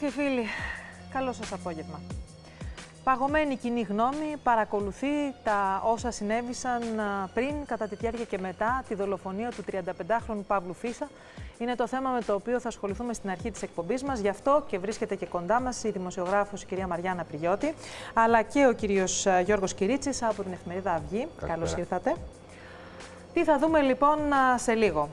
και φίλοι, καλό σας απόγευμα. Παγωμένη κοινή γνώμη παρακολουθεί τα όσα συνέβησαν πριν, κατά τη διάρκεια και μετά τη δολοφονία του 35χρονου Παύλου Φίσα. Είναι το θέμα με το οποίο θα ασχοληθούμε στην αρχή της εκπομπής μας. Γι' αυτό και βρίσκεται και κοντά μας η δημοσιογράφος η κυρία Μαριάννα Πριώτη, αλλά και ο κύριος Γιώργος Κυρίτσης από την εφημερίδα Αυγή. Καλώς ήρθατε. Τι θα δούμε λοιπόν σε λίγο.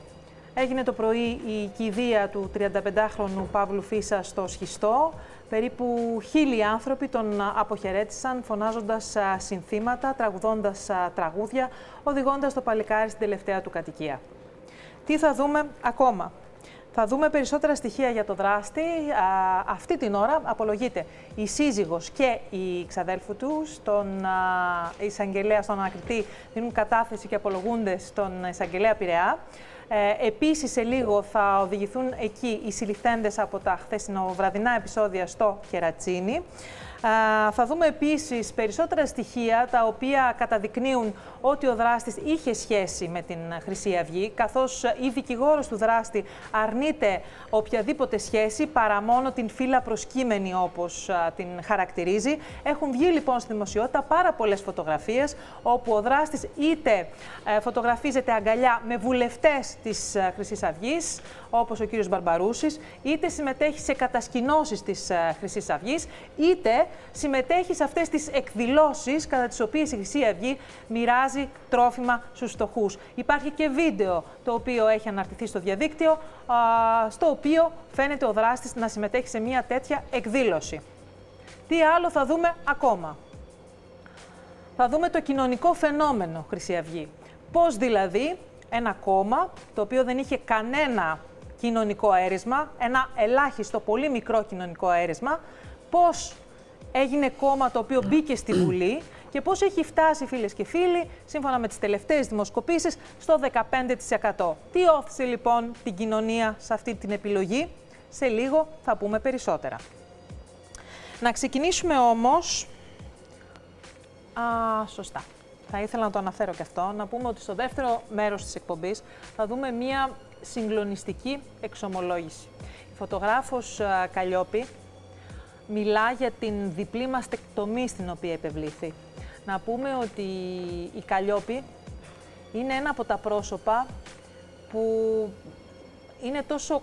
Έγινε το πρωί η κηδεία του 35χρονου Παύλου Φίσα στο Σχιστό. Περίπου χίλιοι άνθρωποι τον αποχαιρέτησαν φωνάζοντας συνθήματα, τραγουδώντας τραγούδια, οδηγώντας το παλικάρι στην τελευταία του κατοικία. Τι θα δούμε ακόμα; Θα δούμε περισσότερα στοιχεία για το δράστη. αυτή την ώρα απολογείται η σύζυγος και η ξαδέλφου του στον εισαγγελέα, στον ανακριτή, δίνουν κατάθεση και απολογούνται στον εισαγγελέα Πειραιά. Ε, επίσης, σε λίγο θα οδηγηθούν εκεί οι συλληφθέντες από τα χθεσινοβραδινά επεισόδια στο Κερατσίνι. Θα δούμε επίσης περισσότερα στοιχεία τα οποία καταδεικνύουν ότι ο δράστης είχε σχέση με την Χρυσή Αυγή, καθώς η δικηγόρος του δράστη αρνείται οποιαδήποτε σχέση παρά μόνο την φύλλα προσκύμενη όπως την χαρακτηρίζει. Έχουν βγει λοιπόν στη δημοσιότητα πάρα πολλές φωτογραφίες όπου ο δράστης είτε ε, φωτογραφίζεται αγκαλιά με βουλευτές της ε, Χρυσής Αυγής, όπως ο κύριος Μπαρμπαρούσης, είτε συμμετέχει σε κατασκηνώσεις της ε, Χρυσής Αυγής, είτε συμμετέχει σε αυτές τις εκδηλώσεις κατά τις οποίες η Χρυσή Αυγή μοιράζει τρόφιμα στους φτωχούς. Υπάρχει και βίντεο το οποίο έχει αναρτηθεί στο διαδίκτυο, στο οποίο φαίνεται ο δράστης να συμμετέχει σε μια τέτοια εκδήλωση. Τι άλλο θα δούμε ακόμα; Θα δούμε το κοινωνικό φαινόμενο Χρυσή Αυγή. Πώς δηλαδή ένα κόμμα το οποίο δεν είχε κανένα κοινωνικό αέρισμα, ένα ελάχιστο, πολύ μικρό κοινωνικό αέρισμα, πώς έγινε κόμμα το οποίο μπήκε στη Βουλή και πώς έχει φτάσει, φίλες και φίλοι, σύμφωνα με τις τελευταίες δημοσκοπήσεις, στο 15%. Τι όθησε λοιπόν την κοινωνία σε αυτή την επιλογή, σε λίγο θα πούμε περισσότερα. Να ξεκινήσουμε όμως... Α, σωστά. Θα ήθελα να το αναφέρω και αυτό, να πούμε ότι στο δεύτερο μέρος της εκπομπής θα δούμε μία συγκλονιστική εξομολόγηση. Η φωτογράφος Καλλιόπη μιλά για την διπλή μαστεκτομή στην οποία επευλήθη. Να πούμε ότι η Καλλιόπη είναι ένα από τα πρόσωπα που είναι τόσο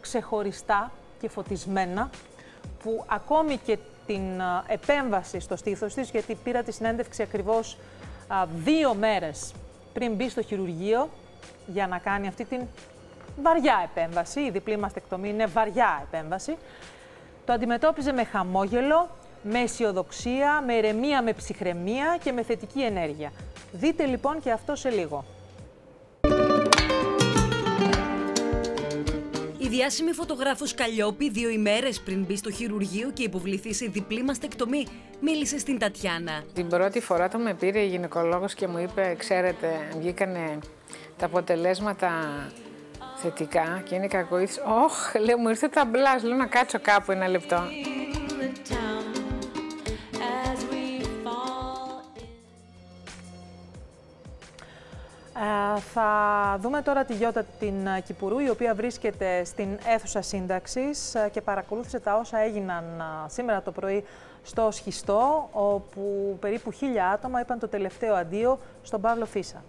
ξεχωριστά και φωτισμένα που ακόμη και την επέμβαση στο στήθος της, γιατί πήρα τη συνέντευξη ακριβώς δύο μέρες πριν μπει στο χειρουργείο για να κάνει αυτή την βαριά επέμβαση. Η διπλή μαστεκτομή είναι βαριά επέμβαση. Το αντιμετώπιζε με χαμόγελο, με αισιοδοξία, με ηρεμία, με ψυχραιμία και με θετική ενέργεια. Δείτε λοιπόν και αυτό σε λίγο. Η διάσημη φωτογράφος Καλλιόπη δύο ημέρες πριν μπει στο χειρουργείο και υποβληθεί σε διπλή μαστεκτομή, μίλησε στην Τατιάνα. Την πρώτη φορά το με πήρε η γυναικολόγος και μου είπε, ξέρετε, βγήκανε τα αποτελέσματα θετικά και είναι κακοήθης. Όχ, λέω, μου ήρθε τα μπλάς, λέω να κάτσω κάπου ένα λεπτό. Ε, θα δούμε τώρα τη Γιώτα την ε, Κυπουρού, η οποία βρίσκεται στην αίθουσα σύνταξης ε, και παρακολούθησε τα όσα έγιναν σήμερα το πρωί στο Σχιστό, όπου περίπου χίλια άτομα είπαν το τελευταίο αντίο στον Παύλο Φίσα.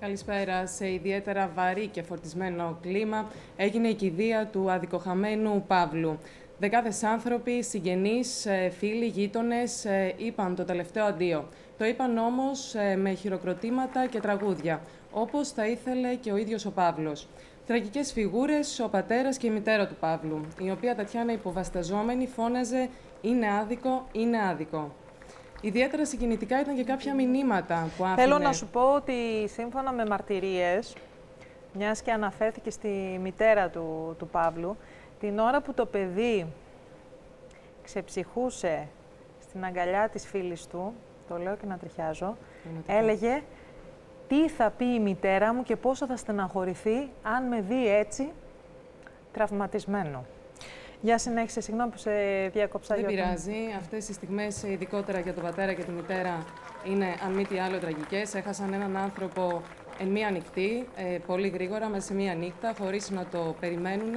Καλησπέρα. Σε ιδιαίτερα βαρύ και φορτισμένο κλίμα έγινε η κηδεία του αδικοχαμένου Παύλου. Δεκάδες άνθρωποι, συγγενείς, ε, φίλοι, γείτονες ε, είπαν το τελευταίο αντίο. Το είπαν όμως ε, με χειροκροτήματα και τραγούδια, όπως θα ήθελε και ο ίδιος ο Παύλος. Τραγικές φιγούρες, ο πατέρας και η μητέρα του Παύλου, η οποία Τατιάνα υποβασταζόμενη φώναζε «Είναι άδικο, είναι άδικο». Ιδιαίτερα συγκινητικά ήταν και κάποια μηνύματα που άφηνε. Θέλω να σου πω ότι σύμφωνα με μαρτυρίες, μιας και αναφέρθηκε στη μητέρα του, του Παύλου, την ώρα που το παιδί ξεψυχούσε στην αγκαλιά της φίλης του, το λέω και να τριχιάζω, έλεγε τι θα πει η μητέρα μου και πόσο θα στεναχωρηθεί αν με δει έτσι τραυματισμένο. Για συνέχισε, συγγνώμη που σε διακόψα. Δεν πειράζει. Αυτές οι στιγμές, ειδικότερα για τον πατέρα και τη μητέρα, είναι αν μη τι άλλο τραγικές. Έχασαν έναν άνθρωπο εν μία νυχτή, ε, πολύ γρήγορα, μέσα σε μία νύχτα, χωρίς να το περιμένουν.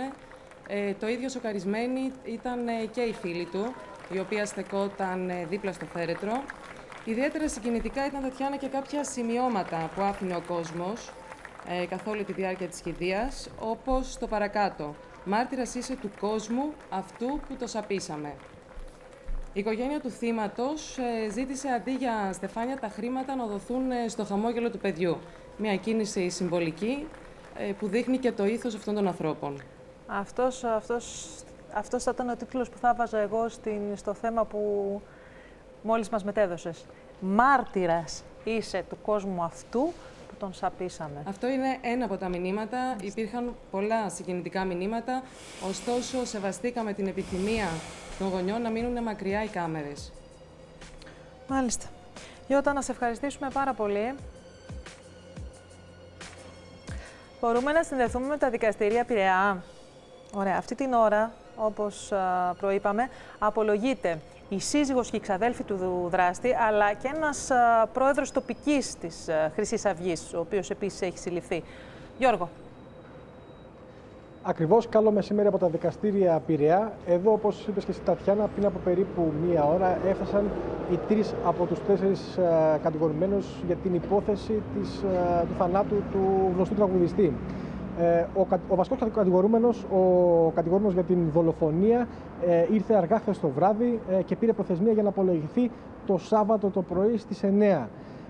Ε, το ίδιο σοκαρισμένη ήταν ε, και η φίλη του, η οποία στεκόταν ε, δίπλα στο φέρετρο. Ιδιαίτερα συγκινητικά ήταν, Τατιάνα, και κάποια σημειώματα που άφηνε ο κόσμος ε, καθ' όλη τη διάρκεια της κηδείας, όπως το παρακάτω. Μάρτυρας είσαι του κόσμου αυτού που το σαπίσαμε. Η οικογένεια του θύματος ε, ζήτησε αντί για στεφάνια τα χρήματα να δοθούν ε, στο χαμόγελο του παιδιού. Μια κίνηση συμβολική ε, που δείχνει και το ήθος αυτών των ανθρώπων. Αυτός, αυτός, αυτός θα ήταν ο τίτλος που θα βάζα εγώ στην, στο θέμα που μόλις μας μετέδωσες. Μάρτυρας είσαι του κόσμου αυτού που τον σαπίσαμε. Αυτό είναι ένα από τα μηνύματα. Υπήρχαν πολλά συγκινητικά μηνύματα, ωστόσο σεβαστήκαμε την επιθυμία των γονιών να μείνουν μακριά οι κάμερες. Μάλιστα. Γιώτα, να σε ευχαριστήσουμε πάρα πολύ. Μπορούμε να συνδεθούμε με τα δικαστήρια Πειραιά. Ωραία. Αυτή την ώρα, όπως α, προείπαμε, απολογείται η σύζυγος και η ξαδέλφη του δράστη, αλλά και ένας α, πρόεδρος τοπικής της α, Χρυσής Αυγής, ο οποίος επίσης έχει συλληφθεί. Γιώργο. Ακριβώς, καλό μεσημέρι από τα δικαστήρια Πειραιά. Εδώ, όπως είπες και εσύ, Τατιάνα, πριν από περίπου μία ώρα έφτασαν οι τρεις από τους τέσσερις ε, κατηγορημένους για την υπόθεση της, ε, του θανάτου του γνωστού τραγουδιστή. Ε, ο, ο βασικός κατηγορούμενος, ο κατηγορούμενος για την δολοφονία, ε, ήρθε αργά χθες το βράδυ ε, και πήρε προθεσμία για να απολογηθεί το Σάββατο το πρωί στις 9.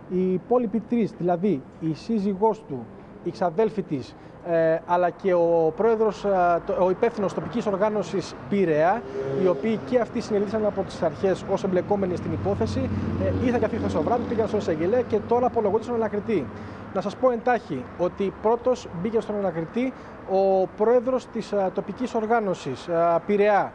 Οι υπόλοιποι τρεις, δηλαδή η σύζυγός του, η ξαδέλφη της, ε, αλλά και ο πρόεδρος, ε, ο υπεύθυνος τοπικής οργάνωσης Πειραιά, οι οποίοι και αυτοί συνελήφθησαν από τις αρχές ως εμπλεκόμενοι στην υπόθεση, ε, ήρθαν και αυτοί χθες το βράδυ, πήγαν στον εισαγγελέα και τώρα απολογούνται στον ανακριτή. Να σας πω εντάχει ότι πρώτος μπήκε στον ανακριτή ο πρόεδρος της ε, τοπικής οργάνωσης ε, Πειραιά,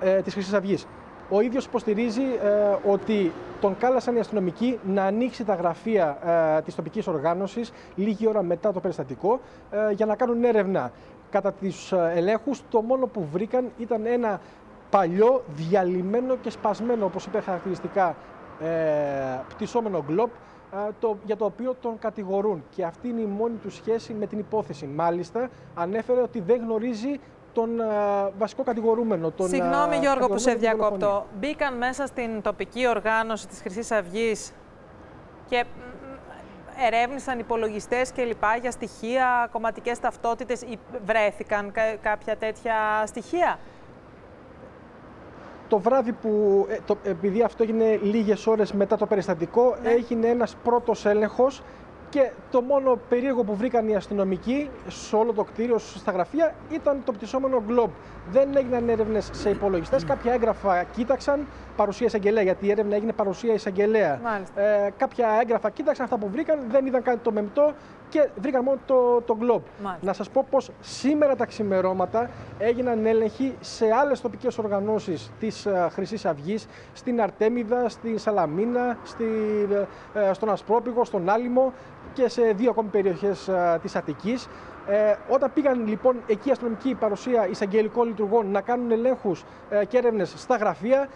ε, της Χρυσής Αυγής. Ο ίδιος υποστηρίζει ε, ότι τον κάλασαν οι αστυνομικοί να ανοίξει τα γραφεία ε, της τοπικής οργάνωσης λίγη ώρα μετά το περιστατικό ε, για να κάνουν έρευνα. Κατά τους ε, ελέγχους το μόνο που βρήκαν ήταν ένα παλιό, διαλυμένο και σπασμένο, όπως είπε χαρακτηριστικά, ε, πτυσσόμενο γκλόπ, ε, το, για το οποίο τον κατηγορούν. Και αυτή είναι η μόνη του σχέση με την υπόθεση. Μάλιστα, ανέφερε ότι δεν γνωρίζει τον α, βασικό κατηγορούμενο. Τον, Συγγνώμη α, Γιώργο που σε κατηγορούμενο για διακόπτω. δολοφονία. Μπήκαν μέσα στην τοπική οργάνωση της Χρυσής Αυγής και μ, μ, ερεύνησαν υπολογιστές και λοιπά για στοιχεία, κομματικές ταυτότητες. Ή Βρέθηκαν κα- κάποια τέτοια στοιχεία; Το βράδυ που, ε, το, επειδή αυτό έγινε λίγες ώρες μετά το περιστατικό, Ναι. έγινε ένας πρώτος έλεγχος και το μόνο περίεργο που βρήκαν οι αστυνομικοί σε όλο το κτίριο, στα γραφεία, ήταν το πτυσσόμενο γκλόμπ. Δεν έγιναν έρευνες σε υπολογιστές. Κάποια έγγραφα κοίταξαν, παρουσία εισαγγελέα, γιατί η έρευνα έγινε παρουσία εισαγγελέα. Μάλιστα. Ε, κάποια έγγραφα κοίταξαν αυτά που βρήκαν, δεν είδαν κάτι το μεμτό και βρήκαν μόνο το, το γκλόμπ. Μάλιστα. Να σας πω πως σήμερα τα ξημερώματα έγιναν έλεγχοι σε άλλες τοπικές οργανώσεις της ε, Χρυσής Αυγής, στην Αρτέμιδα, στη Σαλαμίνα, στη, ε, στον Ασπρόπηγο, στον Άλυμο και σε δύο ακόμη περιοχές ε, της Αττικής. Ε, όταν πήγαν λοιπόν εκεί η αστυνομική παρουσία εισαγγελικών λειτουργών να κάνουν ελέγχους ε, και έρευνες στα γραφεία,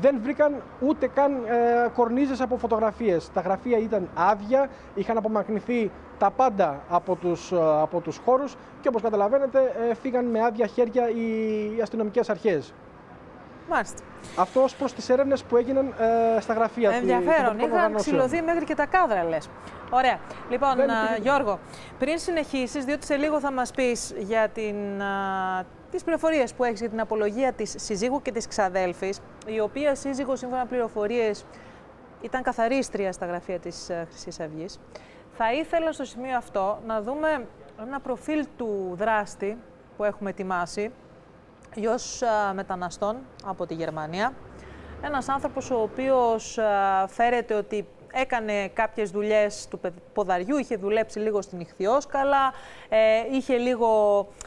δεν βρήκαν ούτε καν ε, κορνίζες από φωτογραφίες. Τα γραφεία ήταν άδεια, είχαν απομακρυνθεί τα πάντα από τους, ε, από τους χώρους και όπως καταλαβαίνετε ε, φύγαν με άδεια χέρια οι, οι αστυνομικές αρχές. Μάλιστα. Αυτός ως προς τις έρευνες που έγιναν ε, στα γραφεία του- των Ενδιαφέρον. τοπικών Είχαν οργανώσεων. ξυλωθεί μέχρι και τα κάδρα, λες. Ωραία. Λοιπόν, Δεν α, υπήρχε. Γιώργο, πριν συνεχίσεις, διότι σε λίγο θα μας πεις για την, α, τις πληροφορίες που έχεις για την απολογία της συζύγου και της ξαδέλφης, η οποία σύζυγος, σύμφωνα με πληροφορίες, ήταν καθαρίστρια στα γραφεία της α, Χρυσής Αυγής. Θα ήθελα στο σημείο αυτό να δούμε ένα προφίλ του δράστη που έχουμε ετοιμάσει, γιος α, μεταναστών από τη Γερμανία. Ένας άνθρωπος ο οποίος α, φέρεται ότι έκανε κάποιες δουλειές του παιδ- ποδαριού, είχε δουλέψει λίγο στην Ιχθυόσκαλα, ε, είχε λίγο,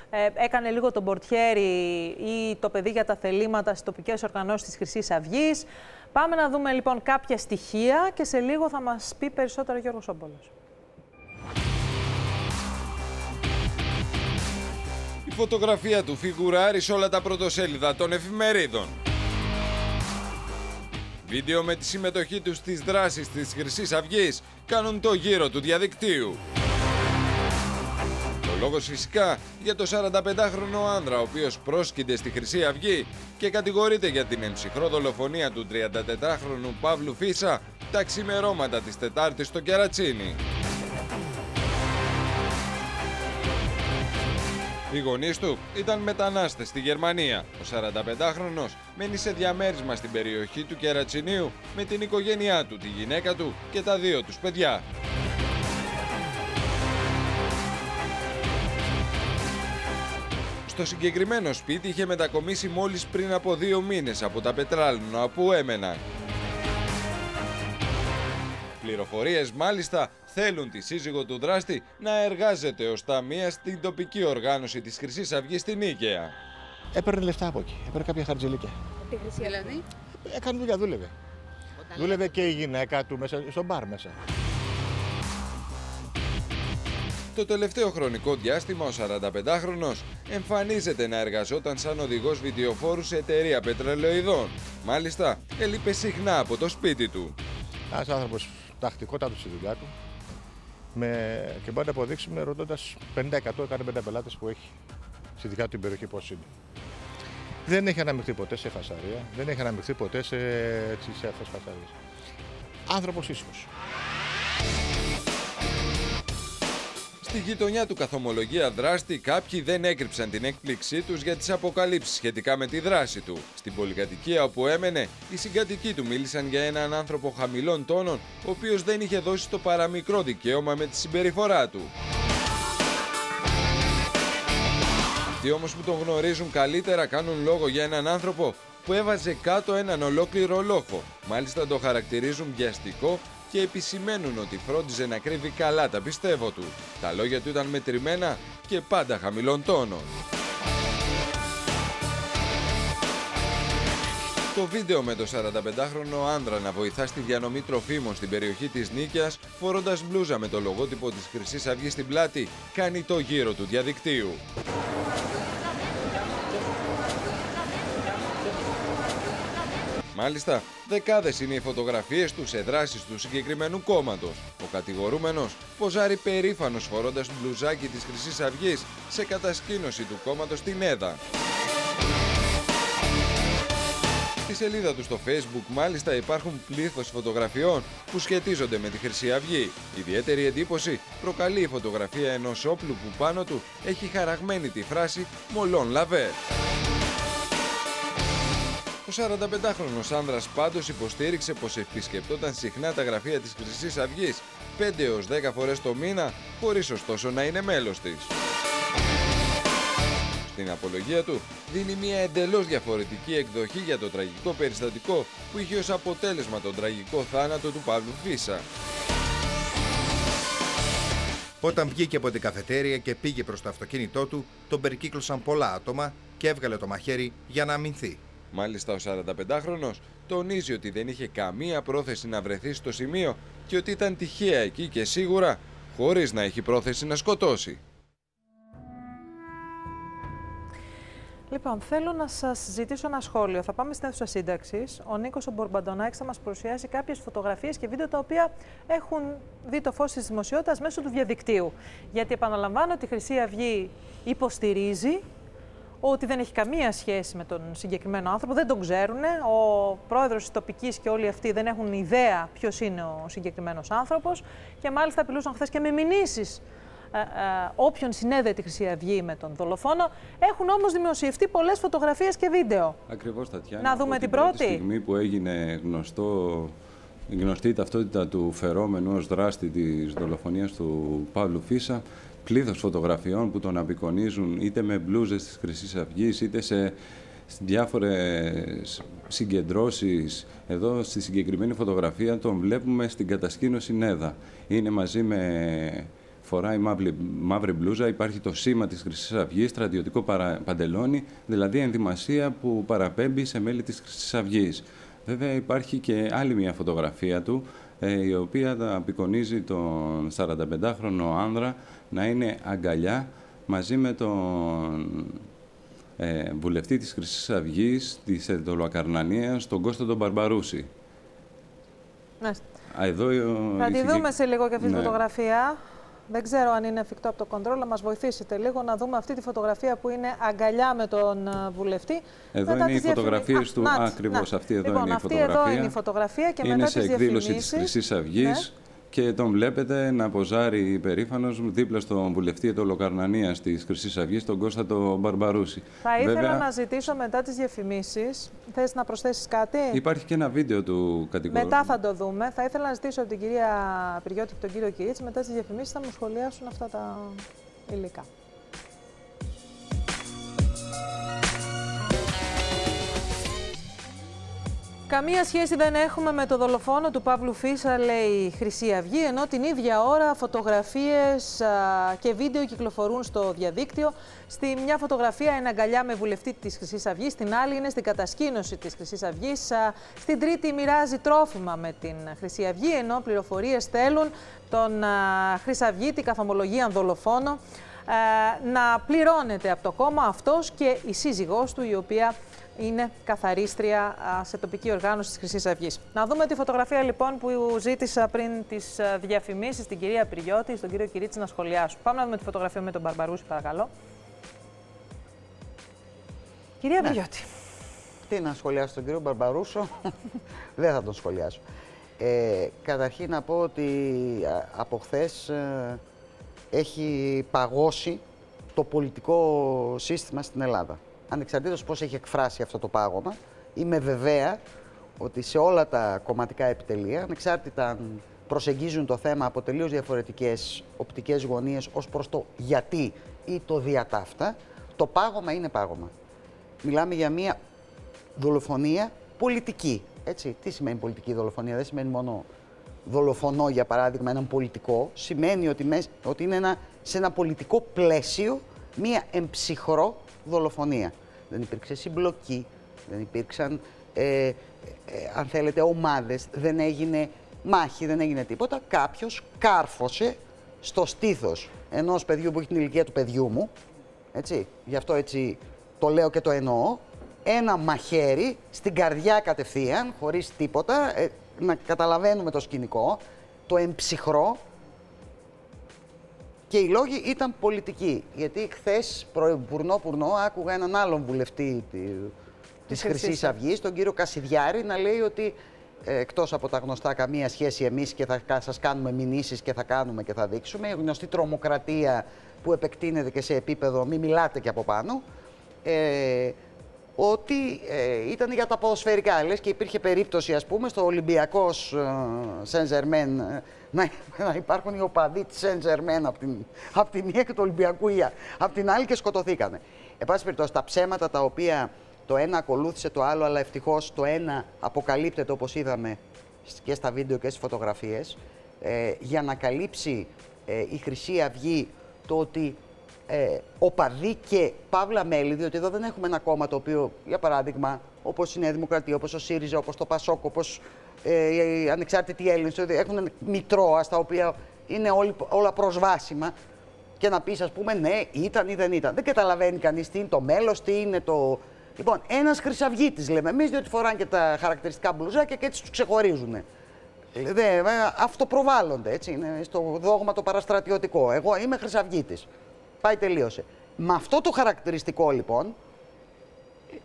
ε, έκανε λίγο τον πορτιέρι ή το παιδί για τα θελήματα στις τοπικές οργανώσεις της Χρυσής Αυγής. Πάμε να δούμε λοιπόν κάποια στοιχεία και σε λίγο θα μας πει περισσότερο ο Γιώργος Όμπολος. Φωτογραφία του φιγουράρει σε όλα τα πρωτοσέλιδα των εφημερίδων. Βίντεο με τη συμμετοχή τους στις δράσεις της Χρυσής Αυγής κάνουν το γύρο του διαδικτύου. Το λόγος φυσικά για το 45χρονο άνδρα, ο οποίος πρόσκειται στη Χρυσή Αυγή και κατηγορείται για την εμψυχρό δολοφονία του 34χρονου Παύλου Φίσα τα ξημερώματα της Τετάρτης στο Κερατσίνι. Οι γονείς του ήταν μετανάστες στη Γερμανία. Ο 45χρονος μένει σε διαμέρισμα στην περιοχή του Κερατσινίου με την οικογένειά του, τη γυναίκα του και τα δύο τους παιδιά. Στο συγκεκριμένο σπίτι είχε μετακομίσει μόλις πριν από δύο μήνες από τα πετράλαινα που έμεναν. Πληροφορίες μάλιστα θέλουν τη σύζυγο του δράστη να εργάζεται ως ταμεία στην τοπική οργάνωση της Χρυσής Αυγής στην Νίκαια. Έπαιρνε λεφτά από εκεί, έπαιρνε κάποια χαρτζηλίκια. Τη Χρυσή δηλαδή; Έκανε δουλειά, δούλευε. Δούλευε και η γυναίκα του μέσα, στο μπαρ μέσα. Το τελευταίο χρονικό διάστημα ο 45χρονος εμφανίζεται να εργαζόταν σαν οδηγός βιντεοφόρους σε εταιρεία πετρελαιοειδών. Μάλιστα, έλειπε συχνά από το σπίτι του. Ένας άνθρωπος τακτικότατος στη δουλειά του με, και μπορεί να αποδείξει με ρωτώντας 50-100 κάθε πέντε πελάτες που έχει στη δικιά του την περιοχή πώς είναι. Δεν έχει αναμειχθεί ποτέ σε φασαρία, δεν έχει αναμειχθεί ποτέ σε, σε αυτέ τι φασαρίες. Άνθρωπος ήσυχο. Στη γειτονιά του καθομολογία δράστη, κάποιοι δεν έκρυψαν την έκπληξή τους για τις αποκαλύψεις σχετικά με τη δράση του. Στην πολυκατοικία όπου έμενε, οι συγκατοικοί του μίλησαν για έναν άνθρωπο χαμηλών τόνων, ο οποίος δεν είχε δώσει το παραμικρό δικαίωμα με τη συμπεριφορά του. Αυτοί όμως που τον γνωρίζουν καλύτερα κάνουν λόγο για έναν άνθρωπο που έβαζε κάτω έναν ολόκληρο λόγο. Μάλιστα το χαρακτηρίζουν βιαστικό και επισημαίνουν ότι φρόντιζε να κρύβει καλά τα πιστεύω του. Τα λόγια του ήταν μετρημένα και πάντα χαμηλών τόνων. Το βίντεο με το 45χρονο άνδρα να βοηθά στη διανομή τροφίμων στην περιοχή της Νίκαιας φορώντας μπλούζα με το λογότυπο της Χρυσής Αυγής στην πλάτη κάνει το γύρο του διαδικτύου. Μάλιστα, δεκάδες είναι οι φωτογραφίες του σε δράσεις του συγκεκριμένου κόμματος. Ο κατηγορούμενος ποζάρει περήφανος φορώντας μπλουζάκι της Χρυσής Αυγής σε κατασκήνωση του κόμματος στην ΕΔΑ. Στη σελίδα του στο facebook μάλιστα υπάρχουν πλήθος φωτογραφιών που σχετίζονται με τη Χρυσή Αυγή. Ιδιαίτερη εντύπωση προκαλεί η φωτογραφία ενός όπλου που πάνω του έχει χαραγμένη τη φράση «Μολόν Λαβέ». Ο 45χρονος άνδρας πάντως υποστήριξε πως επισκεπτόταν συχνά τα γραφεία της Χρυσής Αυγής 5 έως 10 φορές το μήνα, χωρίς ωστόσο να είναι μέλος της. Στην απολογία του δίνει μια εντελώς διαφορετική εκδοχή για το τραγικό περιστατικό που είχε ως αποτέλεσμα τον τραγικό θάνατο του Παύλου Φίσα. Όταν βγήκε από την καφετέρια και πήγε προς το αυτοκίνητό του, τον περικύκλωσαν πολλά άτομα και έβγαλε το μαχαίρι για να αμυνθεί. Μάλιστα ο 45χρονος τονίζει ότι δεν είχε καμία πρόθεση να βρεθεί στο σημείο και ότι ήταν τυχαία εκεί και σίγουρα χωρίς να έχει πρόθεση να σκοτώσει. Λοιπόν, θέλω να σας ζητήσω ένα σχόλιο. Θα πάμε στην αίθουσα σύνταξης. Ο Νίκος Μπορμπαντονάκης θα μας παρουσιάσει κάποιες φωτογραφίες και βίντεο τα οποία έχουν δει το φως της δημοσιότητας μέσω του διαδικτύου. Γιατί επαναλαμβάνω ότι η Χρυσή Αυγή υποστηρίζει ότι δεν έχει καμία σχέση με τον συγκεκριμένο άνθρωπο, δεν τον ξέρουν. Ο πρόεδρος της τοπικής και όλοι αυτοί δεν έχουν ιδέα ποιος είναι ο συγκεκριμένος άνθρωπος. Και μάλιστα απειλούσαν χθες και με μηνύσεις ε, ε, όποιον συνέδεται τη Χρυσή Αυγή με τον δολοφόνο. Έχουν όμως δημοσιευτεί πολλές φωτογραφίες και βίντεο. Ακριβώς, Τατιάνα. Να δούμε την πρώτη. Τη στιγμή που έγινε γνωστό, γνωστή η ταυτότητα του φερόμενου ως δράστη της δολοφονίας του Παύλου Φίσα, πλήθος φωτογραφιών που τον απεικονίζουν είτε με μπλούζες της χρυσής Αυγής, είτε σε διάφορες συγκεντρώσεις. Εδώ στη συγκεκριμένη φωτογραφία τον βλέπουμε στην κατασκήνωση Νέδα. Είναι μαζί με φοράει μαύρη, μαύρη μπλούζα, υπάρχει το σήμα της χρυσής Αυγής, στρατιωτικό παρα, παντελόνι, δηλαδή ενδυμασία που παραπέμπει σε μέλη της χρυσής Αυγής. Βέβαια υπάρχει και άλλη μια φωτογραφία του, ε, η οποία τα απεικονίζει τον 45χρονο άνδρα να είναι αγκαλιά μαζί με τον ε, βουλευτή της Χρυσής Αυγής, της Εδωλοακαρνανίας, τον Κώστα τον Μπαρμπαρούση. Ναι. Εδώ, Θα τη δούμε σε λίγο και αυτή τη ναι. φωτογραφία. Δεν ξέρω αν είναι εφικτό από το κοντρόλ να μας βοηθήσετε λίγο να δούμε αυτή τη φωτογραφία που είναι αγκαλιά με τον ε, βουλευτή. Εδώ είναι οι φωτογραφίες του. Ακριβώς αυτή εδώ λοιπόν, είναι η αυτή φωτογραφία. Εδώ είναι η φωτογραφία και είναι μετά σε τις εκδήλωση της Χρυσής Αυγής. Ναι. Και τον βλέπετε να ποζάρει υπερήφανο δίπλα στον βουλευτή του Λοκαρνανίας της Χρυσής Αυγής, τον Κώστα τον Μπαρμπαρούση. Θα ήθελα Βέβαια, να ζητήσω μετά τις διαφημίσεις. Θες να προσθέσεις κάτι; Υπάρχει και ένα βίντεο του κατηγορού. Μετά θα το δούμε. Θα ήθελα να ζητήσω από την κυρία Πυριώτη και τον κύριο Κυρίτσι μετά τις διαφημίσεις θα μου σχολιάσουν αυτά τα υλικά. Καμία σχέση δεν έχουμε με το δολοφόνο του Παύλου Φίσα, λέει η Χρυσή Αυγή, ενώ την ίδια ώρα φωτογραφίες και βίντεο κυκλοφορούν στο διαδίκτυο. Στη μια φωτογραφία είναι αγκαλιά με βουλευτή της Χρυσής Αυγής, στην άλλη είναι στην κατασκήνωση της Χρυσής Αυγής. Στην τρίτη μοιράζει τρόφιμα με την Χρυσή Αυγή, ενώ πληροφορίες θέλουν τον Χρυσαυγήτη καθομολογία δολοφόνο να πληρώνεται από το κόμμα αυτός και η σύζυγός του, η οποία είναι καθαρίστρια σε τοπική οργάνωση της Χρυσής Αυγής. Να δούμε τη φωτογραφία λοιπόν που ζήτησα πριν τις διαφημίσεις, την κυρία Πυριώτη, στον κύριο Κυρίτσι να σχολιάσουν. Πάμε να δούμε τη φωτογραφία με τον Μπαρμπαρούση παρακαλώ. Κυρία ναι. Πυριώτη. Τι να σχολιάσω τον κύριο Μπαρμπαρούσο, δεν θα τον σχολιάσω. Ε, καταρχήν να πω ότι από χθες ε, έχει παγώσει το πολιτικό σύστημα στην Ελλάδα ανεξαρτήτως πώς έχει εκφράσει αυτό το πάγωμα, είμαι βεβαία ότι σε όλα τα κομματικά επιτελεία, ανεξάρτητα αν προσεγγίζουν το θέμα από τελείως διαφορετικές οπτικές γωνίες ως προς το γιατί ή το διατάφτα, το πάγωμα είναι πάγωμα. Μιλάμε για μια δολοφονία πολιτική. Έτσι. Τι σημαίνει πολιτική δολοφονία, δεν σημαίνει μόνο δολοφονώ για παράδειγμα έναν πολιτικό, σημαίνει ότι, ότι είναι ένα, σε ένα πολιτικό πλαίσιο μία εμψυχρό δολοφονία. Δεν υπήρξε συμπλοκή, δεν υπήρξαν, ε, ε, αν θέλετε, ομάδες, δεν έγινε μάχη, δεν έγινε τίποτα. Κάποιος κάρφωσε στο στήθος ενός παιδιού που έχει την ηλικία του παιδιού μου, έτσι, γι' αυτό έτσι το λέω και το εννοώ, ένα μαχαίρι στην καρδιά κατευθείαν, χωρίς τίποτα, ε, να καταλαβαίνουμε το σκηνικό, το εμψυχρό, και οι λόγοι ήταν πολιτικοί. Γιατί χθες, πουρνό-πουρνό, άκουγα έναν άλλον βουλευτή τη Χρυσής Αυγής, τον κύριο Κασιδιάρη, να λέει ότι ε, εκτός από τα γνωστά καμία σχέση εμείς και θα σας κάνουμε μηνύσεις και θα κάνουμε και θα δείξουμε, η γνωστή τρομοκρατία που επεκτείνεται και σε επίπεδο μη μιλάτε και από πάνω, ε, ότι ε, ήταν για τα ποδοσφαιρικά. Λες και υπήρχε περίπτωση, ας πούμε, στο Ολυμπιακός Σεν Ζερμέν να, να υπάρχουν οι οπαδοί της Σεν Ζερμέν από την, απ τη μία και του Ολυμπιακού Ία από την άλλη και σκοτωθήκανε. Εν πάση περιπτώσει, τα ψέματα τα οποία το ένα ακολούθησε το άλλο, αλλά ευτυχώς το ένα αποκαλύπτεται όπως είδαμε και στα βίντεο και στις φωτογραφίες, ε, για να καλύψει ε, η Χρυσή Αυγή το ότι ε, οπαδοί και παύλα μέλη, διότι εδώ δεν έχουμε ένα κόμμα το οποίο, για παράδειγμα, όπως η Νέα Δημοκρατία, όπως ο ΣΥΡΙΖΑ, όπως το ΠΑΣΟΚ, όπως ε, οι ανεξάρτητοι Έλληνες, έχουν μητρώα στα οποία είναι όλοι, όλα προσβάσιμα και να πεις, ας πούμε, ναι, ήταν ή δεν ήταν. Δεν καταλαβαίνει κανείς τι είναι το μέλος, τι είναι το. Λοιπόν, ένας χρυσαυγίτης λέμε εμείς, διότι φοράνε και τα χαρακτηριστικά μπλουζάκια και έτσι τους ξεχωρίζουν. Δε, ε, αυτοπροβάλλονται, έτσι, είναι στο δόγμα το παραστρατιωτικό. Εγώ είμαι χρυσαυγίτης. Πάει τελείωσε. Με αυτό το χαρακτηριστικό λοιπόν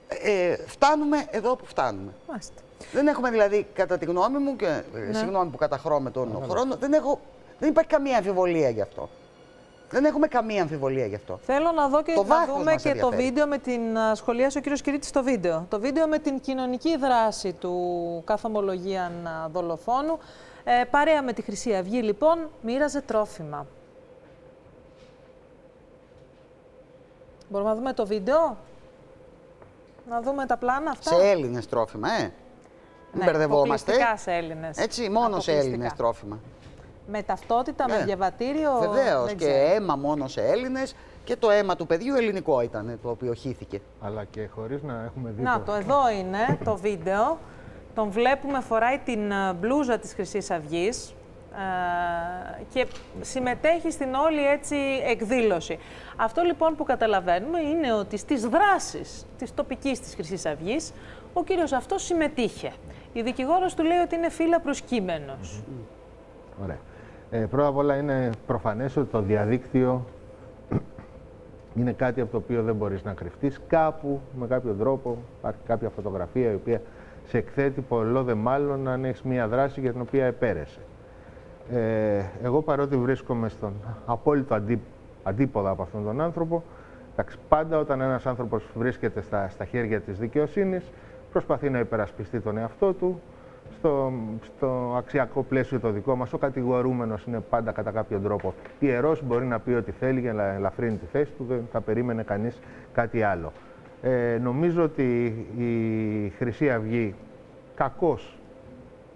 ε, φτάνουμε εδώ που φτάνουμε. Μάλιστα. Δεν έχουμε δηλαδή, κατά τη γνώμη μου, και ναι. συγγνώμη που καταχρώ με τον χρόνο, δεν, έχω, δεν υπάρχει καμία αμφιβολία γι' αυτό. Δεν έχουμε καμία αμφιβολία γι' αυτό. Θέλω να δω και το να δούμε και το βίντεο με την σχολίαση ο κύριος Κυρίτης στο βίντεο. Το βίντεο με την κοινωνική δράση του καθομολογίαν δολοφόνου. Ε, παρέα με τη Χρυσή Αυγή, λοιπόν, μοίραζε τρόφιμα. Μπορούμε να δούμε το βίντεο; Να δούμε τα πλάνα αυτά. Σε Έλληνες τρόφιμα, ε. Μην ναι, μπερδευόμαστε. σε Έλληνες. Έτσι, μόνο σε Έλληνες τρόφιμα. Με ταυτότητα, με ναι. διαβατήριο. Βεβαίως. Και αίμα μόνο σε Έλληνες. Και το αίμα του παιδιού ελληνικό ήταν το οποίο χύθηκε. Αλλά και χωρίς να έχουμε δει. Να, το εδώ είναι το βίντεο. Τον βλέπουμε, φοράει την ε, μπλούζα της χρυσής αυγής ε, και συμμετέχει στην όλη έτσι εκδήλωση. Αυτό λοιπόν που καταλαβαίνουμε είναι ότι στις δράσεις της τοπικής της χρυσής αυγής ο κύριος αυτός συμμετείχε. Η δικηγόρος του λέει ότι είναι φύλλα προσκύμενος. Ωραία. Ε, πρώτα απ' όλα είναι προφανές ότι το διαδίκτυο είναι κάτι από το οποίο δεν μπορείς να κρυφτείς. Κάπου, με κάποιο τρόπο, υπάρχει κάποια φωτογραφία η οποία σε εκθέτει πολλό δε μάλλον αν έχεις μια δράση για την οποία επέρεσε. Ε, εγώ παρότι βρίσκομαι στον απόλυτο αντί, αντίποδα από αυτόν τον άνθρωπο, εντάξει, πάντα όταν ένας άνθρωπος βρίσκεται στα, στα χέρια της δικαιοσύνης, προσπαθεί να υπερασπιστεί τον εαυτό του, στο, στο αξιακό πλαίσιο το δικό μας, ο κατηγορούμενος είναι πάντα κατά κάποιο τρόπο ιερός, μπορεί να πει ό,τι θέλει για να ελαφρύνει τη θέση του, δεν θα περίμενε κανείς κάτι άλλο. Ε, νομίζω ότι η Χρυσή Αυγή κακώς,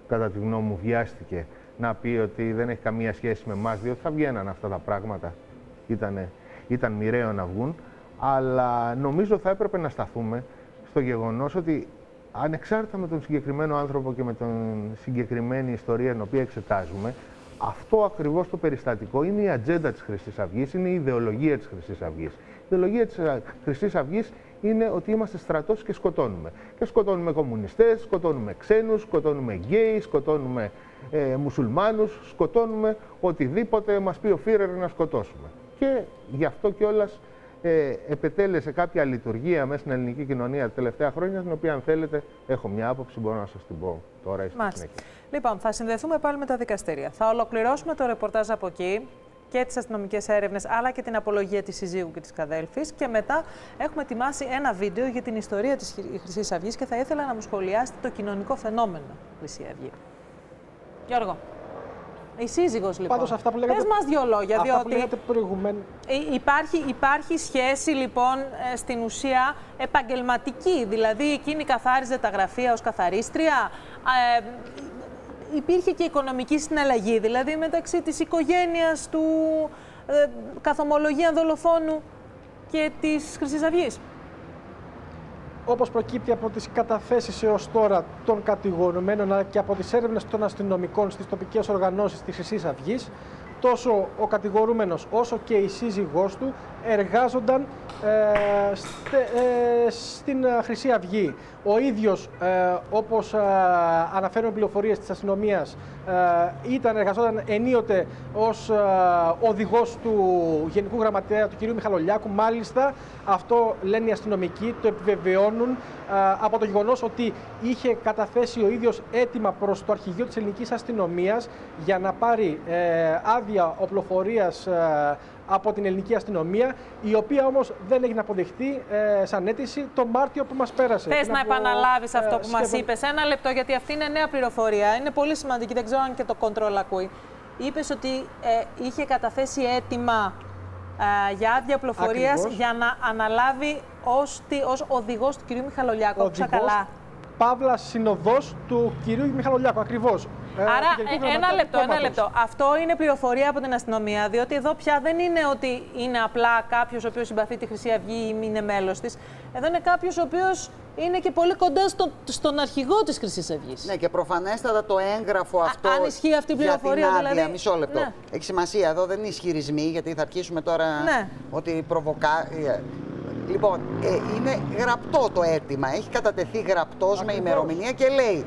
κατά τη γνώμη μου, βιάστηκε να πει ότι δεν έχει καμία σχέση με εμάς, διότι θα βγαίναν αυτά τα πράγματα, Ήτανε, ήταν μοιραίο να βγουν, αλλά νομίζω θα έπρεπε να σταθούμε στο γεγονός ότι ανεξάρτητα με τον συγκεκριμένο άνθρωπο και με την συγκεκριμένη ιστορία την οποία εξετάζουμε, αυτό ακριβώς το περιστατικό είναι η ατζέντα της Χρυσής Αυγής, είναι η ιδεολογία της Χρυσής Αυγής. Η ιδεολογία της Χρυσής Αυγής είναι ότι είμαστε στρατός και σκοτώνουμε. Και σκοτώνουμε κομμουνιστές, σκοτώνουμε ξένους, σκοτώνουμε γκέι, σκοτώνουμε ε, μουσουλμάνους, σκοτώνουμε οτιδήποτε μας πει ο Φίρερ να σκοτώσουμε. Και γι' αυτό κιόλας ε, επετέλεσε κάποια λειτουργία μέσα στην ελληνική κοινωνία τα τελευταία χρόνια, την οποία, αν θέλετε, έχω μια άποψη, μπορώ να σας την πω τώρα ή στη συνέχεια. Λοιπόν, θα συνδεθούμε πάλι με τα δικαστήρια. Θα ολοκληρώσουμε το ρεπορτάζ από εκεί και τις αστυνομικές έρευνες, αλλά και την απολογία της συζύγου και της καδέλφης. Και μετά έχουμε ετοιμάσει ένα βίντεο για την ιστορία της Χρυσής Αυγής και θα ήθελα να μου σχολιάσετε το κοινωνικό φαινόμενο Χρυσή Αυγή. Γιώργο. Η σύζυγος λοιπόν. Πάντως αυτά που λέγατε... Πες μας δύο λόγια, αυτά διότι που λέγατε προηγουμένως... Υπάρχει, υπάρχει σχέση λοιπόν ε, στην ουσία επαγγελματική, δηλαδή εκείνη καθάριζε τα γραφεία ως καθαρίστρια, ε, υπήρχε και οικονομική συναλλαγή, δηλαδή μεταξύ της οικογένειας του ε, καθομολογία δολοφόνου και της Χρυσής Αυγής όπως προκύπτει από τις καταθέσεις έως τώρα των κατηγορουμένων αλλά και από τις έρευνες των αστυνομικών στις τοπικές οργανώσεις της Χρυσής Αυγής, τόσο ο κατηγορούμενος όσο και η σύζυγός του εργάζονταν ε, ε, στην Χρυσή Αυγή. Ο ίδιος, ε, όπως ε, αναφέρουν πληροφορίες της αστυνομίας, ε, ήταν, εργαζόταν ενίοτε ως ε, οδηγός του Γενικού Γραμματέα του κ. Μιχαλολιάκου. Μάλιστα, αυτό λένε οι αστυνομικοί, το επιβεβαιώνουν ε, από το γεγονός ότι είχε καταθέσει ο ίδιος έτοιμα προς το αρχηγείο της ελληνικής αστυνομίας για να πάρει άδεια οπλοφορίας από την ελληνική αστυνομία, η οποία όμως δεν έχει να αποδεχτεί ε, σαν αίτηση το Μάρτιο που μας πέρασε. Θες να επαναλάβεις ε, αυτό που μας είπες. Ένα λεπτό, γιατί αυτή είναι νέα πληροφορία. Είναι πολύ σημαντική, δεν ξέρω αν και το κοντρόλ ακούει. Είπες ότι ε, είχε καταθέσει αίτημα ε, για άδεια πληροφορίας για να αναλάβει ως οδηγός του κ. Μιχαλολιάκου. Οδηγός, καλά. Παύλας συνοδός του κ. Μιχαλολιάκου, ακριβώς. Ε, Άρα, ε, ένα λεπτό, ένα λεπτό. Αυτό είναι πληροφορία από την αστυνομία, διότι εδώ πια δεν είναι ότι είναι απλά κάποιος ο οποίος συμπαθεί τη Χρυσή Αυγή ή είναι μέλος της. Εδώ είναι κάποιος ο οποίος είναι και πολύ κοντά στο, στον αρχηγό της Χρυσής Αυγής. Ναι, και προφανέστατα το έγγραφο αυτό. αν ισχύει αυτή η πληροφορία, για την άδεια, δηλαδή. Μισό λεπτό. Ναι. Έχει σημασία. Εδώ δεν είναι ισχυρισμοί, γιατί θα αρχίσουμε τώρα ναι. ότι προβοκά. Ε, λοιπόν, ε, είναι γραπτό το αίτημα. Έχει κατατεθεί γραπτός με ημερομηνία και λέει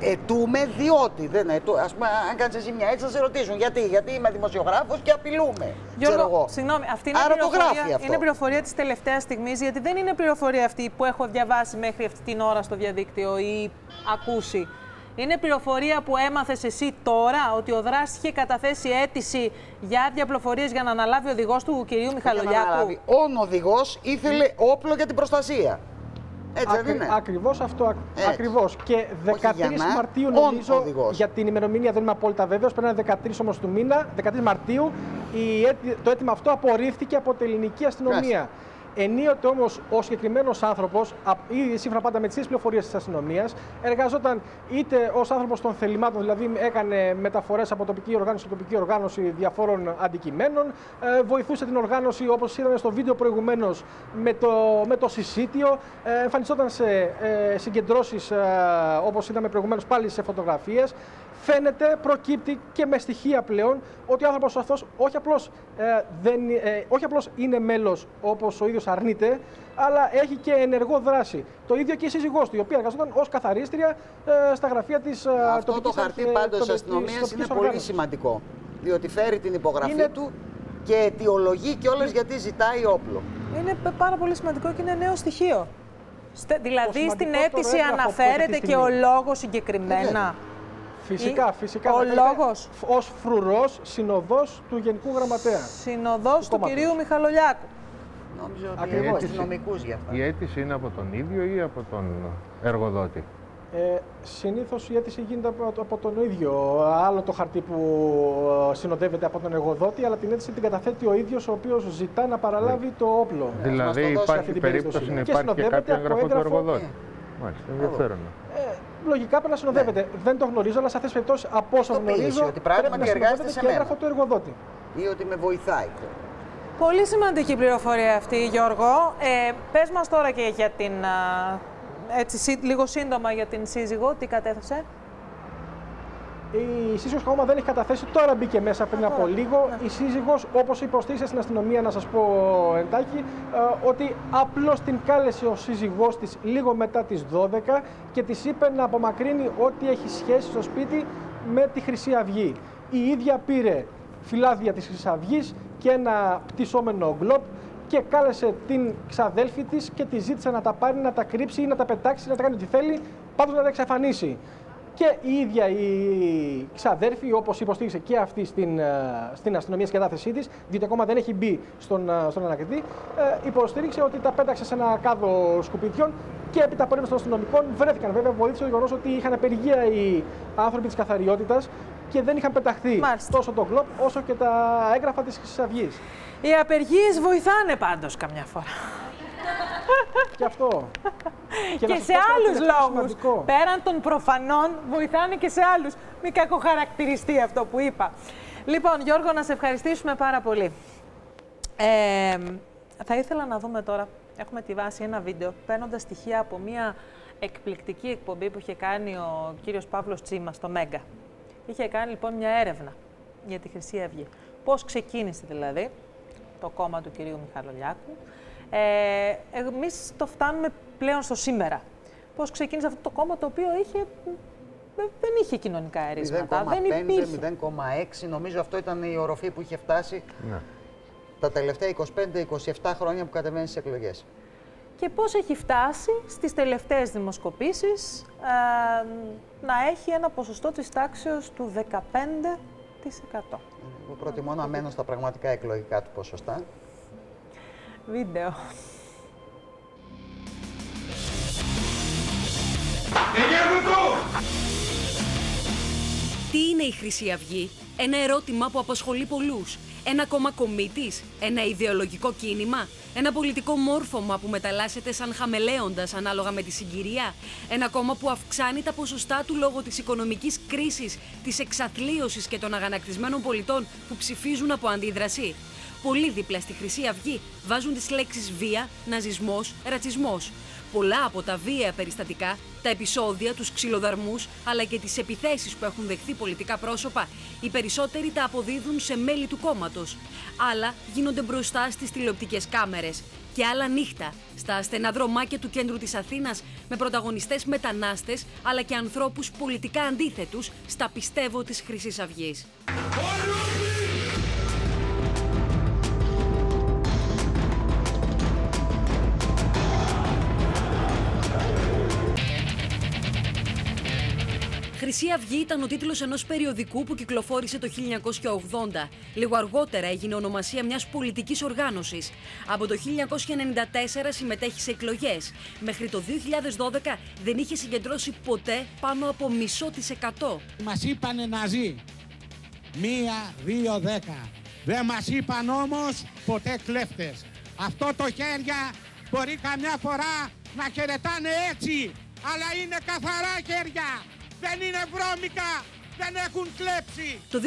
ε, ετούμε διότι δεν ετού, ας πούμε, αν κάνεις εσύ μια έτσι θα σε ρωτήσουν γιατί, γιατί είμαι δημοσιογράφος και απειλούμε. Γιώργο, εγώ. συγγνώμη, αυτή είναι, Άρα πληροφορία, αυτό. είναι πληροφορία της τελευταίας στιγμής, γιατί δεν είναι πληροφορία αυτή που έχω διαβάσει μέχρι αυτή την ώρα στο διαδίκτυο ή ακούσει. Είναι πληροφορία που έμαθες εσύ τώρα ότι ο Δράσης είχε καταθέσει αίτηση για άδεια πληροφορίε για να αναλάβει ο οδηγός του κυρίου Μιχαλολιάκου; Ο οδηγός ήθελε όπλο για την προστασία. Έτσι δεν είναι. Ακριβώς αυτό. Ακριβώς. Και 13 Μαρτίου, νομίζω, για την ημερομηνία δεν είμαι απόλυτα βέβαιος, πρέπει να είναι 13 όμως του μήνα, 13 Μαρτίου, το αίτημα αυτό απορρίφθηκε από την ελληνική αστυνομία. Ενίοτε όμως ο συγκεκριμένος άνθρωπος, ήδη σύμφωνα πάντα με τις πληροφορίες της αστυνομίας, εργαζόταν είτε ως άνθρωπος των θελημάτων, δηλαδή έκανε μεταφορές από τοπική οργάνωση σε τοπική οργάνωση διαφόρων αντικειμένων, ε, βοηθούσε την οργάνωση όπως είδαμε στο βίντεο προηγουμένως με το, με το συσίτιο, ε, εμφανιζόταν σε ε, συγκεντρώσεις όπως είδαμε προηγουμένως πάλι σε φωτογραφίες φαίνεται, προκύπτει και με στοιχεία πλέον ότι ο άνθρωπος αυτός όχι απλώς ε, ε, όχι απλώς είναι μέλος όπως ο ίδιος αρνείται, αλλά έχει και ενεργό δράση. Το ίδιο και η σύζυγός του, η οποία εργαζόταν ως καθαρίστρια ε, στα γραφεία της. Αυτό το χαρτί πάντως τη αστυνομία είναι πολύ σημαντικό. Διότι φέρει την υπογραφή Είναι- του και αιτιολογεί κιόλας γιατί ζητάει όπλο. Είναι π- πάρα πολύ σημαντικό και είναι νέο στοιχείο. Στε- δηλαδή στην σημαντικότερο αίτηση έγγραφο που έχει αναφέρεται αυτή τη και ο στιγμή. λόγος συγκεκριμένα. Φυσικά, Ή- φυσικά. ο θα θέλετε λόγος. Ως φρουρός συνοδός του Γενικού Γραμματέα. Συνοδός του κόμματος. κυρίου Μιχαλολιάκου. Νόμιζα ότι Ακριβώς. έχω Η αίτηση- αστυνομικούς γι' αυτά. Η αίτηση είναι από τον ίδιο ή από τον εργοδότη; Ε, Συνήθως η αίτηση γίνεται από, από τον ίδιο. Άλλο το χαρτί που ε, συνοδεύεται από τον εργοδότη, αλλά την αίτηση την καταθέτει ο ίδιος, ο οποίος ζητά να παραλάβει το όπλο. μας το Δηλαδή δώσει αυτή υπάρχει την περίπτωση περίπτωση. να Και υπάρχει και συνοδεύεται κάποιο από έγγραφο του έγγραφο- εργοδότη. Μάλιστα, ενδιαφέρον. Ε, λογικά πρέπει να συνοδεύεται. Δεν το γνωρίζω, αλλά σε αυτές τις περιπτώσεις, από όσο Ταυτοποίηση, γνωρίζω, ότι πράγματι πρέπει να εργάζεται συνοδεύεται σε και μένα. έγγραφο του εργοδότη. Ή ότι με βοηθάει. Πολύ σημαντική πληροφορία αυτή, Γιώργο. Ε, πες μας τώρα και για την, α, έτσι, σύ- λίγο σύντομα για την σύζυγο, τι κατέθεσε. Η σύζυγος ακόμα δεν έχει καταθέσει, τώρα μπήκε μέσα πριν από λίγο. Η σύζυγος, όπως υποστήριξε στην αστυνομία, να σας πω εντάχει, ε, ότι απλώς την κάλεσε ο σύζυγός της λίγο μετά τις 12 και της είπε να απομακρύνει ό,τι έχει σχέση στο σπίτι με τη Χρυσή Αυγή. Η ίδια πήρε φυλάδια της Χρυσής Αυγής και ένα πτυσσόμενο γκλόπ και κάλεσε την ξαδέλφη της και τη ζήτησε να τα πάρει, να τα κρύψει ή να τα πετάξει, να τα κάνει ό,τι θέλει, πάντως να τα εξαφανίσει. Και η ίδια η ξαδέρφη, όπως υποστήριξε και αυτή στην, ε, στην αστυνομία σκεδάθεσή της, διότι ακόμα δεν έχει μπει στον, ε, στον ανακριτή, ε, υποστήριξε ότι τα πέταξε σε ένα κάδο σκουπιδιών και έπειτα από έρευνα των αστυνομικών βρέθηκαν. Βέβαια, βοήθησε το γεγονός ότι είχαν απεργία οι άνθρωποι της καθαριότητας και δεν είχαν πεταχθεί Μάλιστα. τόσο το γκλοπ όσο και τα έγγραφα της Χρυσή Αυγή. Οι απεργίες βοηθάνε πάντως καμιά φορά. Και αυτό. Και, να σας σε πω κάτι άλλους τελευταίο λόγους. σημαντικό. Πέραν των προφανών, βοηθάνε και σε άλλους. Μην κακοχαρακτηριστεί αυτό που είπα. Λοιπόν, Γιώργο, να σε ευχαριστήσουμε πάρα πολύ. Ε, θα ήθελα να δούμε τώρα, έχουμε τη βάση ένα βίντεο, παίρνοντας στοιχεία από μια εκπληκτική εκπομπή που είχε κάνει ο κύριος Παύλος Τσίμα στο Μέγκα. Είχε κάνει λοιπόν μια έρευνα για τη Χρυσή Αυγή. Πώς ξεκίνησε δηλαδή το κόμμα του κυρίου Μιχαλολιάκου. Ε, εμείς το φτάνουμε πλέον στο σήμερα. Πώς ξεκίνησε αυτό το κόμμα το οποίο είχε, δεν δεν είχε κοινωνικά αερίσματα, δεν 0,5, υπήρχε. 0,6. Νομίζω αυτό ήταν η οροφή που είχε φτάσει Ναι. τα τελευταία 25-27 χρόνια που κατεβαίνει στις εκλογές. και πώς έχει φτάσει στις τελευταίες δημοσκοπήσεις ε, να έχει ένα ποσοστό της τάξεως του 15%. Εγώ προτιμώ να μένω στα πραγματικά εκλογικά του ποσοστά. Βίντεο. Τι είναι η Χρυσή Αυγή, ένα ερώτημα που απασχολεί πολλούς. Ένα κόμμα κομίτης, ένα ιδεολογικό κίνημα, ένα πολιτικό μόρφωμα που μεταλλάσσεται σαν χαμελέοντας ανάλογα με τη συγκυρία, ένα κόμμα που αυξάνει τα ποσοστά του λόγω της οικονομικής κρίσης, της εξαθλίωσης και των αγανακτισμένων πολιτών που ψηφίζουν από αντίδραση; Πολύ δίπλα στη Χρυσή Αυγή βάζουν τις λέξεις βία, ναζισμός, ρατσισμός. Πολλά από τα βία περιστατικά, τα επεισόδια, τους ξυλοδαρμούς, αλλά και τις επιθέσεις που έχουν δεχθεί πολιτικά πρόσωπα, οι περισσότεροι τα αποδίδουν σε μέλη του κόμματος. Άλλα γίνονται μπροστά στις τηλεοπτικές κάμερες και άλλα νύχτα, στα στενά δρομάκια του κέντρου της Αθήνας, με πρωταγωνιστές μετανάστες, αλλά και ανθρώπους πολιτικά αντίθετους στα πιστεύω της Χρυσής Αυγής. Χρυσή Αυγή ήταν ο τίτλος ενός περιοδικού που κυκλοφόρησε το 1980. Λίγο αργότερα έγινε ονομασία μιας πολιτικής οργάνωσης. Από το 1994 συμμετέχει σε εκλογές. Μέχρι το 2012 δεν είχε συγκεντρώσει ποτέ πάνω από μισό της εκατό. Μας είπανε ναζί. Μία, δύο, δέκα. Δεν μας είπαν όμως ποτέ κλέφτες. Αυτό το χέρια μπορεί καμιά φορά να χαιρετάνε έτσι. Αλλά είναι καθαρά χέρια. Δεν είναι βρώμικα. Δεν έχουν κλέψει. Το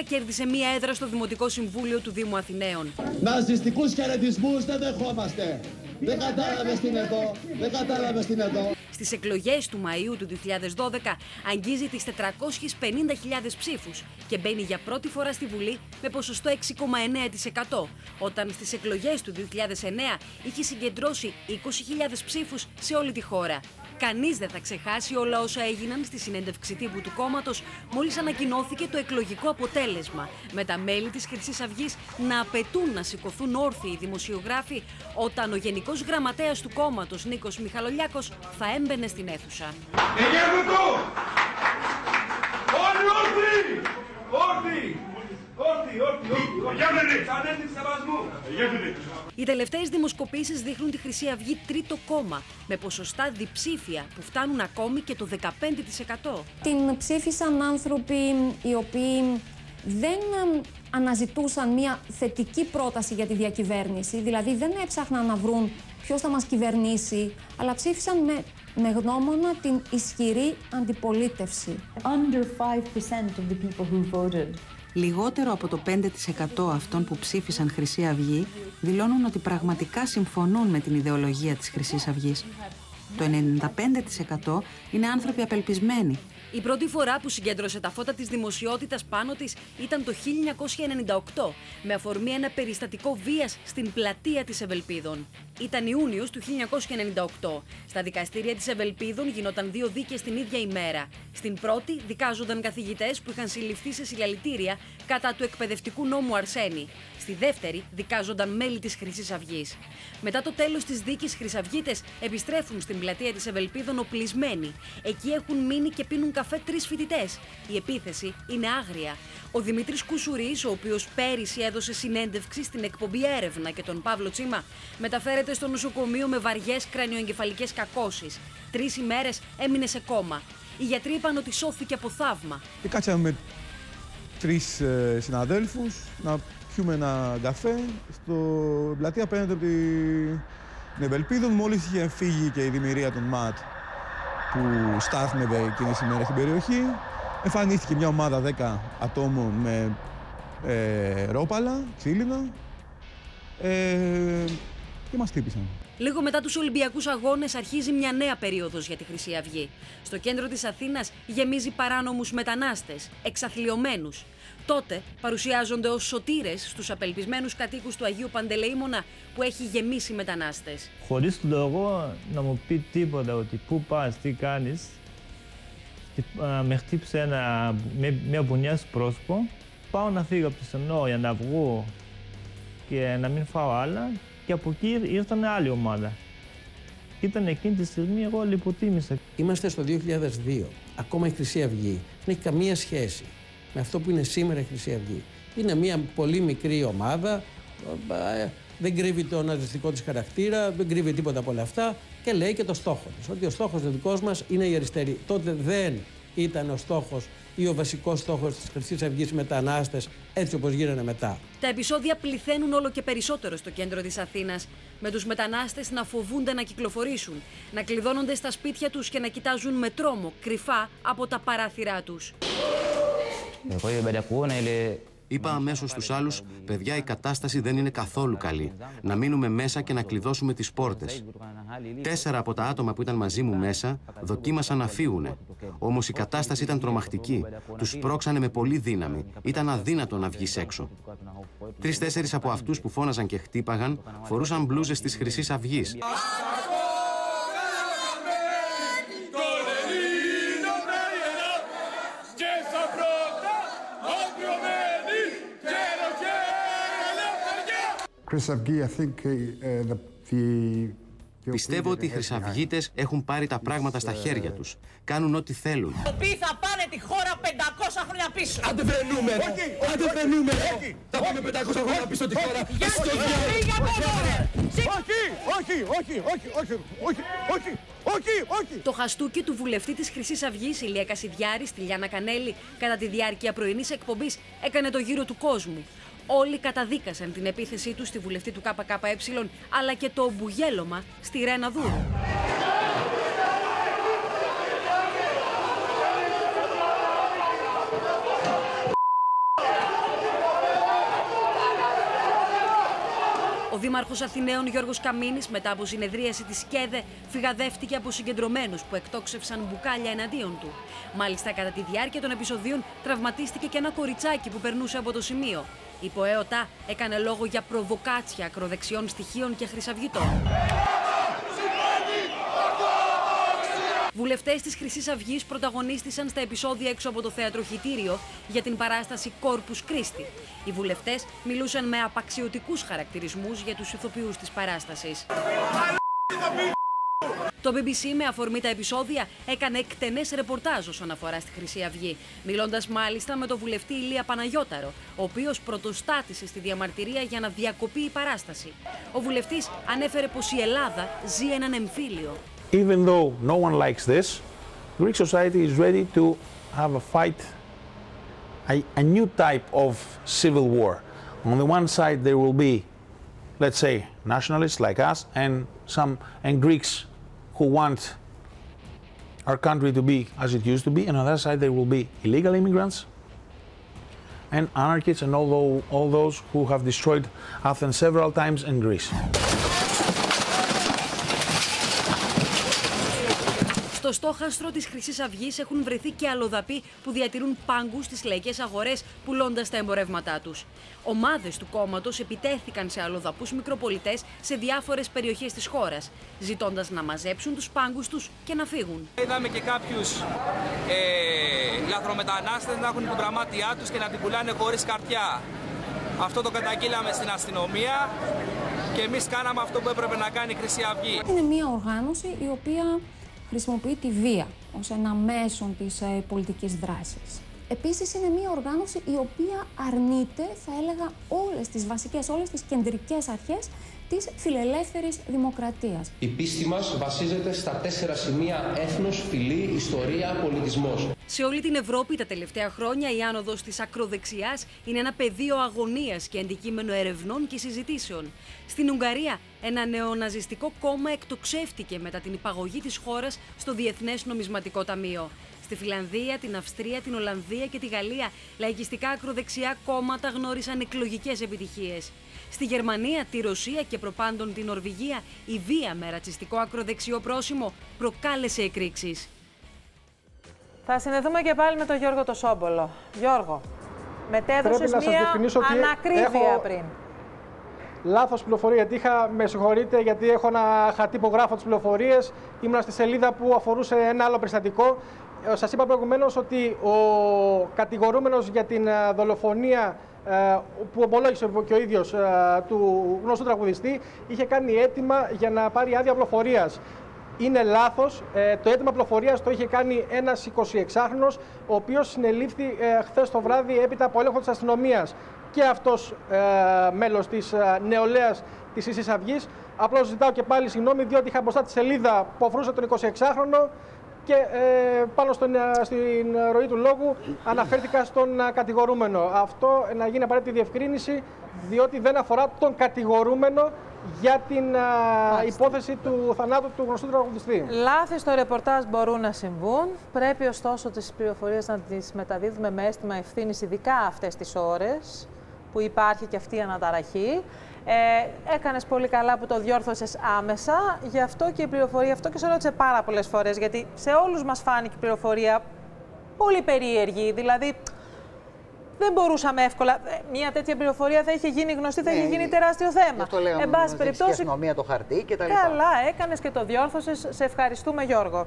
2010 κέρδισε μία έδρα στο Δημοτικό Συμβούλιο του Δήμου Αθηναίων. Ναζιστικούς χαιρετισμούς δεν δεχόμαστε. Δεν κατάλαβες τι είναι εδώ. Δεν κατάλαβες τι είναι εδώ. Στις εκλογές του Μαΐου του 2012 αγγίζει τις 450.000 ψήφους και μπαίνει για πρώτη φορά στη Βουλή με ποσοστό 6,9%, όταν στις εκλογές του 2009 είχε συγκεντρώσει 20.000 ψήφους σε όλη τη χώρα. Κανείς δεν θα ξεχάσει όλα όσα έγιναν στη συνέντευξη τύπου του κόμματος μόλις ανακοινώθηκε το εκλογικό αποτέλεσμα. Με τα μέλη της Χρυσής Αυγής να απαιτούν να σηκωθούν όρθιοι οι δημοσιογράφοι όταν ο Γενικός Γραμματέας του κόμματος Νίκος Μιχαλολιάκος θα έμπαινε στην αίθουσα. Όλοι όρθιοι! Όρθιοι! Όρθιοι, όρθιοι, όρθιοι! Οι τελευταίες δημοσκοπήσεις δείχνουν τη Χρυσή Αυγή τρίτο κόμμα, με ποσοστά διψήφια που φτάνουν ακόμη και το 15%. Την ψήφισαν άνθρωποι οι οποίοι δεν αναζητούσαν μια θετική πρόταση για τη διακυβέρνηση, δηλαδή δεν έψαχναν να βρουν ποιος θα μας κυβερνήσει, αλλά ψήφισαν με, με γνώμονα την ισχυρή αντιπολίτευση. Under 5% of the people who voted Λιγότερο από το 5% αυτών που ψήφισαν Χρυσή Αυγή δηλώνουν ότι πραγματικά συμφωνούν με την ιδεολογία της Χρυσής Αυγής. Το 95% είναι άνθρωποι απελπισμένοι η πρώτη φορά που συγκέντρωσε τα φώτα της δημοσιότητας πάνω της ήταν το 1998, με αφορμή ένα περιστατικό βίας στην πλατεία της Ευελπίδων. Ήταν Ιούνιος του 1998. Στα δικαστήρια της Ευελπίδων γινόταν δύο δίκες την ίδια ημέρα. Στην πρώτη δικάζονταν καθηγητές που είχαν συλληφθεί σε συλλαλητήρια κατά του εκπαιδευτικού νόμου Αρσένη. Στη δεύτερη δικάζονταν μέλη της Χρυσής Αυγής. Μετά το τέλος της δίκης Χρυσαυγίτες επιστρέφουν στην πλατεία της Ευελπίδων οπλισμένοι. Εκεί έχουν μείνει και πίνουν καφέ τρεις φοιτητές. Η επίθεση είναι άγρια. Ο Δημήτρης Κουσουρή, ο οποίος πέρυσι έδωσε συνέντευξη στην εκπομπή Έρευνα και τον Παύλο Τσίμα, μεταφέρεται στο νοσοκομείο με βαριές κρανιοεγκεφαλικές κακώσεις. Τρεις ημέρες έμεινε σε κόμμα. Οι γιατροί είπαν ότι σώθηκε από θαύμα. Και κάτσαμε με τρεις ε, συναδέλφους να πιούμε ένα καφέ στο πλατεία απέναντι από την Ευελπίδων. Μόλις είχε φύγει και η δημιουργία των ΜΑΤ που στάθμευε εκείνες τις ημέρες στην περιοχή. Εμφανίστηκε μια ομάδα 10 ατόμων με ε, ρόπαλα, ξύλινα ε, και μας χτύπησαν. Λίγο μετά τους Ολυμπιακούς Αγώνες αρχίζει μια νέα περίοδος για τη Χρυσή Αυγή. Στο κέντρο της Αθήνας γεμίζει παράνομους μετανάστες, εξαθλειωμένους, Τότε παρουσιάζονται ως σωτήρες στους απελπισμένους κατοίκους του Αγίου Παντελεήμονα που έχει γεμίσει μετανάστες. Χωρίς λόγο να μου πει τίποτα ότι πού πας, τι κάνεις, με χτύπησε ένα, με, μια μπουνιά στο πρόσωπο. Πάω να φύγω από το στενό για να βγω και να μην φάω άλλα και από εκεί ήρθαν άλλη ομάδα. Ήταν εκείνη τη στιγμή εγώ λιποτίμησα. Είμαστε στο 2002. Ακόμα η Χρυσή Αυγή δεν έχει καμία σχέση με αυτό που είναι σήμερα η Χρυσή Αυγή. Είναι μια πολύ μικρή ομάδα, ε, δεν κρύβει το ναζιστικό της χαρακτήρα, δεν κρύβει τίποτα από όλα αυτά και λέει και το στόχο της. Ότι ο στόχος δικός μας είναι η αριστερή. Τότε δεν ήταν ο στόχος ή ο βασικός στόχος της Χρυσής Αυγής μετανάστες, έτσι όπως γίνανε μετά. Τα επεισόδια πληθαίνουν όλο και περισσότερο στο κέντρο της Αθήνας, με τους μετανάστες να φοβούνται να κυκλοφορήσουν, να κλειδώνονται στα σπίτια τους και να κοιτάζουν με τρόμο κρυφά από τα παράθυρά τους. Είπα αμέσως στους άλλους: Παιδιά, η κατάσταση δεν είναι καθόλου καλή. Να μείνουμε μέσα και να κλειδώσουμε τις πόρτες. Τέσσερα από τα άτομα που ήταν μαζί μου μέσα δοκίμασαν να φύγουν. Όμως η κατάσταση ήταν τρομακτική. Τους πρόξανε με πολύ δύναμη. Ήταν αδύνατο να βγεις έξω. Τρει-τέσσερι από αυτούς που φώναζαν και χτύπαγαν φορούσαν μπλούζες της Χρυσής Αυγής. Πιστεύω ότι οι χρυσαυγίτε έχουν πάρει τα πράγματα στα χέρια τους. Κάνουν ό,τι θέλουν. Οι οποίοι θα πάνε τη χώρα 500 χρόνια πίσω. Αν δεν βρενούμε! Αν δεν! Θα πάμε 500 χρόνια πίσω τη χώρα! Για το Όχι! Όχι! Όχι! Όχι! Όχι! Όχι! Όχι! Όχι. Το χαστούκι του βουλευτή της Χρυσής Αυγής, Ηλία Κασιδιάρη, στη Λιάννα Κανέλη, κατά τη διάρκεια πρωινής εκπομπής, έκανε το γύρο του κόσμου. Όλοι καταδίκασαν την επίθεσή τους στη βουλευτή του ΚΚΕ, αλλά και το μπουγέλωμα στη Ρένα Δούρου. Ο Δήμαρχος Αθηναίων Γιώργος Καμίνης μετά από συνεδρίαση της ΚΕΔΕ φυγαδεύτηκε από συγκεντρωμένους που εκτόξευσαν μπουκάλια εναντίον του. Μάλιστα κατά τη διάρκεια των επεισοδίων τραυματίστηκε και ένα κοριτσάκι που περνούσε από το σημείο. Η ΠΟΕΟΤΑ έκανε λόγο για προβοκάτσια ακροδεξιών στοιχείων και χρυσαυγητών. Βουλευτές της Χρυσής Αυγής πρωταγωνίστησαν στα επεισόδια έξω από το θεατροχητήριο για την παράσταση Corpus Christi. Οι βουλευτές μιλούσαν με απαξιωτικούς χαρακτηρισμούς για τους ηθοποιούς της παράστασης. Το BBC με αφορμή τα επεισόδια έκανε εκτενές ρεπορτάζ όσον αφορά στη Χρυσή Αυγή, μιλώντας μάλιστα με τον βουλευτή Ηλία Παναγιώταρο, ο οποίος πρωτοστάτησε στη διαμαρτυρία για να διακοπεί η παράσταση. Ο βουλευτής ανέφερε πως η Ελλάδα ζει έναν εμφύλιο. Even though no one likes this, Greek society is ready to have a fight, a, a new type of civil war. On the one side there will be, let's say, nationalists like us and some and Greeks who want our country to be as it used to be, and on the other side there will be illegal immigrants and anarchists and all, tho- all those who have destroyed Athens several times in Greece. Στο στόχαστρο της Χρυσής Αυγής έχουν βρεθεί και αλλοδαποί που διατηρούν πάγκους στις λαϊκές αγορές, πουλώντας τα εμπορεύματά τους. Ομάδες του κόμματος επιτέθηκαν σε αλλοδαπούς μικροπολιτές σε διάφορες περιοχές της χώρας, ζητώντας να μαζέψουν τους πάγκους τους και να φύγουν. Είδαμε και κάποιους ε, λαθρομετανάστες να έχουν την πραμάτια τους και να την πουλάνε χωρίς καρτιά. Αυτό το καταγγείλαμε στην αστυνομία και εμείς κάναμε αυτό που έπρεπε να κάνει η Χρυσή Αυγή. Είναι μια οργάνωση η οποία χρησιμοποιεί τη βία ως ένα μέσο της ε, πολιτικής δράσης. Επίσης είναι μια οργάνωση η οποία αρνείται, θα έλεγα, όλες τις βασικές, όλες τις κεντρικές αρχές της φιλελεύθερης δημοκρατίας. Η πίστη μας βασίζεται στα τέσσερα σημεία έθνος, φυλή, ιστορία, πολιτισμός. Σε όλη την Ευρώπη τα τελευταία χρόνια η άνοδος της ακροδεξιάς είναι ένα πεδίο αγωνίας και αντικείμενο ερευνών και συζητήσεων. Στην Ουγγαρία ένα νεοναζιστικό κόμμα εκτοξεύτηκε μετά την υπαγωγή της χώρας στο Διεθνές Νομισματικό Ταμείο. Στη Φιλανδία, την Αυστρία, την Ολλανδία και τη Γαλλία, λαϊκιστικά ακροδεξιά κόμματα γνώρισαν εκλογικές επιτυχίες. Στη Γερμανία, τη Ρωσία και προπάντων την Νορβηγία, η βία με ρατσιστικό ακροδεξιό πρόσημο προκάλεσε εκρήξεις. Θα συνδεθούμε και πάλι με τον Γιώργο το Σόμπολο. Γιώργο, μετέδωσες Πρέπει να σας μία διευκρινίσω ότι ανακρίβεια έχω- πριν. Λάθος πληροφορία, γιατί είχα, με συγχωρείτε, γιατί έχω ένα χαρτί που γράφω τις πληροφορίες. Ήμουν στη σελίδα που αφορούσε ένα άλλο περιστατικό. Ε, Σας είπα προηγουμένως ότι ο κατηγορούμενος για την ε, δολοφονία ε, που ομολόγησε και ο ίδιος ε, του γνωστού τραγουδιστή είχε κάνει αίτημα για να πάρει άδεια πληροφορίας. Είναι λάθος. Ε, το αίτημα πληροφορίας το είχε κάνει ένας 26χρονος, ο οποίος συνελήφθη ε, χθες το βράδυ έπειτα από έλεγχο της αστυνομίας και αυτός ε, μέλος της ε, νεολαίας της Ίσης Αυγής. Απλώς ζητάω και πάλι συγγνώμη, διότι είχα μπροστά τη σελίδα που αφορούσε τον 26χρονο και ε, πάνω στον, ε, στην ροή του λόγου αναφέρθηκα στον ε, κατηγορούμενο. Αυτό ε, να γίνει απαραίτητη διευκρίνηση, διότι δεν αφορά τον κατηγορούμενο για την ε, υπόθεση του θανάτου του γνωστού τραγουδιστή. Λάθη στο ρεπορτάζ μπορούν να συμβούν. Πρέπει ωστόσο τις πληροφορίες να τις μεταδίδουμε με αίσθημα ευθύνης, ειδικά αυτές τις ώρες που υπάρχει και αυτή η αναταραχή. Ε, Έκανες πολύ καλά που το διόρθωσες άμεσα. Γι' αυτό και η πληροφορία, αυτό και σε ρώτησε πάρα πολλές φορές. Γιατί σε όλους μας φάνηκε η πληροφορία πολύ περίεργη. Δηλαδή, δεν μπορούσαμε εύκολα. ε, Μια τέτοια πληροφορία θα είχε γίνει γνωστή, θα Ναι, είχε γίνει γι- τεράστιο θέμα. Γι' αυτό λέγαμε Εν να πάση μας δείξει και η περιπτώσει, αστυνομία το χαρτί και τα λοιπά. Καλά, έκανες και το διόρθωσες. Σε ευχαριστούμε, Γιώργο.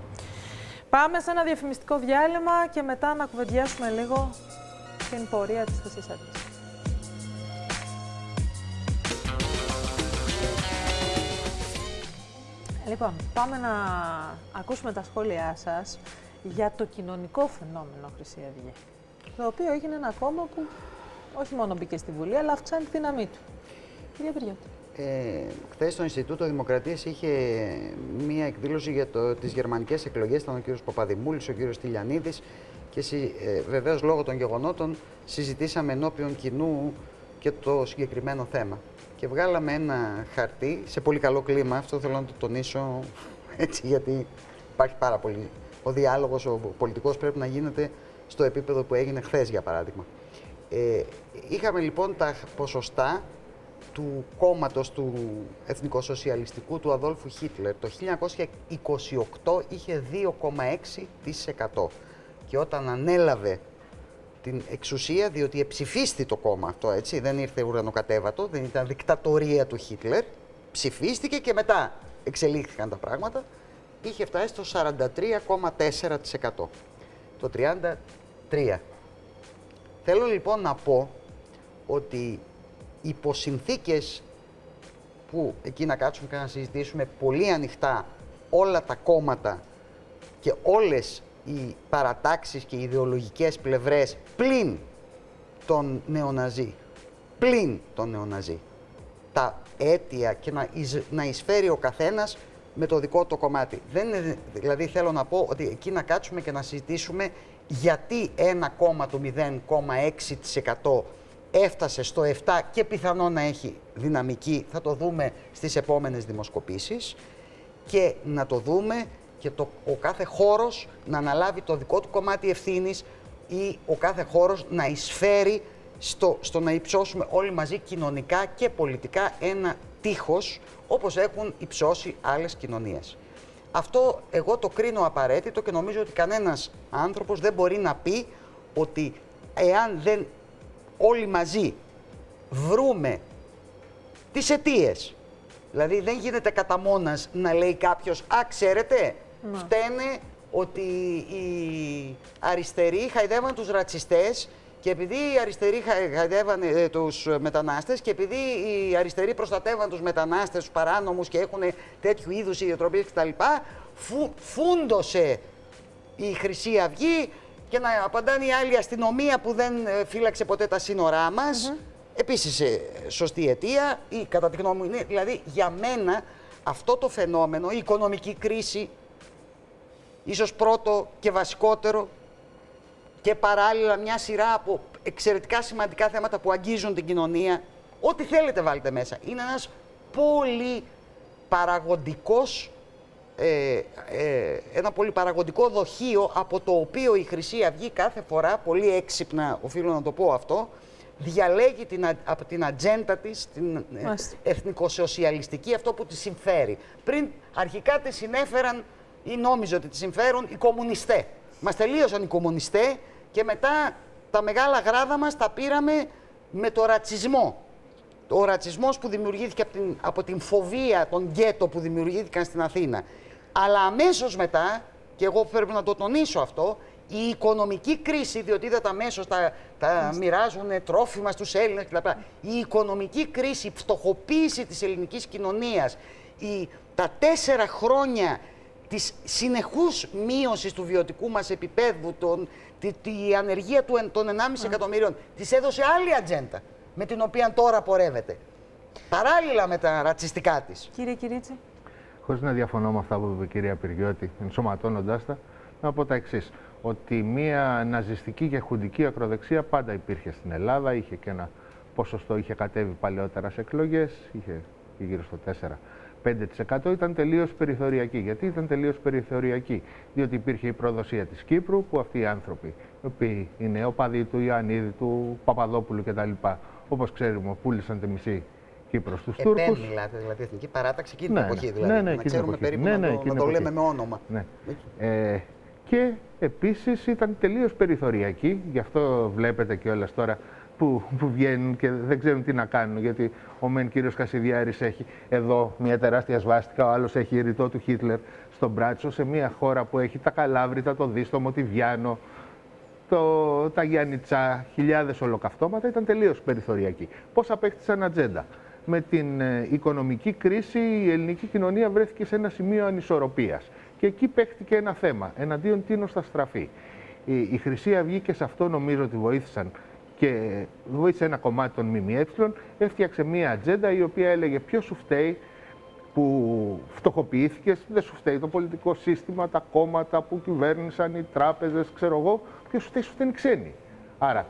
Πάμε σε ένα διαφημιστικό διάλειμμα και μετά να κουβεντιάσουμε λίγο την πορεία της Χρυσής Λοιπόν, πάμε να ακούσουμε τα σχόλιά σας για το κοινωνικό φαινόμενο Χρυσή Αυγή, το οποίο έγινε ένα κόμμα που όχι μόνο μπήκε στη Βουλή, αλλά αυξάνει τη δύναμή του. Κυρία Πυριώτη. Ε, Χθες στο Ινστιτούτο Δημοκρατίας είχε μία εκδήλωση για το, τις γερμανικές εκλογές. Ήταν ο κύριος Παπαδημούλης, ο κύριος Τηλιανίδης και συ, ε, βεβαίως λόγω των γεγονότων συζητήσαμε ενώπιον κοινού και το συγκεκριμένο θέμα. Και βγάλαμε ένα χαρτί σε πολύ καλό κλίμα, αυτό θέλω να το τονίσω έτσι γιατί υπάρχει πάρα πολύ. Ο διάλογος, ο πολιτικός πρέπει να γίνεται στο επίπεδο που έγινε χθες για παράδειγμα. Ε, είχαμε λοιπόν τα ποσοστά του κόμματος του εθνικοσοσιαλιστικού του Αδόλφου Χίτλερ. Το 1928 είχε 2,6% και όταν ανέλαβε την εξουσία, διότι εψηφίστη το κόμμα αυτό, έτσι, δεν ήρθε ουρανοκατέβατο, δεν ήταν δικτατορία του Χίτλερ, ψηφίστηκε και μετά εξελίχθηκαν τα πράγματα. είχε φτάσει στο 43,4%. Το 33%. Θέλω λοιπόν να πω ότι υπό συνθήκες που εκεί να κάτσουμε και να συζητήσουμε πολύ ανοιχτά όλα τα κόμματα και όλες οι παρατάξεις και οι ιδεολογικές πλευρές πλην τον νεοναζί, πλην τον νεοναζί, τα αίτια και να, εισ- να εισφέρει ο καθένας με το δικό του κομμάτι. Δεν είναι, δηλαδή θέλω να πω ότι εκεί να κάτσουμε και να συζητήσουμε γιατί ένα κόμμα το 0,6% έφτασε στο 7% και πιθανό να έχει δυναμική, θα το δούμε στις επόμενες δημοσκοπήσεις και να το δούμε και το, ο κάθε χώρος να αναλάβει το δικό του κομμάτι ευθύνης ή ο κάθε χώρος να εισφέρει στο, στο να υψώσουμε όλοι μαζί κοινωνικά και πολιτικά ένα τείχος όπως έχουν υψώσει άλλες κοινωνίες. Αυτό εγώ το κρίνω απαραίτητο και νομίζω ότι κανένας άνθρωπος δεν μπορεί να πει ότι εάν δεν όλοι μαζί βρούμε τις αιτίες. Δηλαδή δεν γίνεται κατά μόνας να λέει κάποιος «Α, ξέρετε, Ναι. φταίνε ότι οι αριστεροί χαϊδεύαν τους ρατσιστές και επειδή οι αριστεροί χα- χαϊδεύαν ε, τους μετανάστες και επειδή οι αριστεροί προστατεύαν τους μετανάστες, τους παράνομους και έχουν τέτοιου είδους ιδιοτροπίες κτλ. Φου, φούντωσε η Χρυσή Αυγή και να απαντάνε η άλλη αστυνομία που δεν ε, φύλαξε ποτέ τα σύνορά μας. Επίσης ε, σωστή αιτία ή κατά τη γνώμη μου είναι. Δηλαδή για μένα αυτό το φαινόμενο, η οικονομική κρίση, ίσως πρώτο και βασικότερο και παράλληλα μια σειρά από εξαιρετικά σημαντικά θέματα που αγγίζουν την κοινωνία. Ό,τι θέλετε βάλτε μέσα. Είναι ένας πολύ παραγωγικός, ε, ε, ένα πολύ παραγωγικό δοχείο από το οποίο η Χρυσή Αυγή κάθε φορά, πολύ έξυπνα οφείλω να το πω αυτό, διαλέγει την, α- από την ατζέντα της, την ε, Μάλιστα. εθνικοσοσιαλιστική, αυτό που τη συμφέρει. Πριν αρχικά τη συνέφεραν ή νόμιζε ότι τη συμφέρουν οι κομμουνιστές. Μας τελείωσαν οι κομμουνιστές και μετά τα μεγάλα γράδα μας τα πήραμε με το ρατσισμό. Ο ρατσισμός που δημιουργήθηκε από την, από την φοβία των γκέτο που δημιουργήθηκαν στην Αθήνα. Αλλά αμέσως μετά, και εγώ πρέπει να το τονίσω αυτό, η οικονομική κρίση, διότι είδατε αμέσως τα, τα μοιράζουν τρόφιμα στους Έλληνες κλπ. Η οικονομική κρίση, η φτωχοποίηση της ελληνικής κοινωνίας, η, τα τέσσερα χρόνια της συνεχούς μείωσης του βιωτικού μας επίπεδου, τον, τη, τη ανεργία του, εν- των 1,5 εκατομμυρίων, της έδωσε άλλη ατζέντα, με την οποία τώρα πορεύεται. Παράλληλα με τα ρατσιστικά της. Κύριε Κυρίτσι. Χωρίς να διαφωνώ με αυτά που είπε η κυρία Πυριώτη, ενσωματώνοντάς τα, να πω τα εξής. Ότι μια ναζιστική και χουντική ακροδεξία πάντα υπήρχε στην Ελλάδα. Είχε και ένα ποσοστό, είχε κατέβει παλαιότερα σε εκλογές, είχε γύρω στο 4-5% ήταν τελείως περιθωριακή. Γιατί ήταν τελείως περιθωριακή, Διότι υπήρχε η προδοσία της Κύπρου, που αυτοί οι άνθρωποι, οι οποίοι είναι οπαδοί του Ιωαννίδη, του Παπαδόπουλου κτλ., όπως ξέρουμε, πούλησαν τη μισή Κύπρος στους Τούρκους. ΕΠΕΝ μιλάτε, δηλαδή Εθνική Παράταξη, εκείνη Ναι, την εποχή ναι. δηλαδή. Ναι, ναι, να εκείνη την ξέρουμε εποχή. περίπου Ναι, να ναι, το, εκείνη να το την λέμε εποχή. με όνομα. Ναι. Ε, και επίσης ήταν τελείως περιθωριακοί, γι' αυτό βλέπετε κιόλας τώρα που, που βγαίνουν και δεν ξέρουν τι να κάνουν, γιατί ο μεν κύριος Κασιδιάρης έχει εδώ μια τεράστια σβάστηκα, ο άλλος έχει ρητό του Χίτλερ στον μπράτσο, σε μια χώρα που έχει τα Καλάβρητα, το Δίστομο, τη Βιάνο, το, τα Γιάννητσά, χιλιάδες ολοκαυτώματα, ήταν τελείως περιθωριακοί. Πώς απέκτησαν ατζέντα; Με την ε, οικονομική κρίση η ελληνική κοινωνία βρέθηκε σε ένα σημείο ανισορροπίας. Και εκεί παίχτηκε ένα θέμα, εναντίον τίνος θα στραφεί. Η, η Χρυσή Αυγή και σε αυτό νομίζω ότι βοήθησαν και βοήθησε ένα κομμάτι των ΜΜΕ, έφτιαξε μία ατζέντα η οποία έλεγε ποιος σου φταίει που φτωχοποιήθηκες, δεν σου φταίει το πολιτικό σύστημα, τα κόμματα που κυβέρνησαν, οι τράπεζες, ξέρω εγώ. Ποιος σου φταίει, σου φταίνει ξένοι. Άρα,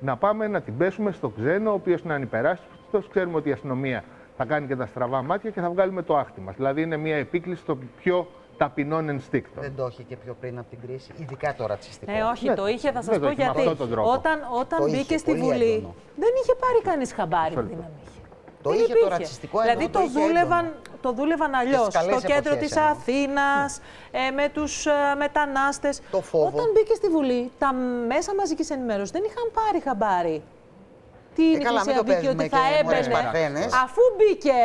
να πάμε να την πέσουμε στο ξένο, ο οποίος είναι ανυπεράσπιστος. Ξέρουμε ότι η αστυνομία θα κάνει και τα στραβά μάτια και θα βγάλουμε το άχτη μας. Δηλαδή, είναι μια επίκληση των πιο ταπεινών ενστίκτων. Δεν το είχε και πιο πριν από την κρίση, ειδικά το ρατσιστικό. Ναι, όχι, Ναι, το είχε, θα δεν σας το πω είχε με γιατί. αυτόν τον τρόπο. Όταν, όταν Το μπήκε είχε, στη πολύ Βουλή, έντονο. δεν είχε πάρει κανείς χαμπάρι Absolutely. τι να είχε. Το Δεν είχε το υπήρχε. ρατσιστικό Δηλαδή έντονο, το, το είχε δούλευαν, έντονο. το δούλευαν αλλιώς. στις καλές Στο κέντρο εποχές της εννοώ. Αθήνας, ε, με τους ε, μετανάστες. Το φόβο. Όταν μπήκε στη Βουλή, τα μέσα μαζικής ενημέρωσης δεν είχαν πάρει χαμπάρι. Τι είναι Ε, η καλά, Χρυσή μην το Αυγή και ότι παίζουμε θα και μωρές έμπαινε. παρθένες. Αφού μπήκε,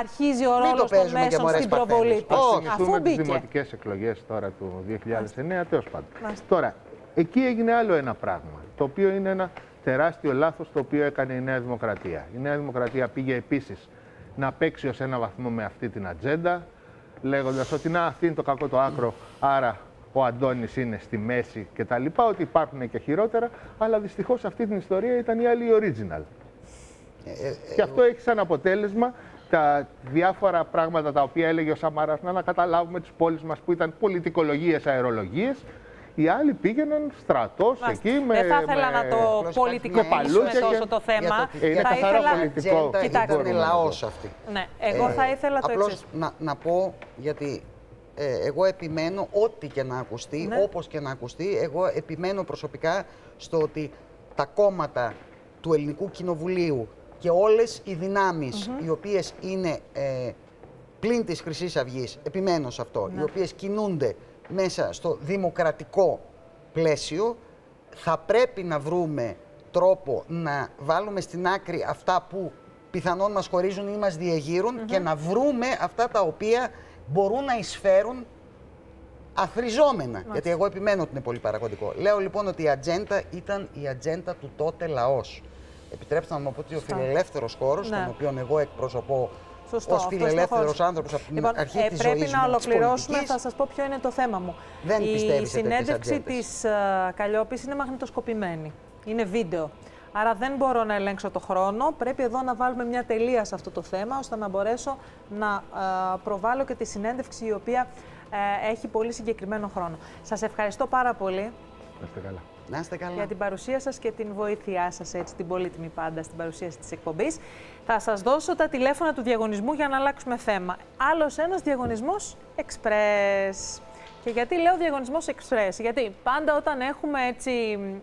αρχίζει ο Μην το ρόλος των παίζουμε και μέσων μωρές στην προβολή παρθένες. του. Ας Αφού θυμηθούμε τις μπήκε. δημοτικές εκλογές τώρα του 2009, τέλος πάντων. Μάλιστα. Τώρα, εκεί έγινε άλλο ένα πράγμα, το οποίο είναι ένα τεράστιο λάθος το οποίο έκανε η Νέα Δημοκρατία. Η Νέα Δημοκρατία πήγε επίσης να παίξει ως ένα βαθμό με αυτή την ατζέντα, λέγοντας ότι να, αυτή είναι το κακό το άκρο, άρα ο Αντώνης είναι στη μέση και τα λοιπά, ότι υπάρχουν και χειρότερα, αλλά δυστυχώς αυτή την ιστορία ήταν η άλλη η original. Και αυτό έχει σαν αποτέλεσμα τα διάφορα πράγματα τα οποία έλεγε ο Σαμαράς να καταλάβουμε τις πόλεις μας που ήταν πολιτικολογίες, αερολογίες. Οι άλλοι πήγαιναν στρατός Μάλιστα. εκεί με. Δεν θα ήθελα με- να το με πολιτικοποιήσουμε παλούκια τόσο και- το θέμα. Ε, Είναι Θα καθαρά ήθελα- πολιτικό. Κοιτάξτε. Ήταν λαός αυτή. Ναι, εγώ θα ήθελα το Ε, απλώς εξής. να, να πω, γιατί ε, εγώ επιμένω ό,τι και να ακουστεί, Ναι. όπως και να ακουστεί, εγώ επιμένω προσωπικά στο ότι τα κόμματα του Ελληνικού Κοινοβουλίου και όλες οι δυνάμεις οι οποίες είναι ε, πλην της χρυσής Αυγής, επιμένω σε αυτό, Ναι. οι οποίες κινούνται μέσα στο δημοκρατικό πλαίσιο, θα πρέπει να βρούμε τρόπο να βάλουμε στην άκρη αυτά που πιθανόν μας χωρίζουν ή μας διεγείρουν και να βρούμε αυτά τα οποία μπορούν να εισφέρουν αθροιζόμενα. Γιατί εγώ επιμένω ότι είναι πολύ παραγωγικό. Λέω λοιπόν ότι η ατζέντα ήταν η ατζέντα του τότε λαός. Επιτρέψτε να μου πω ότι ο Σωστά. φιλελεύθερος χώρος, Ναι. τον οποίο εγώ εκπροσωπώ Σωστό, ως αυτός είναι ο φιλελεύθερος χώρος. άνθρωπος από την Λοιπόν, αρχή ε, της πρέπει ζωής να μου, της ολοκληρώσουμε. πολιτικής. Θα σας πω ποιο είναι το θέμα μου. Δεν Η πιστεύεις σε τέτοιες συνέντευξη ατζέντες. της ε, Καλλιόπης είναι μαγνητοσκοπημένη. Είναι βίντεο. Άρα δεν μπορώ να ελέγξω το χρόνο. Πρέπει εδώ να βάλουμε μια τελεία σε αυτό το θέμα, ώστε να μπορέσω να ε, προβάλλω και τη συνέντευξη η οποία ε, έχει πολύ συγκεκριμένο χρόνο. Σας ευχαριστώ πάρα πολύ Να είστε καλά. Να είστε καλά. για την παρουσία σας και την βοήθειά σας, έτσι, την πολύτιμη πάντα στην παρουσίαση της εκπομπής. Θα σας δώσω τα τηλέφωνα του διαγωνισμού για να αλλάξουμε θέμα. Άλλος ένας διαγωνισμός Express. Και γιατί λέω διαγωνισμός Express, γιατί πάντα όταν έχουμε έτσι,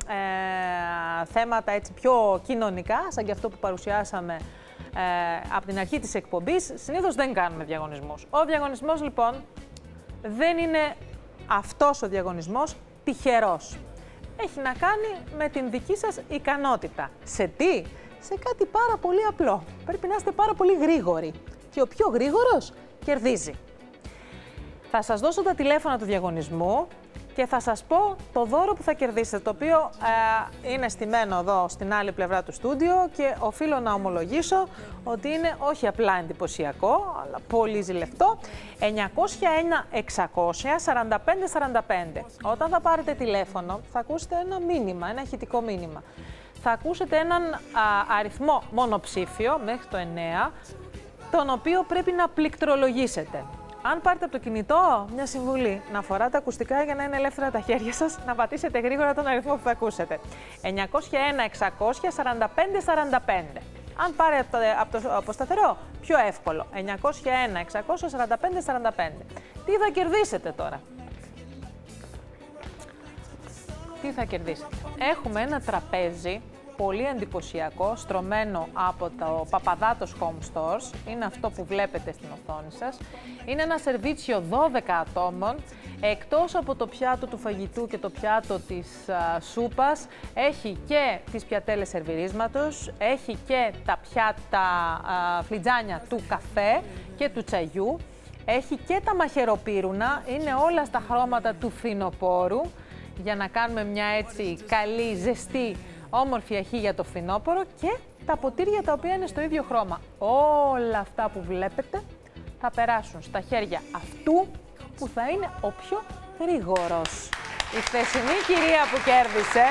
ε, θέματα έτσι πιο κοινωνικά, σαν και αυτό που παρουσιάσαμε ε, από την αρχή της εκπομπής, συνήθως δεν κάνουμε διαγωνισμούς. Ο διαγωνισμός λοιπόν δεν είναι αυτός ο διαγωνισμός τυχερός. Έχει να κάνει με την δική σας ικανότητα. Σε τι; Σε κάτι πάρα πολύ απλό. Πρέπει να είστε πάρα πολύ γρήγοροι. Και ο πιο γρήγορος κερδίζει. Θα σας δώσω τα τηλέφωνα του διαγωνισμού και θα σας πω το δώρο που θα κερδίσετε, το οποίο ε, είναι στημένο εδώ στην άλλη πλευρά του στούντιο και οφείλω να ομολογήσω ότι είναι όχι απλά εντυπωσιακό, αλλά πολύ ζηλευτό. 901-600-4545. Όταν θα πάρετε τηλέφωνο, θα ακούσετε ένα μήνυμα, ένα ηχητικό μήνυμα. Θα ακούσετε έναν α, αριθμό μονοψήφιο μέχρι το 9, τον οποίο πρέπει να πληκτρολογήσετε. Αν πάρετε από το κινητό, μια συμβουλή, να φοράτε ακουστικά για να είναι ελεύθερα τα χέρια σας, να πατήσετε γρήγορα τον αριθμό που θα ακούσετε. 901-600-4545. Αν πάρετε από το, από το από σταθερό, πιο εύκολο. 901-645-45. Τι θα κερδίσετε τώρα; Τι θα κερδίσετε; Έχουμε ένα τραπέζι πολύ εντυπωσιακό, στρωμένο από το Παπαδάτος Home Stores. Είναι αυτό που βλέπετε στην οθόνη σας. Είναι ένα σερβίτσιο 12 ατόμων. Εκτός από το πιάτο του φαγητού και το πιάτο της α, σούπας, έχει και τις πιατέλες σερβιρίσματος, έχει και τα πιάτα α, φλιτζάνια του καφέ και του τσαγιού, έχει και τα μαχαιροπύρουνα, είναι όλα στα χρώματα του φθινοπόρου για να κάνουμε μια έτσι καλή, ζεστή, όμορφη αρχή για το φθινόπωρο και τα ποτήρια τα οποία είναι στο ίδιο χρώμα. Όλα αυτά που βλέπετε θα περάσουν στα χέρια αυτού που θα είναι ο πιο γρήγορος. Η χθεσινή κυρία που κέρδισε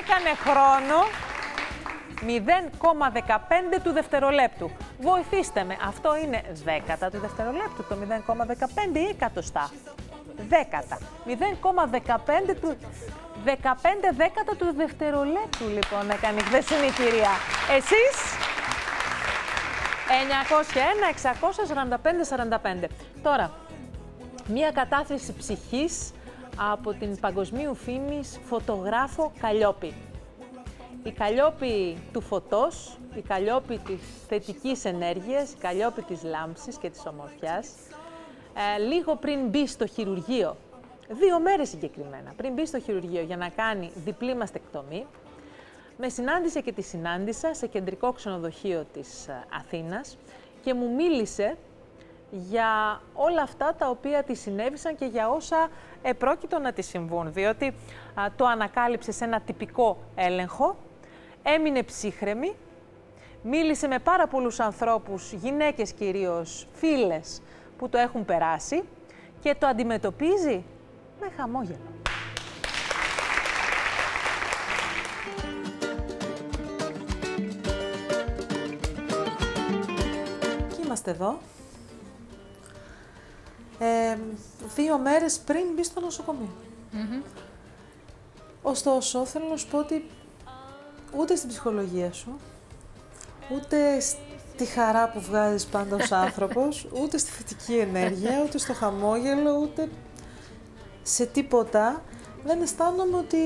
έκανε χρόνο 0,15 του δευτερολέπτου. Βοηθήστε με. Αυτό είναι δέκατα του δευτερολέπτου, το 0,15 ή εκατοστά. Δέκατα. 0,15 του... 15 δέκατα του δευτερολέπτου, λοιπόν, έκανε η χθεσινή κυρία. Εσείς... 901-645-45. Τώρα, μία κατάθεση ψυχής από την παγκοσμίου φήμης φωτογράφο Καλλιόπη. Η Καλλιόπη του φωτός, η Καλλιόπη της θετικής ενέργειας, η Καλλιόπη της λάμψης και της ομορφιάς, ε, λίγο πριν μπει στο χειρουργείο, δύο μέρες συγκεκριμένα, πριν μπει στο χειρουργείο για να κάνει διπλή μαστεκτομή, Με συνάντησε και τη συνάντησα σε κεντρικό ξενοδοχείο της ε, Αθήνας και μου μίλησε για όλα αυτά τα οποία τη συνέβησαν και για όσα επρόκειτο να τη συμβούν, διότι το ανακάλυψε σε ένα τυπικό έλεγχο, έμεινε ψύχρεμη, μίλησε με πάρα πολλούς ανθρώπους, γυναίκες κυρίως, φίλες, που το έχουν περάσει και το αντιμετωπίζει με χαμόγελο. Και είμαστε εδώ. Ε, δύο μέρες πριν μπει στο νοσοκομείο. Ωστόσο, θέλω να σου πω ότι ούτε στην ψυχολογία σου, ούτε στη χαρά που βγάζεις πάντα ως άνθρωπος, ούτε στη θετική ενέργεια, ούτε στο χαμόγελο, ούτε σε τίποτα, δεν αισθάνομαι ότι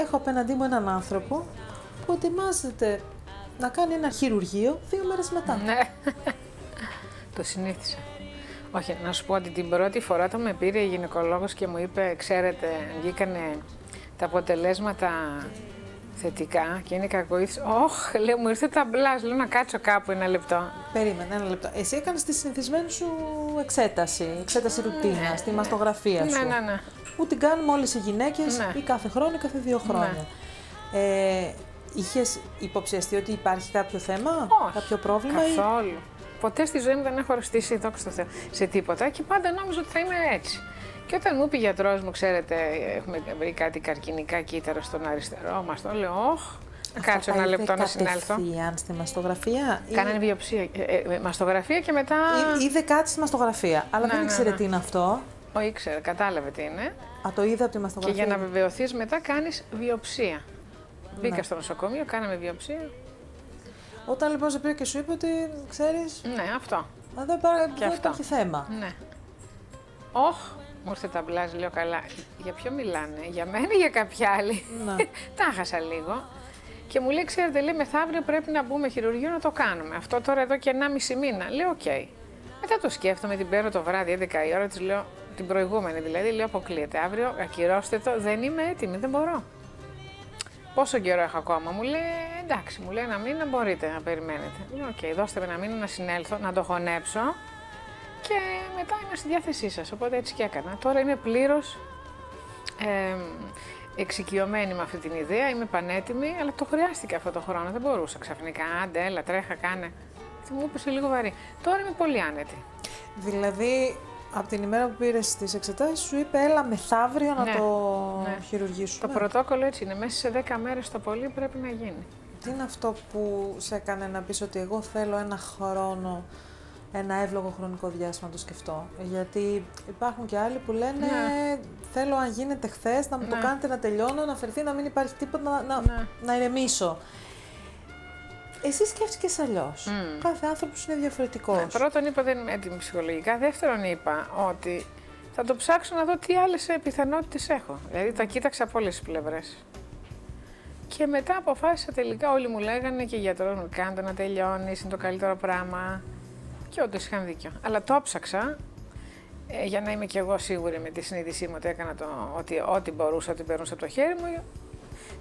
έχω απέναντί μου έναν άνθρωπο που ετοιμάζεται να κάνει ένα χειρουργείο δύο μέρες μετά. Ναι, το συνήθισα. Όχι, να σου πω ότι την πρώτη φορά το με πήρε η γυναικολόγος και μου είπε, ξέρετε, βγήκανε τα αποτελέσματα θετικά και είναι κακοήθηση. Όχ, λέω, μου ήρθε τα μπλάς, λέω να κάτσω κάπου ένα λεπτό. Περίμενε ένα λεπτό. Εσύ έκανες τη συνηθισμένη σου εξέταση, εξέταση ρουτίνας, Ναι. στη μαστογραφία Ναι, σου. ναι, ναι. Που την κάνουμε όλες οι γυναίκες Ναι. ή κάθε χρόνο ή κάθε δύο χρόνια. Ε, είχες υποψιαστεί ότι υπάρχει κάποιο θέμα, Όχι, κάποιο πρόβλημα ή... Καθόλου. Ποτέ στη ζωή μου δεν έχω αρρωστήσει, δόξα τω Θεώ, σε τίποτα και πάντα νόμιζα ότι θα είμαι έτσι. Και όταν μου είπε ο γιατρός μου, ξέρετε, έχουμε βρει κάτι καρκινικά κύτταρο στον αριστερό μας, το λέω, Ωχ, να κάτσω τα ένα είδε λεπτό να συνέλθω. κατευθείαν στη μαστογραφία. ή- Κάνανε βιοψία, ε, ε, μαστογραφία και μετά. Ή- Είδε κάτι στη μαστογραφία, αλλά Ναι, δεν ναι, ήξερε ναι. τι είναι αυτό. Ο ήξερε, κατάλαβε τι είναι. Α, το είδε από τη Και μαστογραφία. για να βεβαιωθείς, μετά κάνεις βιοψία. Μπήκα Ναι. στο νοσοκομείο, κάναμε βιοψία. Όταν λοιπόν σε πήρε και σου είπε ότι ξέρεις, Ναι, αυτό. εδώ υπά- Και εδώ αυτό. υπάρχει θέμα. Ναι. Όχ, μου ήρθε τα μπλάζ, λέω καλά. Για ποιο μιλάνε, για μένα ή για κάποια άλλη. Ναι. τα χάσα λίγο. Και μου λέει, ξέρετε, λέει, μεθαύριο πρέπει να μπούμε χειρουργείο να το κάνουμε. Αυτό τώρα εδώ και 1,5 μήνα. Λέω, οκ. Μετά το σκέφτομαι, την παίρνω το βράδυ, 11 η ώρα, της λέω, την προηγούμενη δηλαδή, λέω, αποκλείεται. Αύριο, ακυρώστε το, δεν είμαι έτοιμη, δεν μπορώ. Πόσο καιρό έχω ακόμα, μου λέει, εντάξει, μου λέει ένα μήνα μπορείτε να περιμένετε. Λέω, οκ, δώστε με ένα μήνα να συνέλθω, να το χωνέψω και μετά είμαι στη διάθεσή σας, οπότε έτσι και έκανα. Τώρα είμαι πλήρως ε, εξοικειωμένη με αυτή την ιδέα, είμαι πανέτοιμη, αλλά το χρειάστηκε αυτό το χρόνο, δεν μπορούσα ξαφνικά, άντε, έλα, τρέχα, κάνε. Μου έπεσε λίγο βαρύ. Τώρα είμαι πολύ άνετη. Δηλαδή, από την ημέρα που πήρες τις εξετάσεις, σου είπε έλα μεθαύριο να Ναι, το ναι. χειρουργήσουμε. Το πρωτόκολλο έτσι είναι, μέσα σε 10 μέρες το πολύ πρέπει να γίνει. Τι είναι αυτό που σε έκανε να πεις ότι εγώ θέλω ένα χρόνο, ένα εύλογο χρονικό διάστημα να το σκεφτώ. Γιατί υπάρχουν και άλλοι που λένε Ναι. θέλω αν γίνεται χθες να μου το Ναι. κάνετε να τελειώνω, να φερθεί, να μην υπάρχει τίποτα, να, να, Ναι. να ηρεμήσω. Εσύ σκέφτηκες αλλιώς. Μμ. Κάθε άνθρωπος είναι διαφορετικός. Ναι, Πρώτον είπα δεν είμαι έτοιμη ψυχολογικά. Δεύτερον είπα ότι θα το ψάξω να δω τι άλλες πιθανότητες έχω. Δηλαδή τα κοίταξα από όλες τις πλευρές. Και μετά αποφάσισα τελικά, όλοι μου λέγανε και οι γιατρός μου, κάντε να τελειώνει, είναι το καλύτερο πράγμα. Και όντως είχαν δίκιο. Αλλά το ψάξα ε, για να είμαι κι εγώ σίγουρη με τη συνείδησή μου ότι έκανα το, ότι ό,τι μπορούσα, ό,τι περνούσε από το χέρι μου.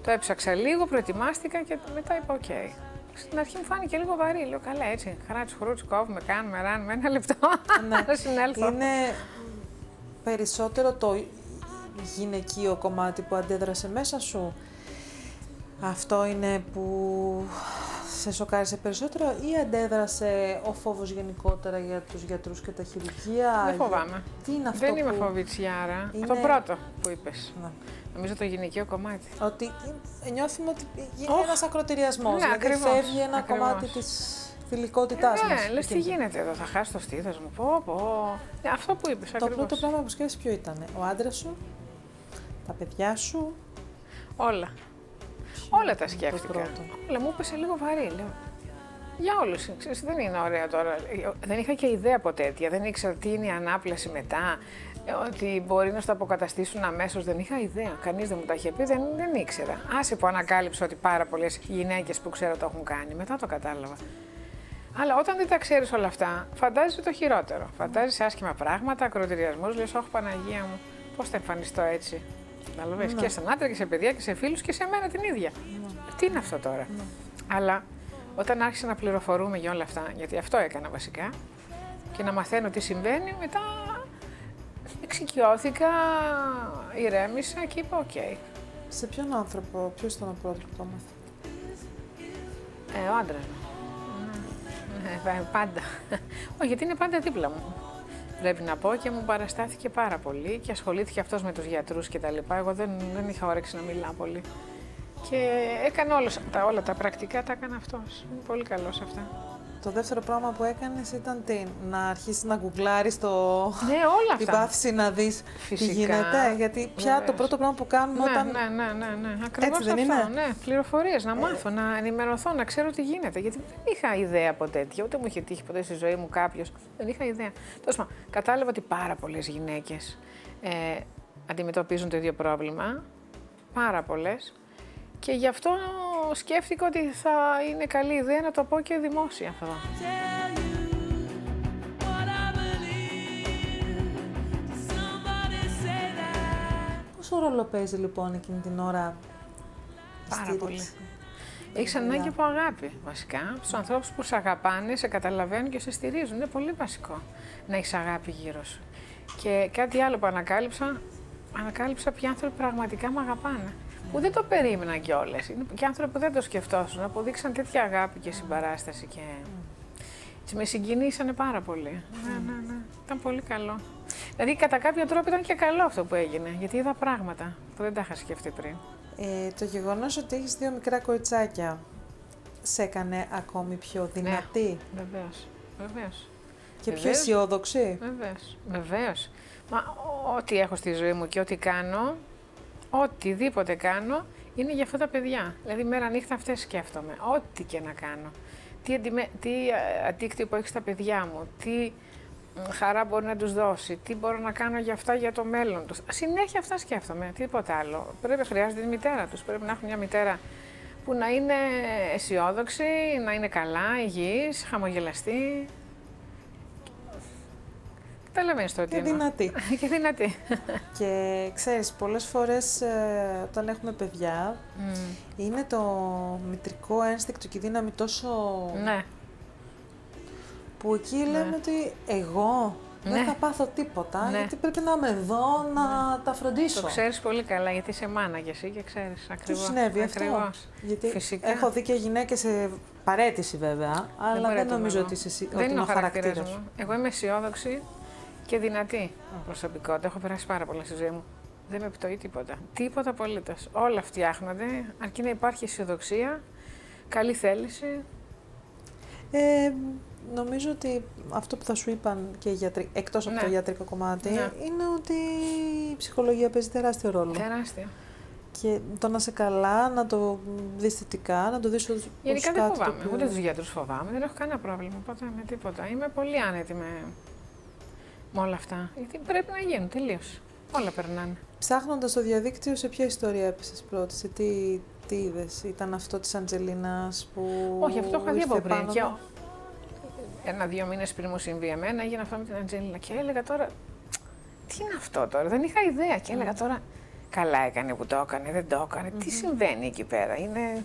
Το έψαξα λίγο, προετοιμάστηκα και μετά είπα: Οκ. Στην αρχή μου φάνηκε λίγο βαρύ. Λέω: Καλά, έτσι. Χαράτσι, χρούτσι, κόβουμε, κάνουμε, ράβουμε ένα λεπτό. να συνέλθω. Είναι περισσότερο το γυναικείο κομμάτι που αντέδρασε μέσα σου. Αυτό είναι που σε σοκάρισε περισσότερο ή αντέδρασε ο φόβος γενικότερα για τους γιατρούς και τα χειρουργεία; Δεν φοβάμαι. Τι είναι αυτό Δεν είμαι που... φοβητσιάρα. Είναι- Το πρώτο που είπες. Ναι. Νομίζω το γυναικείο κομμάτι. Ότι νιώθουμε ότι είναι ένας ακροτηριασμός, Ναι, δηλαδή ακριβώς, φεύγει ένα ακριβώς. κομμάτι της θηλυκότητάς Ε, μας. ναι, λες τι Εκεί. γίνεται εδώ, θα χάσει το στήθος μου. Πω, πω. Ναι, αυτό που είπες Το ακριβώς. πρώτο πράγμα που σκέφτεσαι ποιο ήταν, ο άντρας σου, τα παιδιά σου, Όλα. Όλα τα σκέφτηκα. πρώτο. Όλα μου έπεσε λίγο βαρύ. Λέω. Για όλους. Δεν είναι ωραία τώρα. Δεν είχα και ιδέα από τέτοια. Δεν ήξερα τι είναι η ανάπλαση μετά. ε, Ότι μπορεί να στο αποκαταστήσουν αμέσως. Δεν είχα ιδέα. Κανείς δεν μου τα είχε πει. Δεν, δεν ήξερα. Άσε που ανακάλυψα ότι πάρα πολλές γυναίκες που ξέρω το έχουν κάνει. Μετά το κατάλαβα. Αλλά όταν δεν τα ξέρεις όλα αυτά, φαντάζεσαι το χειρότερο. Φαντάζεσαι άσχημα πράγματα, ακροτηριασμούς. Λες, Όχι, Παναγία μου, πώς θα εμφανιστώ έτσι. Καταλαβες, Ναι. Και στον άντρα και σε παιδιά και σε φίλους και σε μένα την ίδια. Τι είναι αυτό τώρα; Αλλά όταν άρχισα να πληροφορούμαι για όλα αυτά, γιατί αυτό έκανα βασικά, και να μαθαίνω τι συμβαίνει, μετά εξοικειώθηκα, ηρέμησα και είπα: Οκ. Σε ποιον άνθρωπο, ποιος ήταν ο πρώτο που το έμαθε; Ε, ο άντρας μου. Ναι, ε, πάντα. Όχι, γιατί είναι πάντα δίπλα μου. Πρέπει να πω και μου παραστάθηκε πάρα πολύ και ασχολήθηκε αυτός με τους γιατρούς και τα λοιπά. Εγώ δεν, δεν είχα όρεξη να μιλάω πολύ. Και έκανε όλος, τα, όλα τα πρακτικά τα έκανε αυτός. Είναι πολύ καλός αυτά. Το δεύτερο πράγμα που έκανες ήταν τι, να αρχίσεις να γκουγκλάρεις το... Ναι, όλα την αυτά. πάθηση να δεις Φυσικά. τι γίνεται. Γιατί πια το Βεβαίως. πρώτο πράγμα που κάνουμε Ναι, όταν... ναι, ναι, ναι, ναι. Ακριβώς Έτσι δεν αυτό. είναι; Ναι, πληροφορίες, να μάθω, να ενημερωθώ, να ξέρω τι γίνεται. Γιατί δεν είχα ιδέα από τέτοια, ούτε μου είχε τύχει ποτέ στη ζωή μου κάποιος. Δεν είχα ιδέα. Τέλος πάντων, κατάλαβα ότι πάρα πολλές γυναίκες ε, αντιμετωπίζουν το ίδιο πρόβλημα. Πάρα πολλές. Και γι' αυτό σκέφτηκα ότι θα είναι καλή ιδέα να το πω και δημόσια αυτό. Πόσο ρόλο παίζει λοιπόν εκείνη την ώρα η Πάρα στήριξη; πολύ. Έχει ανάγκη από αγάπη, βασικά. Στου ανθρώπους που σε αγαπάνε, σε καταλαβαίνουν και σε στηρίζουν. Είναι πολύ βασικό να έχεις αγάπη γύρω σου. Και κάτι άλλο που ανακάλυψα, ανακάλυψα ποιοι άνθρωποι πραγματικά με αγαπάνε. Που δεν το περίμεναν κιόλας. Είναι και άνθρωποι που δεν το σκεφτόσουν. Αποδείξαν τέτοια αγάπη και συμπαράσταση. Και... έτσι Με συγκινήσανε πάρα πολύ. Ναι, ναι, ναι. Ήταν πολύ καλό. Δηλαδή, κατά κάποιο τρόπο ήταν και καλό αυτό που έγινε. Γιατί είδα πράγματα που δεν τα είχα σκεφτεί πριν. Ε, το γεγονός ότι έχεις δύο μικρά κοριτσάκια σε έκανε ακόμη πιο δυνατή; Βεβαίως. Βεβαίως. και πιο Βεβαίως. αισιόδοξη; Βεβαίως. Βεβαίως. Μα ό,τι έχω στη ζωή μου και ό,τι κάνω, οτιδήποτε κάνω, είναι για αυτά τα παιδιά. Δηλαδή, μέρα νύχτα αυτές σκέφτομαι. Ό,τι και να κάνω. Τι, αντιμε... τι ε, αντίκτυπο έχει στα παιδιά μου, τι μ, χαρά μπορεί να τους δώσει, τι μπορώ να κάνω για αυτά για το μέλλον τους. Συνέχεια αυτά σκέφτομαι, τίποτα άλλο. Πρέπει, χρειάζεται τη μητέρα τους. Πρέπει να έχουν μια μητέρα που να είναι αισιόδοξη, να είναι καλά, υγιής, χαμογελαστή. Καταλαβαίνεις το τι Και εννοώ. δυνατή. και δυνατή. Και ξέρεις, πολλές φορές ε, όταν έχουμε παιδιά, είναι το μητρικό ένστικτο και η δύναμη τόσο... Ναι. Που εκεί λέμε ότι εγώ Ναι. δεν θα πάθω τίποτα, Ναι. γιατί πρέπει να είμαι εδώ να τα φροντίσω. Το ξέρεις πολύ καλά, γιατί είσαι μάνα κι εσύ και ξέρεις Του ακριβώς. συνέβη ακριβώς. αυτό. Γιατί Φυσικά. έχω δει και γυναίκες σε παρέτηση βέβαια, αλλά μπορεί δεν το νομίζω εγώ. ότι, είσαι, εσύ- Δεν ότι είναι είναι ο ο χαρακτήρας χαρακτήρας σου. μου. Εγώ είμαι αισιόδοξη και δυνατή προσωπικότητα. Έχω περάσει πάρα πολλά στη ζωή μου. Δεν με επιτοεί τίποτα. Τίποτα απολύτως. Όλα φτιάχνονται, αρκεί να υπάρχει αισιοδοξία, καλή θέληση. Ε, νομίζω ότι αυτό που θα σου είπαν και οι γιατροί, εκτός από Ναι. το ιατρικό κομμάτι, Ναι. είναι ότι η ψυχολογία παίζει τεράστιο ρόλο. Τεράστιο. Και το να είσαι καλά, να το δεις θετικά, να το δεις ως, Γενικά ως δεν κάτι το φοβάμαι. οποίο- Ούτε τους γιατρούς φοβάμαι. Δεν έχω κανένα πρόβλημα ποτέ με τίποτα. Είμαι πολύ άνετη με, με όλα αυτά. Γιατί πρέπει να γίνουν τελείως. Όλα περνάνε. Ψάχνοντας το διαδίκτυο, σε ποια ιστορία έπεσες πρώτη, σε τι, τι είδες, ήταν αυτό της Αντζελίνας που Όχι, αυτό είχα δει ήρθε από πριν. πάνω Και του; ένα-δύο μήνες πριν μου συμβεί εμένα, έγινε αυτό με την Αντζέλινα και έλεγα τώρα. Τι είναι αυτό τώρα, δεν είχα ιδέα. Και έλεγα τώρα. Καλά έκανε που το έκανε, δεν το έκανε. Τι συμβαίνει εκεί πέρα. Είναι.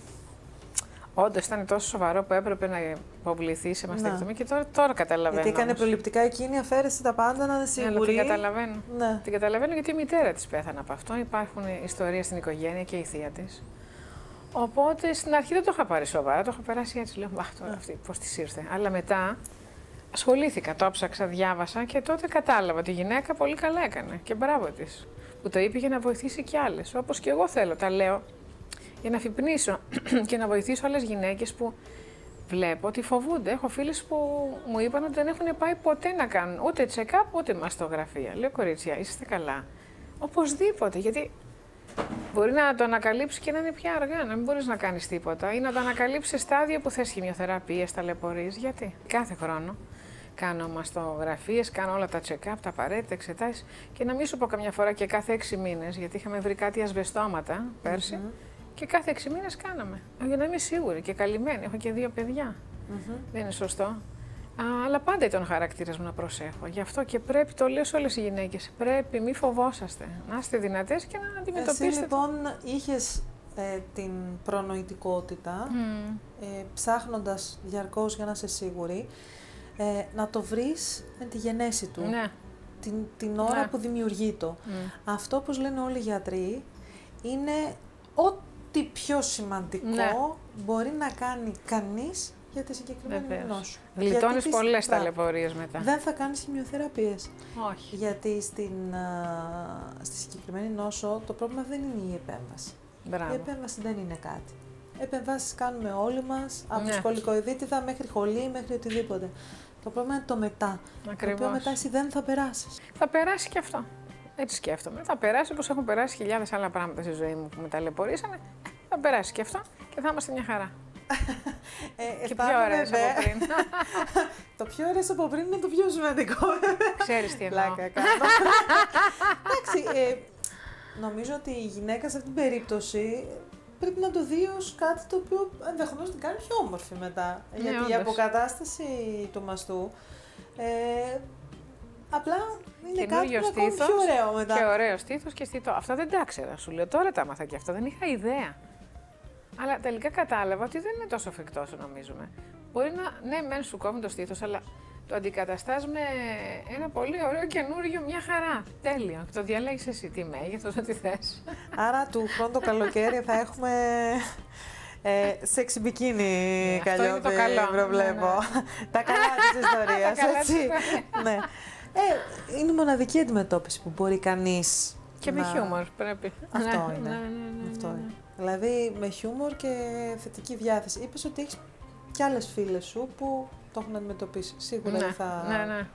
Όντως ήταν τόσο σοβαρό που έπρεπε να υποβληθεί σε μαστεκτομή και τώρα, τώρα καταλαβαίνω. Γιατί έκανε όμως. προληπτικά εκείνη, αφαίρεσε τα πάντα να είναι Ναι, αλλά σίγουρη. την καταλαβαίνω. Ναι. Την καταλαβαίνω γιατί η μητέρα της πέθανε από αυτό. Υπάρχουν ιστορίες στην οικογένεια και η θεία της. Οπότε στην αρχή δεν το είχα πάρει σοβαρά, το είχα περάσει έτσι. Λέω, Αχ, τώρα αυτή πώς της ήρθε. Αλλά μετά ασχολήθηκα, το ψάξα, διάβασα και τότε κατάλαβα ότι η γυναίκα πολύ καλά έκανε. Και μπράβο της. Που το είπε για να βοηθήσει και άλλες. Όπως και εγώ θέλω, τα λέω. Για να αφυπνίσω και να βοηθήσω άλλες γυναίκες που βλέπω ότι φοβούνται. Έχω φίλες που μου είπαν ότι δεν έχουν πάει ποτέ να κάνουν ούτε check-up ούτε μαστογραφία. Λέω κορίτσια, είστε καλά. Οπωσδήποτε, γιατί μπορεί να το ανακαλύψεις και να είναι πια αργά, να μην μπορείς να κάνεις τίποτα ή να το ανακαλύψεις σε στάδιο που θες χημειοθεραπείες, ταλαιπωρίε. Γιατί κάθε χρόνο κάνω μαστογραφίες, κάνω όλα τα check-up, τα απαραίτητα εξετάσεις και να μην σου πω καμιά φορά και κάθε έξι μήνες, γιατί είχαμε βρει κάτι ασβεστώματα πέρσι. Και κάθε έξι μήνες κάναμε. Για να είμαι σίγουρη και καλυμμένη. Έχω και δύο παιδιά. Δεν είναι σωστό. αλλά πάντα ήταν ο χαρακτήρας μου να προσέχω. Γι' αυτό και πρέπει, το λέω σε όλες οι γυναίκες. Πρέπει, μη φοβόσαστε. Να είστε δυνατές και να αντιμετωπίσετε. Εσύ λοιπόν είχες ε, την προνοητικότητα, ε, ψάχνοντας διαρκώς για να είσαι σίγουρη, ε, να το βρεις με τη γενέση του. Ναι. Την, την ώρα Ναι. που δημιουργεί το. Μμ. Αυτό, όπως λένε όλοι οι γιατροί, είναι ό,τι πιο σημαντικό Ναι. μπορεί να κάνει κανείς για τη συγκεκριμένη Βεβαίως. νόσο. Γλιτώνεις Γιατί τις- πολλές μπράβο. ταλαιπωρίες μετά. Δεν θα κάνεις χημειοθεραπείες. Όχι. Γιατί στην, α, στη συγκεκριμένη νόσο το πρόβλημα δεν είναι η επέμβαση. Μπράβο. Η επέμβαση δεν είναι κάτι. Επεμβάσεις κάνουμε όλοι μας, από Ναι. σκολικοειδίτιδα μέχρι χολή, μέχρι οτιδήποτε. Το πρόβλημα είναι το μετά. Το οποίο Ακριβώς. μετά εσύ δεν θα περάσεις. Θα περάσει και αυτό. Έτσι σκέφτομαι. Θα περάσει όπως έχουν περάσει χιλιάδες άλλα πράγματα στη ζωή μου που με ταλαιπωρήσανε. Ε, Θα περάσει και αυτό και θα είμαστε μια χαρά. Ε, και φτάνουμε, πιο ωραίες από δε. πριν. το πιο ωραίες από πριν είναι το πιο σημαντικό. Ξέρεις τι εννοώ. Πλάκα κάνω. Εντάξει, ε, νομίζω ότι η γυναίκα σε αυτήν την περίπτωση πρέπει να το δει ως κάτι το οποίο ενδεχομένως την κάνει πιο όμορφη μετά. Ναι, Γιατί η όντως. αποκατάσταση του μαστού ε, απλά είναι κάτι που Καινούριο είναι ακόμη στήθος πιο ωραίο μετά. Και ωραίο στήθος και στήθος. Αυτά δεν τα ήξερα. Σου λέω τώρα τα έμαθα και αυτά. Δεν είχα ιδέα. Αλλά τελικά κατάλαβα ότι δεν είναι τόσο φρικτό όσο νομίζουμε. Μπορεί να, ναι, μεν σου κόβει το στήθος, αλλά το αντικαταστάς με ένα πολύ ωραίο καινούριο, μια χαρά. Τέλειο. Το διαλέγεις εσύ τι μέγεθος, ό,τι θες. Άρα του χρόνου το καλοκαίρι θα έχουμε ε, σεξι μπικίνι Ναι, αυτό είναι καλλιόπη, το καλό. προβλέπω. Ναι, Τα καλά της ιστορίας, Τα καλά της έτσι. ιστορίας. ναι. Ε, είναι η μοναδική αντιμετώπιση που μπορεί κανείς Και με να- χιούμορ πρέπει. Αυτό Ναι, είναι. ναι, ναι, ναι, Αυτό ναι. είναι. Δηλαδή με χιούμορ και θετική διάθεση. Είπες ότι έχεις κι άλλες φίλες σου που το έχουν αντιμετωπίσει. Σίγουρα Ναι, δεν θα ναι, ναι.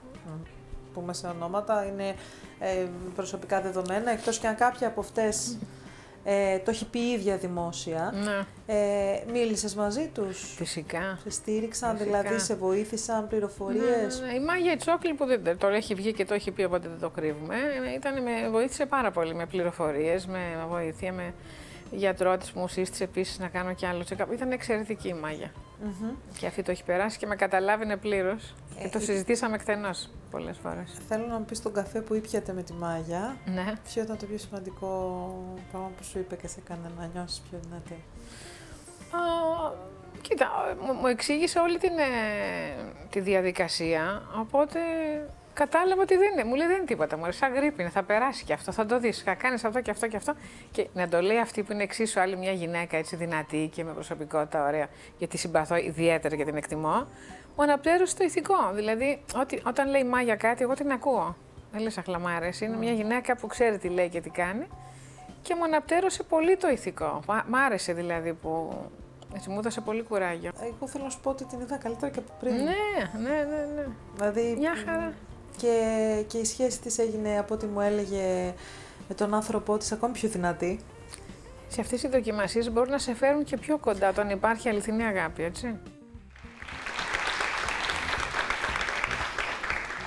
πούμε σε ονόματα, είναι ε, προσωπικά δεδομένα, εκτός και αν κάποια από αυτές ε, το έχει πει η ίδια δημόσια. Ναι. Ε, μίλησες μαζί τους; Φυσικά. Σε στήριξαν, Φυσικά. δηλαδή σε βοήθησαν, πληροφορίες; Ναι, ναι, ναι. Η Μάγια Ιτσόκλη που δεν, το έχει βγει και το έχει πει οπότε δεν το κρύβουμε, ε, ήταν, με βοήθησε πάρα πολύ με πληροφορίες, με βοήθεια, με γιατρό της που μου σύστησε επίσης να κάνω κι άλλο check-up. Ήταν εξαιρετική η Μάγια. Μμμ. Και αυτή το έχει περάσει και με καταλάβαινε πλήρως. και το ε, συζητήσαμε εκτενώς πολλές φορές. Θέλω να μου πεις τον καφέ που ήπιατε με τη Μάγια. Ναι. Ποιο ήταν το πιο σημαντικό πράγμα που σου είπε και σε έκανε να νιώσεις πιο δυνατή; Α, κοίτα, μου, μου εξήγησε όλη την, ε, τη διαδικασία, οπότε κατάλαβα ότι δεν είναι. Μου λέει δεν είναι τίποτα, μου λέει, σαν γρήπη είναι, θα περάσει και αυτό, θα το δεις, θα κάνεις αυτό και αυτό και αυτό. Και να το λέει αυτή που είναι εξίσου άλλη μια γυναίκα έτσι δυνατή και με προσωπικότητα ωραία, γιατί συμπαθώ ιδιαίτερα και την εκτιμώ, μου αναπλήρωσε το ηθικό. Δηλαδή, ότι, όταν λέει Μάγια κάτι, εγώ την ακούω. Δεν λες αχλαμάρες, είναι μια γυναίκα που ξέρει τι λέει και τι κάνει και μου αναπτέρωσε πολύ το ηθικό. Μ' μ' άρεσε δηλαδή που έτσι, μου έδωσε πολύ κουράγιο. Εγώ θέλω να σου πω ότι την είδα καλύτερα και από πριν. Ναι, ναι, ναι, ναι. Δηλαδή, Μια χαρά. Και, και η σχέση της έγινε από ό,τι μου έλεγε με τον άνθρωπό της ακόμη πιο δυνατή. Σε αυτές οι δοκιμασίες μπορούν να σε φέρουν και πιο κοντά όταν υπάρχει αληθινή αγάπη, έτσι.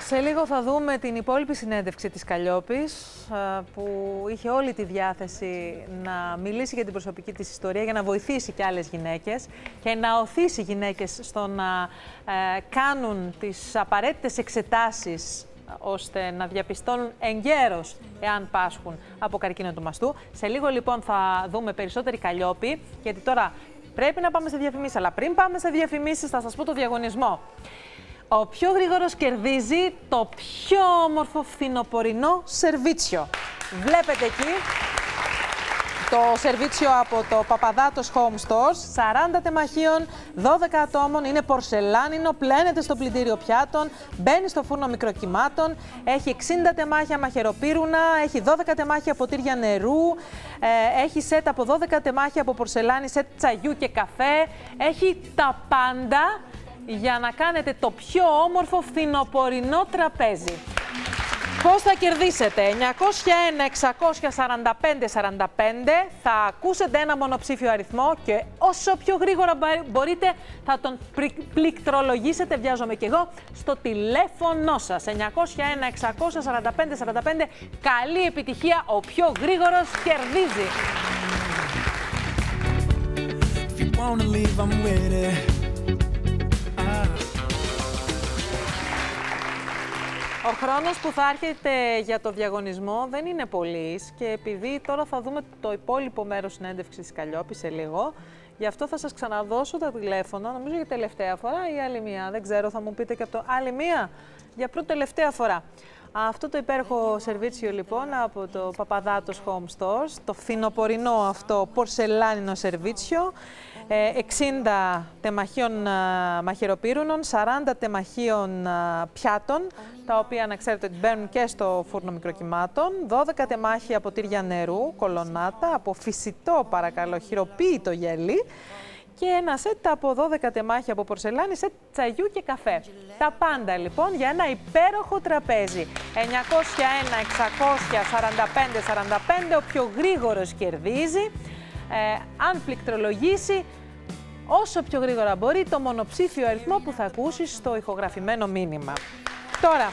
Σε λίγο θα δούμε την υπόλοιπη συνέντευξη της Καλλιόπης, α, που είχε όλη τη διάθεση να μιλήσει για την προσωπική της ιστορία, για να βοηθήσει και άλλες γυναίκες και να οθήσει γυναίκες στο να ε, κάνουν τις απαραίτητες εξετάσεις ώστε να διαπιστώνουν εγκαίρως εάν πάσχουν από καρκίνο του μαστού. Σε λίγο λοιπόν θα δούμε περισσότερη Καλλιόπη, γιατί τώρα πρέπει να πάμε σε διαφημίσεις, αλλά πριν πάμε σε διαφημίσεις θα σας πω το διαγωνισμό. Ο πιο γρήγορος κερδίζει το πιο όμορφο φθινοπορεινό σερβίτσιο. Βλέπετε εκεί το σερβίτσιο από το Παπαδάτος Home Stores, 40 τεμαχίων, 12 ατόμων, είναι πορσελάνινο, πλένεται στο πλυντήριο πιάτων, μπαίνει στο φούρνο μικροκυμάτων, έχει 60 τεμάχια μαχαιροπύρουνα, έχει 12 τεμάχια ποτήρια νερού, ε, έχει σετ από 12 τεμάχια από πορσελάνη, σετ τσαγιού και καφέ, έχει τα πάντα για να κάνετε το πιο όμορφο φθινοπορεινό τραπέζι. Πώς θα κερδίσετε, 901-645-45, θα ακούσετε ένα μονοψήφιο αριθμό και όσο πιο γρήγορα μπα- μπορείτε θα τον πρι- πληκτρολογήσετε, βιάζομαι κι εγώ, στο τηλέφωνό σας. 901-645-45, καλή επιτυχία, ο πιο γρήγορος κερδίζει. If you wanna leave, I'm with it. Ah. Ο χρόνος που θα έρχεται για το διαγωνισμό δεν είναι πολύς και επειδή τώρα θα δούμε το υπόλοιπο μέρος συνέντευξης της Καλλιόπης σε λίγο, γι' αυτό θα σας ξαναδώσω τα τηλέφωνα, νομίζω για τελευταία φορά ή άλλη μία, δεν ξέρω, θα μου πείτε και αυτό. Άλλη μία, για πρώτη τελευταία φορά. Αυτό το υπέροχο σερβίτσιο λοιπόν από το Παπαδάτος Home Stores, το φθινοπορεινό αυτό πορσελάνινο σερβίτσιο, 60 ε, τεμαχίων ε, μαχαιροπύρουνων, 40 τεμαχίων ε, πιάτων, τα οποία να ξέρετε ότι μπαίνουν και στο φούρνο μικροκυμάτων, 12 τεμάχια ποτήρια νερού, κολονάτα, από φυσιτό παρακαλώ, χειροποίητο γέλι, και ένα σετ από 12 τεμάχια από πορσελάνη, σετ τσαγιού και καφέ. Τα πάντα λοιπόν για ένα υπέροχο τραπέζι. 901-645-45, ο πιο γρήγορος κερδίζει. Ε, αν πληκτρολογήσει όσο πιο γρήγορα μπορεί το μονοψήφιο αριθμό που θα ακούσεις στο ηχογραφημένο μήνυμα. Τώρα,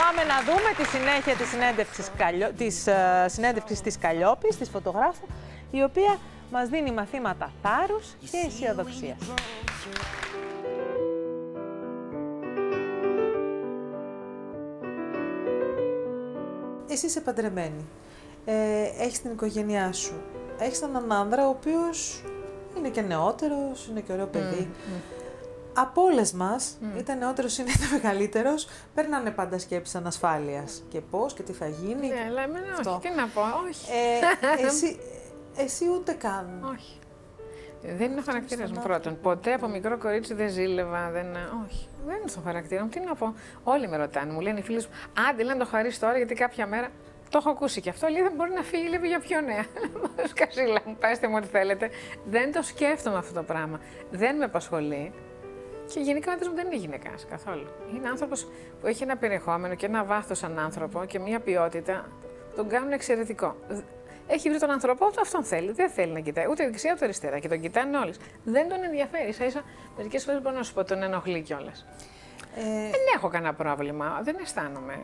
πάμε να δούμε τη συνέχεια της συνέντευξης, της, uh, συνέντευξης της Καλλιόπης, της φωτογράφου, η οποία μας δίνει μαθήματα θάρρους και αισιοδοξίας. Εσύ είσαι παντρεμένη. Ε, έχεις την οικογένειά σου. Έχεις έναν άνδρα ο οποίος είναι και νεότερος, είναι και ωραίο παιδί. Από όλες μας, mm. είτε νεότερος είτε μεγαλύτερος, παίρνανε πάντα σκέψεις ανασφάλειας. Και πώς και τι θα γίνει. Ναι, αλλά εμένα όχι. Τι να πω, όχι. Ε, εσύ, εσύ ούτε καν. Όχι. Δεν είναι ο χαρακτήρας μου πρώτον. Ποτέ από μικρό κορίτσι δεν ζήλευα. Δεν... Όχι. Δεν είναι στο χαρακτήρα μου. Τι να πω. Όλοι με ρωτάνε. Μου λένε οι φίλοι μου, άντε να το χαρίσει τώρα γιατί κάποια μέρα. Το έχω ακούσει και αυτό. Λέει δεν μπορεί να φύγει, λέει για πιο νέα. Σκασίλα μου, πάστε μου ό,τι θέλετε. Δεν το σκέφτομαι αυτό το πράγμα. Δεν με απασχολεί. Και γενικά ο μου δεν είναι γυναικά καθόλου. Είναι άνθρωπος που έχει ένα περιεχόμενο και ένα βάθος σαν άνθρωπο και μια ποιότητα. Τον κάνουν εξαιρετικό. Έχει βρει τον άνθρωπό του, αυτόν θέλει. Δεν θέλει να κοιτάει ούτε δεξιά ούτε αριστερά και τον κοιτάνε όλες. Δεν τον ενδιαφέρει. σα ίσα μερικές φορές μπορώ να σου πω τον ενοχλεί κιόλας. Ε... Δεν έχω κανένα πρόβλημα. Δεν αισθάνομαι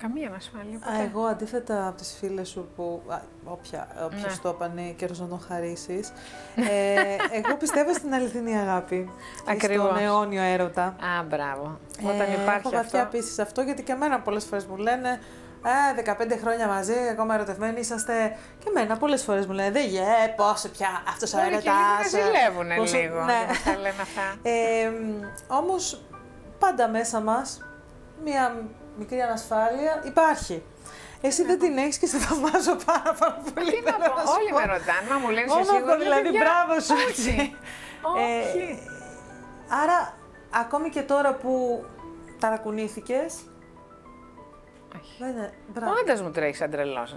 καμία ανασφάλεια. Α, εγώ αντίθετα από τις φίλες σου που. όποια, όποιος ναι. το έπανε καιρό να τον χαρίσεις. ε, εγώ πιστεύω στην αληθινή αγάπη. Ακριβώς. Στον αιώνιο έρωτα. Α, μπράβο. Όταν ε, υπάρχει έχω βαθιά αυτό. σε αυτό γιατί και εμένα πολλές φορές μου λένε ε, 15 χρόνια μαζί, ακόμα ερωτευμένοι είσαστε. Και εμένα πολλές φορές μου λένε Δεν γε, πόσο πια αυτός ο έρωτας. Και ζηλεύουν πόσο... λίγο. Ναι. Τα λένε αυτά. Ε, Όμως πάντα μέσα μας μία μικρή ανασφάλεια υπάρχει. Εσύ δεν την έχεις και σε θαυμάζω πάρα, πάρα πολύ. Τι να πω, όλοι με ρωτάνε, μα μου λένε σε σίγουρα. δηλαδή, μπράβο σου έτσι. Όχι. Ε, άρα, ακόμη και τώρα που ταρακουνήθηκες, ο άντρα μου τρέχει σαν τρελός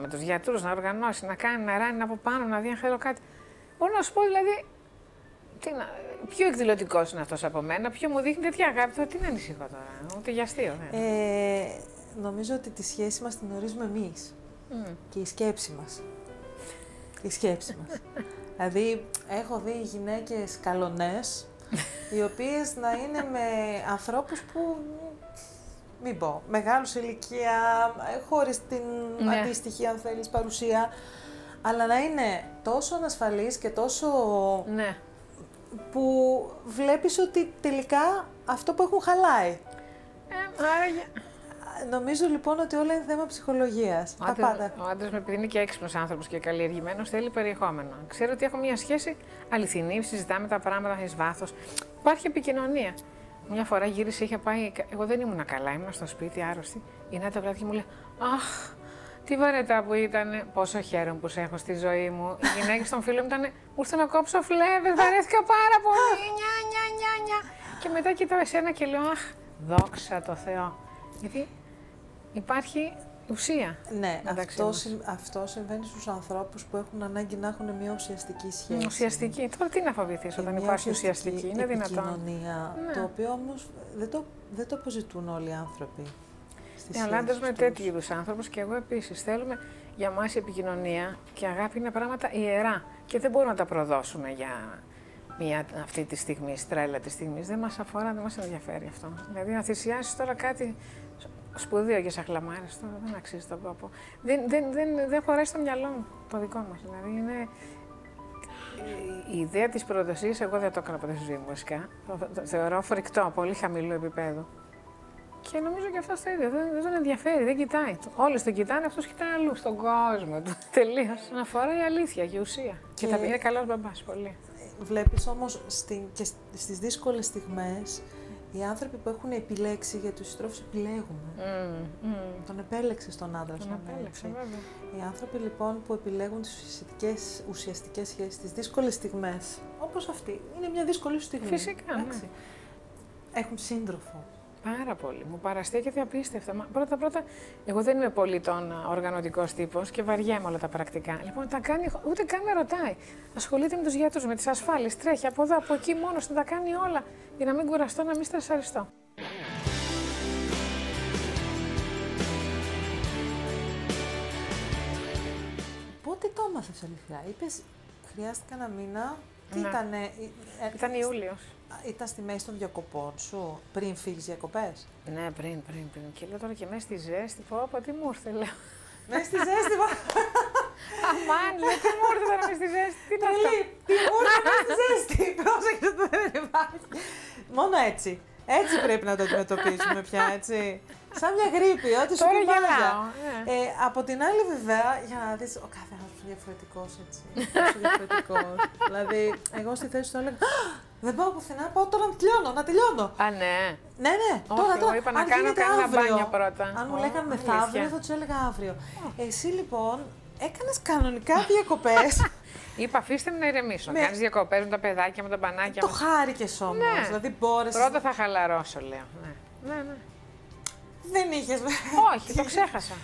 με τους γιατρούς να οργανώσει, να κάνει, να ράνει από πάνω, να δει αν θέλω κάτι. Μπορώ να σου πω δηλαδή. Τι να, πιο εκδηλωτικός είναι αυτός από μένα, πιο μου δείχνει τέτοια αγάπη. Τι να ανησυχώ τώρα, ούτε για αστείο. Ναι. Ε, νομίζω ότι τη σχέση μας την ορίζουμε εμείς. Και η σκέψη μας. Η σκέψη μας. δηλαδή, έχω δει γυναίκες καλονές, οι οποίες να είναι με ανθρώπους που μην πω, μεγάλους ηλικία, ε, χωρίς την ναι. αντίστοιχη, αν θέλεις, παρουσία, αλλά να είναι τόσο ανασφαλής και τόσο... Ναι. Που βλέπεις ότι τελικά αυτό που έχουν χαλάει. Ε, άρα... Νομίζω λοιπόν ότι όλα είναι θέμα ψυχολογίας. Ο άντρας μου, επειδή είναι και έξυπνος άνθρωπος και καλλιεργημένος, θέλει περιεχόμενο. Ξέρω ότι έχω μια σχέση αληθινή, συζητάμε τα πράγματα εις βάθος. Υπάρχει επικοινωνία. Μια φορά γύρισε, είχε πάει. Εγώ δεν ήμουν καλά, ήμουν στο σπίτι άρρωστη. Η Νάτα βράδυ μου λέει: Αχ, τι βαρετά που ήταν. Πόσο χαίρομαι που σε έχω στη ζωή μου. Οι γυναίκες των φίλων μου ήταν. Μου ήρθε να κόψω φλέβε, βαρέθηκα πάρα πολύ. Νιά, νιά, νιά, νιά. Και μετά κοιτάω εσένα και λέω: Αχ, δόξα τω Θεώ. Γιατί υπάρχει ουσία. Ναι, αυτό, αυτό συμβαίνει στους ανθρώπους που έχουν ανάγκη να έχουν μια ουσιαστική σχέση. Ουσιαστική. Τώρα τι να φοβηθείς όταν υπάρχει ουσιαστική. Είναι δυνατόν. Κοινωνία, ναι. Το οποίο όμως δεν το, δεν το αποζητούν όλοι οι άνθρωποι. Ναι, αλλά με τέτοιου είδους άνθρωπου και εγώ επίσης θέλουμε για μας η επικοινωνία και η αγάπη είναι πράγματα ιερά και δεν μπορούμε να τα προδώσουμε για μια, αυτή τη στιγμή, στρέλα της στιγμής. Δεν μας αφορά, δεν μας ενδιαφέρει αυτό. Δηλαδή να θυσιάσεις τώρα κάτι σπουδαίο για σαχλαμάρες τώρα, δεν αξίζει τον κόπο. Δεν, δεν, δεν, δεν χωράει στο μυαλό μου το δικό μας. Δηλαδή είναι. Η ιδέα της προδοσίας, εγώ δεν το έκανα ποτέ στη ζωή μου βασικά. Το, θεωρώ φρικτό, πολύ χαμηλού επίπεδου. Και νομίζω και αυτός το ίδιο. Δεν, δεν τον ενδιαφέρει, δεν κοιτάει. Όλοι τον κοιτάνε, αυτός κοιτάει αλλού, στον κόσμο του. Τελείω. Αναφορά η αλήθεια και η ουσία. Και, Και- τα είναι καλό μπαμπάς, πολύ. Βλέπεις όμως στην, και σ- στις δύσκολες στιγμές οι άνθρωποι που έχουν επιλέξει για τους συντρόφους επιλέγουν. Τον επέλεξες τον άντρα Τον σου, ναι, επέλεξε, έτσι. βέβαια. Οι άνθρωποι λοιπόν που επιλέγουν τις ουσιαστικές, ουσιαστικές σχέσεις, τις δύσκολες στιγμές, όπως αυτή, είναι μια δύσκολη σου στιγμή. Φυσικά, ναι. εντάξει. Έχουν σύντροφο. Πάρα πολύ. Μου παραστέκεται απίστευτα. Μα πρώτα πρώτα, εγώ δεν είμαι πολύ τον οργανωτικός τύπος και βαριέμαι όλα τα πρακτικά. Λοιπόν, τα κάνει, ούτε καν με ρωτάει. Ασχολείται με τους γιατρούς, με τις ασφάλειες, τρέχει από εδώ, από εκεί μόνος του, τα κάνει όλα για να μην κουραστώ, να μην στρεσαριστώ. Πότε το έμαθες αλήθεια, είπες χρειάστηκε ένα μήνα, τι Ναι. ήτανε, ε, Ήταν Ιούλιος. Ήταν στη μέση των διακοπών σου, πριν φύγεις διακοπές; Ναι, πριν, πριν, πριν. Και λέω τώρα και μέσα στη ζέστη, πω, πω τι μου ήρθε, λέω. Μέσα στη ζέστη, μα. Αμάν, λέω, τι μου ήρθε τώρα μέσα στη ζέστη, τι είναι αυτό; Τρελή, τι μου ήρθε μέσα στη ζέστη, πρόσεχε το δεν υπάρχει. Μόνο έτσι. Έτσι πρέπει να το αντιμετωπίσουμε πια, έτσι. Σαν μια γρήπη, ό,τι σου Τώρα πει μάγια. γελάω, ναι. Ε, από την άλλη, βέβαια, για να δεις, ο κάθε άνθρωπος είναι διαφορετικός, έτσι. Τόσο διαφορετικός. δηλαδή, εγώ στη θέση του έλεγα, «Α, δεν πάω πουθενά, πάω τώρα να τελειώνω, να τελειώνω. Α, ναι. Ναι, ναι, Όχι, τώρα, εγώ τώρα. είπα να αν κάνω γίνεται κανένα αύριο. μπάνιο πρώτα. Αν μου Ω, λέγανε αλήθεια. μεθαύριο, θα τους έλεγα αύριο. Εσύ λοιπόν έκανες κανονικά διακοπές. Είπα, αφήστε με να ηρεμήσω. Με- Να κάνεις διακοπές με τα παιδάκια, με τα μπανάκια. Το με- χάρηκες όμως. Ναι. Δηλαδή μπόρεσες. Πρώτα θα χαλαρώσω, λέω. Ναι, ναι. ναι. Δεν είχε. Όχι, το ξέχασα.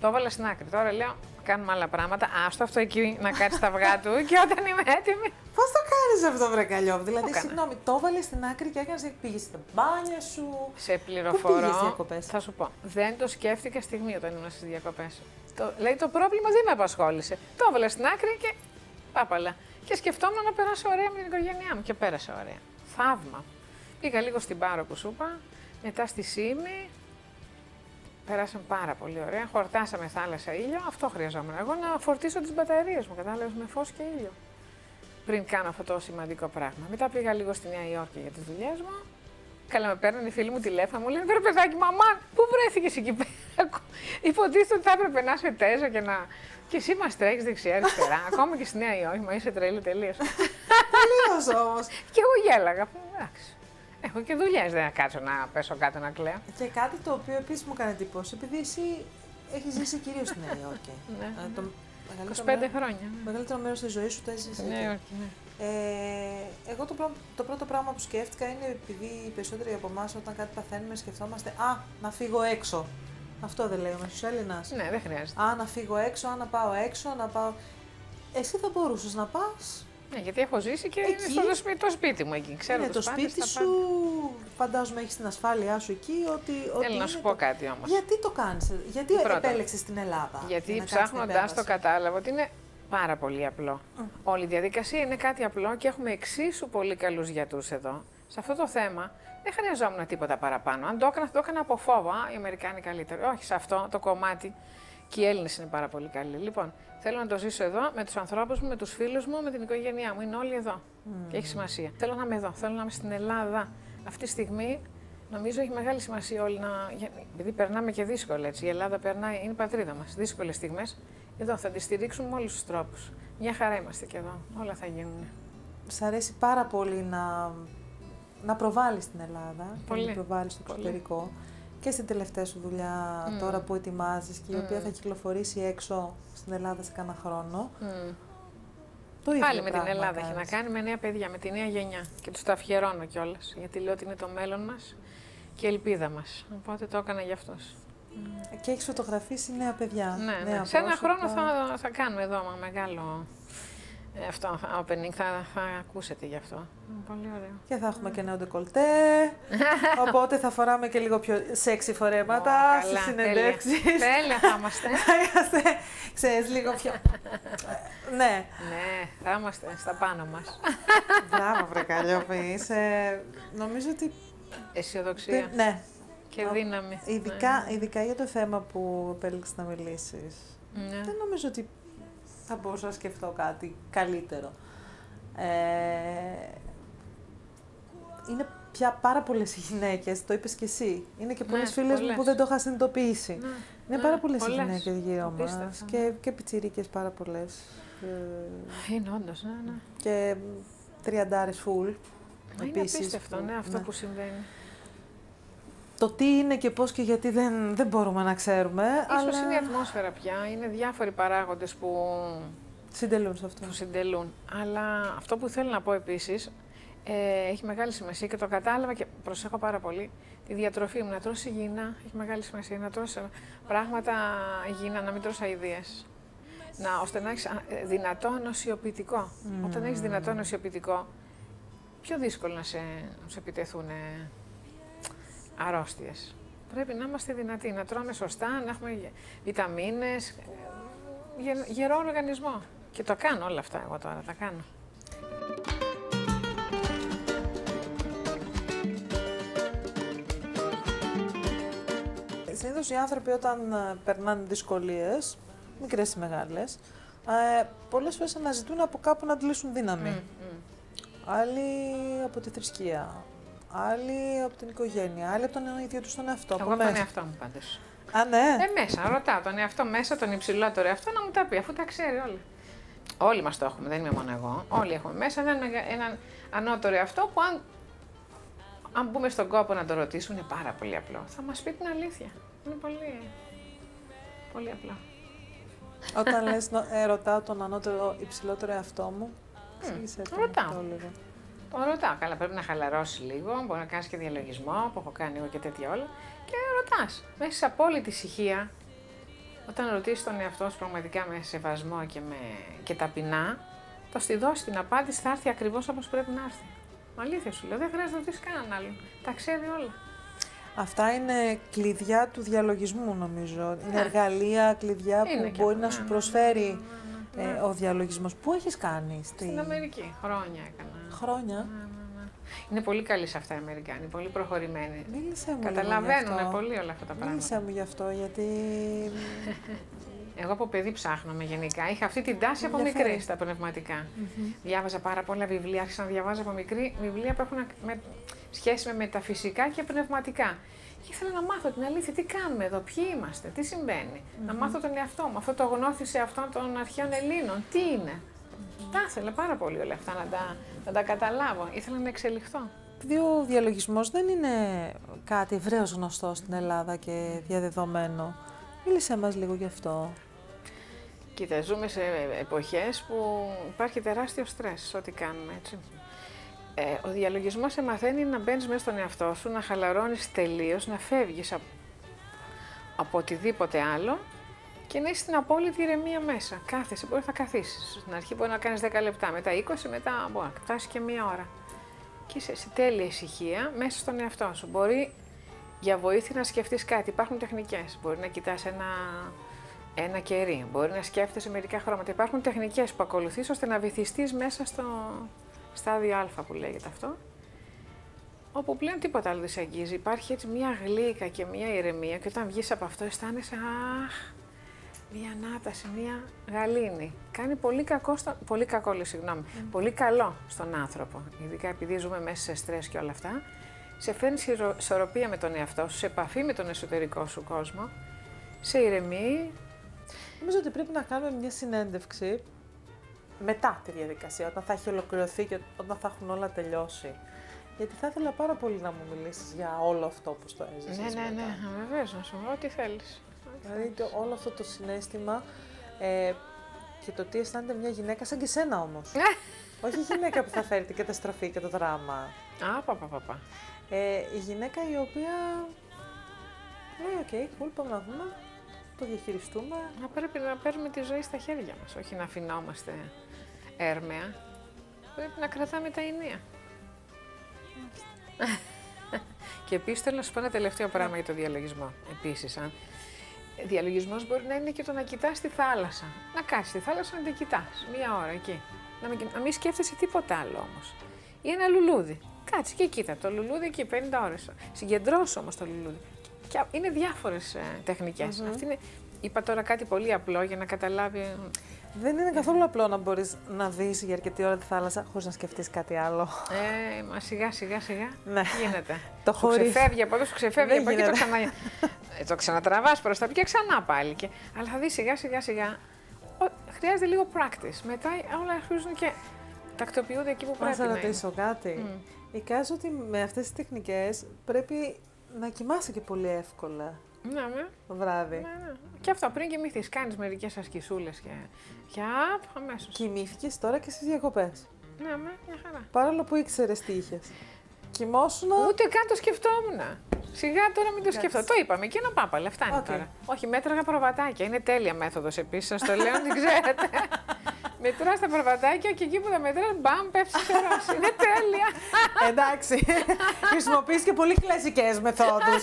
Το έβαλα στην άκρη. Τώρα λέω, κάνουμε άλλα πράγματα. Άστο αυτό εκεί να κάτσεις τα αυγά του και όταν είμαι έτοιμη. Πώς το κάνεις αυτό, Βρεκαλιό. Δηλαδή, έκανα. συγγνώμη, το έβαλες στην άκρη και έκανες πήγε στα μπάνια σου. Σε Πού πληροφορώ. πήγες διακοπές; Θα σου πω. Δεν το σκέφτηκα στιγμή όταν ήμουν στις διακοπές. Το, λέει το πρόβλημα δεν με απασχόλησε. Το έβαλα στην άκρη και πάπαλα. Και σκεφτόμουν να περάσω ωραία με την οικογένειά μου και πέρασα ωραία. Θαύμα. Πήγα λίγο στην Πάρο που σου είπα, μετά στη Σύμη. Περάσαμε πάρα πολύ ωραία. Χορτάσαμε θάλασσα ήλιο. Αυτό χρειαζόμουν. Εγώ να φορτίσω τις μπαταρίες μου, κατάλαβες με φως και ήλιο. Πριν κάνω αυτό το σημαντικό πράγμα. Μετά πήγα λίγο στη Νέα Υόρκη για τις δουλειές μου. Καλά, με παίρνουν οι φίλοι μου τηλέφωνο, μου λένε Βρε παιδάκι, μαμά, πού βρέθηκες εκεί πέρα; Υποτίθεται ότι θα έπρεπε να είσαι τέζα και να. Και εσύ μας τρέχεις δεξιά-αριστερά. Ακόμα και στη Νέα Υόρκη, μα είσαι τρελή τελείως. Τελείως όμως. και εγώ γέλαγα. Εντάξει. Έχω και δουλειές, δεν θα κάτσω να πέσω κάτω να κλαίω. Και κάτι το οποίο επίσης μου έκανε εντύπωση, επειδή εσύ έχεις ζήσει κυρίως στη Νέα Υόρκη. Ναι, Ε, το μεγαλύτερο 25 μέρο- χρόνια. Το μεγαλύτερο μέρος της ζωής σου το έζησε. Στη Νέα εκεί. Υόρκη, ναι. Ε, εγώ το, πρω- το πρώτο πράγμα που σκέφτηκα είναι επειδή οι περισσότεροι από εμάς όταν κάτι παθαίνουμε σκεφτόμαστε Α, να φύγω έξω. Αυτό δεν λέγαμε στους Έλληνας. Ναι, δεν χρειάζεται. Α, να φύγω έξω, α, να πάω έξω, να πάω. Εσύ θα μπορούσες να πας. Ναι, γιατί έχω ζήσει και είναι Εκεί; στο σπίτι, το σπίτι μου εκεί. Ξέρω είναι τους το πάντες, σπίτι τα σου, πάντα. φαντάζομαι έχεις την ασφάλειά σου εκεί. Ότι, ότι Θέλω να είναι σου το- πω κάτι όμως. Γιατί το κάνεις, Γιατί Πρώτον, επέλεξες την Ελλάδα. Γιατί για να κάνεις την ψάχνοντας το επέμβαση; κατάλαβα ότι είναι πάρα πολύ απλό. Όλη η διαδικασία είναι κάτι απλό και έχουμε εξίσου πολύ καλούς γιατρούς εδώ. Σε αυτό το θέμα δεν χρειαζόμουν τίποτα παραπάνω. Αν το έκανα, θα το έκανα από φόβο. Α, οι Αμερικάνοι καλύτεροι. Όχι, σε αυτό το κομμάτι και οι Έλληνες είναι πάρα πολύ καλοί. Λοιπόν, θέλω να το ζήσω εδώ με τους ανθρώπους μου, με τους φίλους μου, με την οικογένειά μου. Είναι όλοι εδώ. Και έχει σημασία. Θέλω να είμαι εδώ. Θέλω να είμαι στην Ελλάδα. Αυτή τη στιγμή νομίζω έχει μεγάλη σημασία όλοι να. για- Επειδή περνάμε και δύσκολα έτσι. Η Ελλάδα περνάει, είναι η πατρίδα μας. Δύσκολες στιγμές. Εδώ θα τη στηρίξουμε με όλους τους τρόπους. Μια χαρά είμαστε και εδώ. Όλα θα γίνουν. Σ' αρέσει πάρα πολύ να, να προβάλλεις την Ελλάδα και Πολύ. να την προβάλλεις στο Πολύ. Εξωτερικό. Και στην τελευταία σου δουλειά Μμ. τώρα που ετοιμάζεις και η οποία Μμ. θα κυκλοφορήσει έξω στην Ελλάδα σε κάνα χρόνο. Μμ. Το ίδιο Πάλι με την πράγμα Ελλάδα έχει να κάνεις. κάνει με νέα παιδιά, με τη νέα γενιά. Και τους τα αφιερώνω κιόλας. Γιατί λέω ότι είναι το μέλλον μας και η ελπίδα μας. Οπότε το έκανα για αυτού. Και έχεις φωτογραφίσει νέα παιδιά. Ναι, νέα ναι. Σε ένα πρόσωπα. χρόνο θα, θα κάνουμε εδώ ένα μεγάλο ε, αυτό, opening. Θα, θα ακούσετε γι' αυτό. Πολύ ωραίο. Και θα έχουμε και νέο ντεκολτέ. οπότε θα φοράμε και λίγο πιο σεξι φορέματα Ω, στις καλά, συνεντεύξεις. τέλεια. Τέλεια θα είμαστε. Θα είμαστε, ξέρεις, λίγο πιο... ναι. Ναι, θα είμαστε στα πάνω μας. Μπράβο, βρε Καλλιόπη. Είσαι... Νομίζω ότι... Αισιοδοξία. δεν- Ναι. Και δύναμη. Ειδικά, ειδικά για το θέμα που επέλεξες να μιλήσεις. Ναι. Δεν νομίζω ότι θα μπορούσα να σκεφτώ κάτι καλύτερο. Ε, είναι πια πάρα πολλές οι γυναίκες, το είπες και εσύ. Είναι και πολλές Ναι, φίλες μου πολλές. που δεν το είχα συνειδητοποιήσει. Ναι, είναι ναι, πάρα πολλές οι πολλές. γυναίκες γύρω μας. Απίστευτα, Και, και πιτσιρίκες πάρα πολλές. Είναι όντως, ναι, ναι. Και τριαντάρες φουλ. Μα Είναι επίσης, απίστευτο, που- ναι, αυτό που συμβαίνει. Το τι είναι και πώς και γιατί δεν, δεν μπορούμε να ξέρουμε. Ίσως αλλά είναι η ατμόσφαιρα πια, είναι διάφοροι παράγοντες που συντελούν σε αυτό. Που συντελούν. Αλλά αυτό που θέλω να πω επίσης, ε, έχει μεγάλη σημασία και το κατάλαβα και προσέχω πάρα πολύ. Τη διατροφή μου, να τρως υγιεινά, έχει μεγάλη σημασία. Να τρως ε, πράγματα υγιεινά, να μην τρως αηδίες. Να, ώστε να έχεις α, ε, δυνατό νοσιοποιητικό. Όταν έχεις δυνατό νοσιοποιητικό, πιο δύσκολο να σε, να σε επιτεθούν ε, αρρώστιες. Πρέπει να είμαστε δυνατοί, να τρώμε σωστά, να έχουμε γε- βιταμίνες, ε, γε- γερό οργανισμό. Και το κάνω όλα αυτά εγώ τώρα, τα κάνω. Συνήθως οι άνθρωποι όταν ε, περνάνε δυσκολίες, μικρές ή μεγάλες, ε, πολλές φορές αναζητούν από κάπου να αντλήσουν δύναμη. Άλλοι από τη θρησκεία, άλλοι από την οικογένεια, άλλοι από τον ίδιο τους τον εαυτό. Εγώ από από τον μέσα. εαυτό μου πάντως. Α, ναι. Ε, μέσα, ρωτάω τον εαυτό μέσα, τον υψηλότερο εαυτό να μου τα πει, αφού τα ξέρει όλοι. Όλοι μας το έχουμε, δεν είμαι μόνο εγώ. Όλοι έχουμε μέσα έναν, μεγα- έναν ανώτερο εαυτό που αν, αν μπούμε στον κόπο να το ρωτήσουμε είναι πάρα πολύ απλό. Θα μας πει την αλήθεια. Είναι πολύ, πολύ απλό. Όταν λες νο- ε, ρωτάω τον ανώτερο υψηλότερο εαυτό μου, εξήγησέ το μου ρωτάω. αυτό λίγο. Το ρωτάω. Καλά, πρέπει να χαλαρώσει λίγο. Μπορεί να κάνεις και διαλογισμό που έχω κάνει εγώ και τέτοια όλα. Και ρωτάς. Μέσα σε απόλυτη ησυχία, όταν ρωτήσεις τον εαυτό σου πραγματικά με σεβασμό και, με... και ταπεινά, θα στη δώσει την απάντηση, θα έρθει ακριβώς όπως πρέπει να έρθει. Αλήθεια σου λέω, δεν χρειάζεται να ρωτήσεις κανέναν άλλον. Τα ξέρει όλα. Αυτά είναι κλειδιά του διαλογισμού νομίζω. Είναι Ναι. εργαλεία, κλειδιά Είναι που και μπορεί αυτό, να σου ναι, προσφέρει ναι. ε, ο διαλογισμός. Πού έχεις κάνει στη... Στην Αμερική. Χρόνια έκανα. Χρόνια. Είναι πολύ καλή σε αυτά οι Αμερικάνοι, πολύ προχωρημένοι. Μίλησέ μου λίγο γι' Καταλαβαίνουν αυτό. πολύ όλα αυτά τα πράγματα. Μίλησέ μου γι' αυτό, γιατί... Εγώ από παιδί ψάχνομαι γενικά. Είχα αυτή την τάση από Ενδιαφέρει. μικρή στα πνευματικά. Μμμ. Διάβαζα πάρα πολλά βιβλία, άρχισα να διαβάζω από μικρή βιβλία που έχουν με, σχέση με μεταφυσικά και πνευματικά. Και ήθελα να μάθω την αλήθεια, τι κάνουμε εδώ, ποιοι είμαστε, τι συμβαίνει. Να Μμμ. μάθω τον εαυτό μου, αυτό το γνώθησε αυτών των αρχαίων Ελλήνων, τι είναι. Τα ήθελα πάρα πολύ όλα αυτά να τα, να τα καταλάβω. Ήθελα να εξελιχθώ. Επειδή ο διαλογισμός δεν είναι κάτι ευρέως γνωστό στην Ελλάδα και διαδεδομένο. Μίλησέ μας λίγο γι' αυτό. Κοίτα, ζούμε σε εποχές που υπάρχει τεράστιο στρες σε ό,τι κάνουμε, έτσι. Ε, ο διαλογισμός σε μαθαίνει να μπαίνεις μέσα στον εαυτό σου, να χαλαρώνεις τελείως, να φεύγεις από, από οτιδήποτε άλλο και να είσαι στην απόλυτη ηρεμία μέσα. Κάθεσαι, μπορεί να καθίσεις. Στην αρχή μπορεί να κάνεις 10 λεπτά, μετά 20, μετά μπορεί να φτάσεις και μία ώρα. Και είσαι σε τέλεια ησυχία μέσα στον εαυτό σου. Μπορεί για βοήθεια να σκεφτείς κάτι. Υπάρχουν τεχνικές. Μπορεί να κοιτάς ένα, ένα κερί. Μπορεί να σκέφτεσαι μερικά χρώματα. Υπάρχουν τεχνικές που ακολουθείς ώστε να βυθιστείς μέσα στο στάδιο Α που λέγεται αυτό. Όπου πλέον τίποτα άλλο δεν σε αγγίζει. Υπάρχει έτσι μια γλύκα και μια ηρεμία και όταν βγεις από αυτό αισθάνεσαι αχ, μια ανάταση, μια γαλήνη. Κάνει πολύ κακό, στο... πολύ κακό λέει, συγγνώμη, πολύ καλό στον άνθρωπο. Ειδικά επειδή ζούμε μέσα σε στρες και όλα αυτά. Σε φέρνει σε ηρο- ισορροπία με τον εαυτό σου, σε επαφή με τον εσωτερικό σου κόσμο, σε ηρεμεί. Νομίζω ότι πρέπει να κάνουμε μια συνέντευξη μετά τη διαδικασία, όταν θα έχει ολοκληρωθεί και όταν θα έχουν όλα τελειώσει. Γιατί θα ήθελα πάρα πολύ να μου μιλήσεις για όλο αυτό που στο έζησες Ναι, ναι, μετά. ναι, βεβαίως να σου πω ό,τι θέλεις. Δηλαδή το, όλο αυτό το συνέστημα ε, και το τι αισθάνεται μια γυναίκα σαν και σένα όμως. Όχι η γυναίκα που θα φέρει την καταστροφή και το δράμα. Α, πα, πα, πα, πα. Ε, η γυναίκα η οποία λέει, OK, cool, πάμε να δούμε, το διαχειριστούμε. Να πρέπει να παίρνουμε τη ζωή στα χέρια μας, όχι να αφηνόμαστε έρμεα. Πρέπει να κρατάμε τα ηνία. και επίσης θέλω να σου πω ένα τελευταίο πράγμα για το διαλογισμό. Επίσης, αν. Διαλογισμός μπορεί να είναι και το να κοιτάς τη θάλασσα. Να κάτσεις στη θάλασσα να την κοιτάς μία ώρα εκεί. Να μην, να μην σκέφτεσαι τίποτα άλλο όμως. Ή ένα λουλούδι. Κάτσε και κοίτα το λουλούδι εκεί 50 ώρες. Συγκεντρώσω όμως το λουλούδι. Και είναι διάφορες ε, τεχνικές. Μμμ. Αυτή είναι, είπα τώρα κάτι πολύ απλό για να καταλάβει Δεν είναι καθόλου απλό να μπορείς να δεις για αρκετή ώρα τη θάλασσα χωρίς να σκεφτείς κάτι άλλο. Ε, μα σιγά σιγά σιγά. Ναι. Γίνεται; Το Σου χωρίς. Ξεφεύγει από εδώ, σου ξεφεύγει Δεν από εκεί, το, γίνεται. Ξανα... Ε, το ξανατραβάς προς τα πίσω και ξανά πάλι. Και... Αλλά θα δεις σιγά σιγά σιγά. Ο- Χρειάζεται λίγο practice. Μετά όλα αρχίζουν και τακτοποιούνται εκεί που Να πρέπει σε να είναι. ρωτήσω κάτι. Εικάζω ότι με αυτές τις τεχνικές πρέπει να κοιμάσαι και πολύ εύκολα Ναι, ναι. το βράδυ. Ναι, ναι. Και αυτό πριν κοιμηθείς, κάνεις μερικές ασκησούλες και. Και απ, αμέσως. Κοιμήθηκες τώρα και στις διακοπές. Ναι, ναι, μια χαρά. Παρόλο που ήξερες τι είχες. Κοιμόσουνα. Ούτε καν το σκεφτόμουν. Σιγά τώρα μην το Εντάξει. σκεφτώ. Το είπαμε και ένα πάπαλα. Φτάνει Οκ. τώρα. Όχι, μέτραγα προβατάκια. Είναι τέλεια μέθοδος επίσης. Σας το λέω, την ξέρετε. Μετράς τα προβατάκια και εκεί που τα μετράς, μπαμ, πέφτεις σε ράση. Είναι τέλεια. Εντάξει. Χρησιμοποιείς και πολύ κλασικές μεθόδους.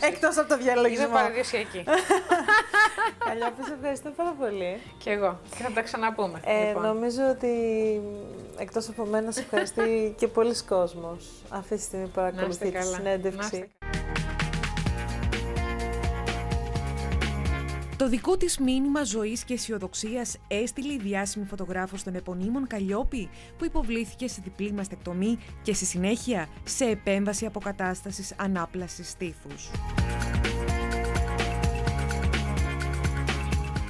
Εκτός από το διαλογισμό. Είναι παραδοσιακή. Καλλιόπη, σε ευχαριστώ πάρα πολύ. και εγώ. Και θα τα ξαναπούμε. Ε, λοιπόν. Νομίζω ότι εκτός από μένα σε ευχαριστεί και πολλοί κόσμος αυτή τη στιγμή που παρακολουθεί τη καλά. Να συνέντευξη. Το δικό της μήνυμα ζωής και αισιοδοξίας έστειλε η διάσημη φωτογράφος των επωνύμων Καλλιόπη που υποβλήθηκε σε διπλή μαστεκτομή και στη συνέχεια σε επέμβαση αποκατάστασης ανάπλασης στήθους.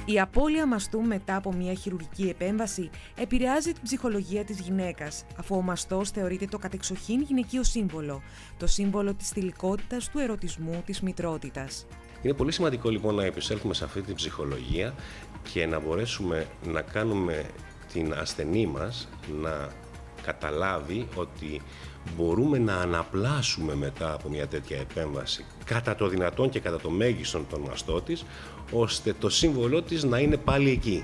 Η απώλεια μαστού μετά από μια χειρουργική επέμβαση επηρεάζει την ψυχολογία της γυναίκας, αφού ο μαστός θεωρείται το κατεξοχήν γυναικείο σύμβολο, το σύμβολο της θηλυκότητας, του ερωτισμού, της μητρότητας. Είναι πολύ σημαντικό λοιπόν να επισέλθουμε σε αυτή την ψυχολογία και να μπορέσουμε να κάνουμε την ασθενή μας να καταλάβει ότι μπορούμε να αναπλάσουμε μετά από μια τέτοια επέμβαση κατά το δυνατόν και κατά το μέγιστον τον μαστό της, ώστε το σύμβολό της να είναι πάλι εκεί.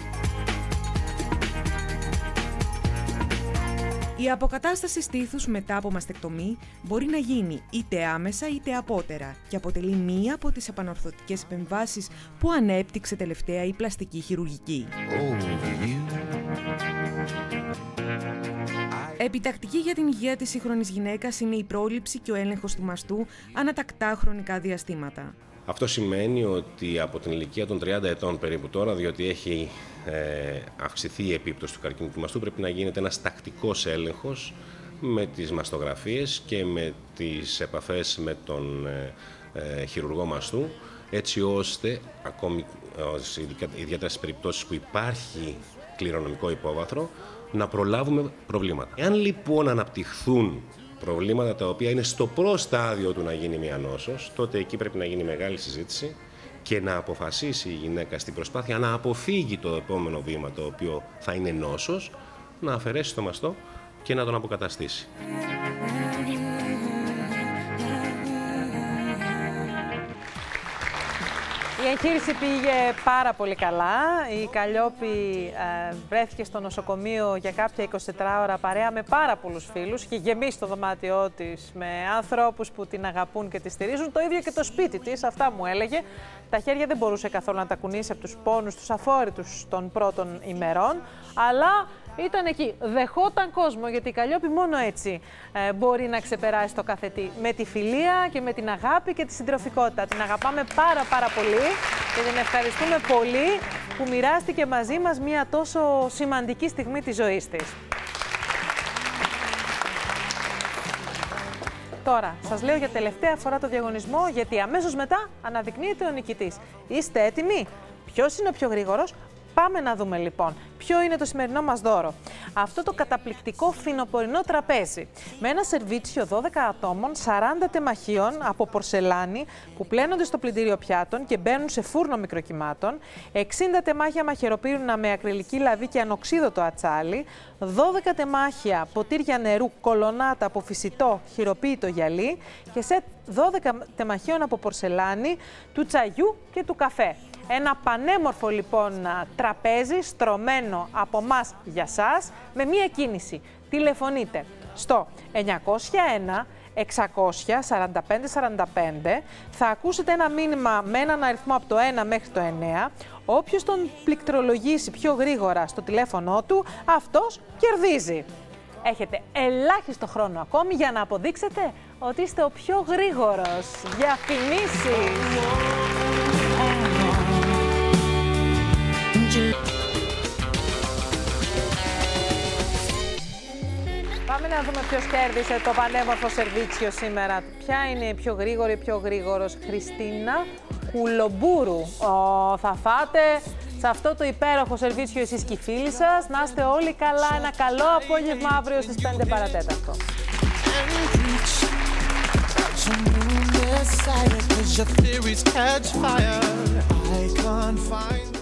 Η αποκατάσταση στήθους μετά από μαστεκτομή μπορεί να γίνει είτε άμεσα είτε απότερα και αποτελεί μία από τις επανορθωτικές επεμβάσεις που ανέπτυξε τελευταία η πλαστική χειρουργική. Επιτακτική για την υγεία της σύγχρονης γυναίκας είναι η πρόληψη και ο έλεγχος του μαστού ανατακτά χρονικά διαστήματα. Αυτό σημαίνει ότι από την ηλικία των 30 ετών περίπου τώρα, διότι έχει ε, αυξηθεί η επίπτωση του καρκίνου του μαστού, πρέπει να γίνεται ένας τακτικός έλεγχος με τις μαστογραφίες και με τις επαφές με τον ε, ε, χειρουργό μαστού, έτσι ώστε, ακόμη ε, σε ειδικά- ιδιαίτερα στις περιπτώσεις που υπάρχει κληρονομικό υπόβαθρο, να προλάβουμε προβλήματα. Εάν λοιπόν αναπτυχθούν προβλήματα τα οποία είναι στο προστάδιο του να γίνει μια νόσος, τότε εκεί πρέπει να γίνει μεγάλη συζήτηση και να αποφασίσει η γυναίκα στην προσπάθεια να αποφύγει το επόμενο βήμα το οποίο θα είναι νόσος, να αφαιρέσει το μαστό και να τον αποκαταστήσει. Εγχείρηση πήγε πάρα πολύ καλά. Η Καλλιόπη ε, βρέθηκε στο νοσοκομείο για κάποια 24 ώρα παρέα με πάρα πολλούς φίλους. Είχε γεμίσει το δωμάτιό της με ανθρώπους που την αγαπούν και τη στηρίζουν. Το ίδιο και το σπίτι της, αυτά μου έλεγε. Τα χέρια δεν μπορούσε καθόλου να τα κουνήσει από τους πόνους, τους αφόρητους των πρώτων ημερών. Αλλά ήταν εκεί. Δεχόταν κόσμο, γιατί η Καλλιόπη μόνο έτσι ε, μπορεί να ξεπεράσει το κάθε τι. Με τη φιλία και με την αγάπη και τη συντροφικότητα. Την αγαπάμε πάρα πάρα πολύ και την ευχαριστούμε πολύ που μοιράστηκε μαζί μας μια τόσο σημαντική στιγμή της ζωής της. Τώρα, σας λέω για τελευταία φορά το διαγωνισμό, γιατί αμέσως μετά αναδεικνύεται ο νικητής. Είστε έτοιμοι; Ποιος είναι ο πιο γρήγορος; Πάμε να δούμε λοιπόν ποιο είναι το σημερινό μας δώρο. Αυτό το καταπληκτικό φθινοπορεινό τραπέζι με ένα σερβίτσιο 12 ατόμων, 40 τεμαχίων από πορσελάνη που πλένονται στο πλυντήριο πιάτων και μπαίνουν σε φούρνο μικροκυμάτων, 60 τεμάχια μαχαιροπύρουνα με ακριλική λαβή και ανοξίδωτο ατσάλι, 12 τεμάχια ποτήρια νερού κολονάτα από φυσιτό χειροποίητο γυαλί και σε 12 τεμαχίων από πορσελάνη του τσαγιού και του καφέ. Ένα πανέμορφο λοιπόν α, τραπέζι στρωμένο από μας για σας με μία κίνηση. Τηλεφωνείτε στο 901 600 45 45. Θα ακούσετε ένα μήνυμα με έναν αριθμό από το 1 μέχρι το 9. Όποιος τον πληκτρολογήσει πιο γρήγορα στο τηλέφωνο του, αυτός κερδίζει. Έχετε ελάχιστο χρόνο ακόμη για να αποδείξετε ότι είστε ο πιο γρήγορος. Διαφημίσεις! Πάμε να δούμε ποιος κέρδισε το πανέμορφο σερβίτσιο σήμερα. Ποια είναι η πιο γρήγορη, πιο γρήγορος. Χριστίνα Κουλομπούρου; Ο, θα φάτε σε αυτό το υπέροχο σερβίτσιο εσείς και οι φίλοι σας. Να είστε όλοι καλά. Ένα καλό απόγευμα αύριο στις 5 παρατέταρτο. Cause your theories catch fire. I can't find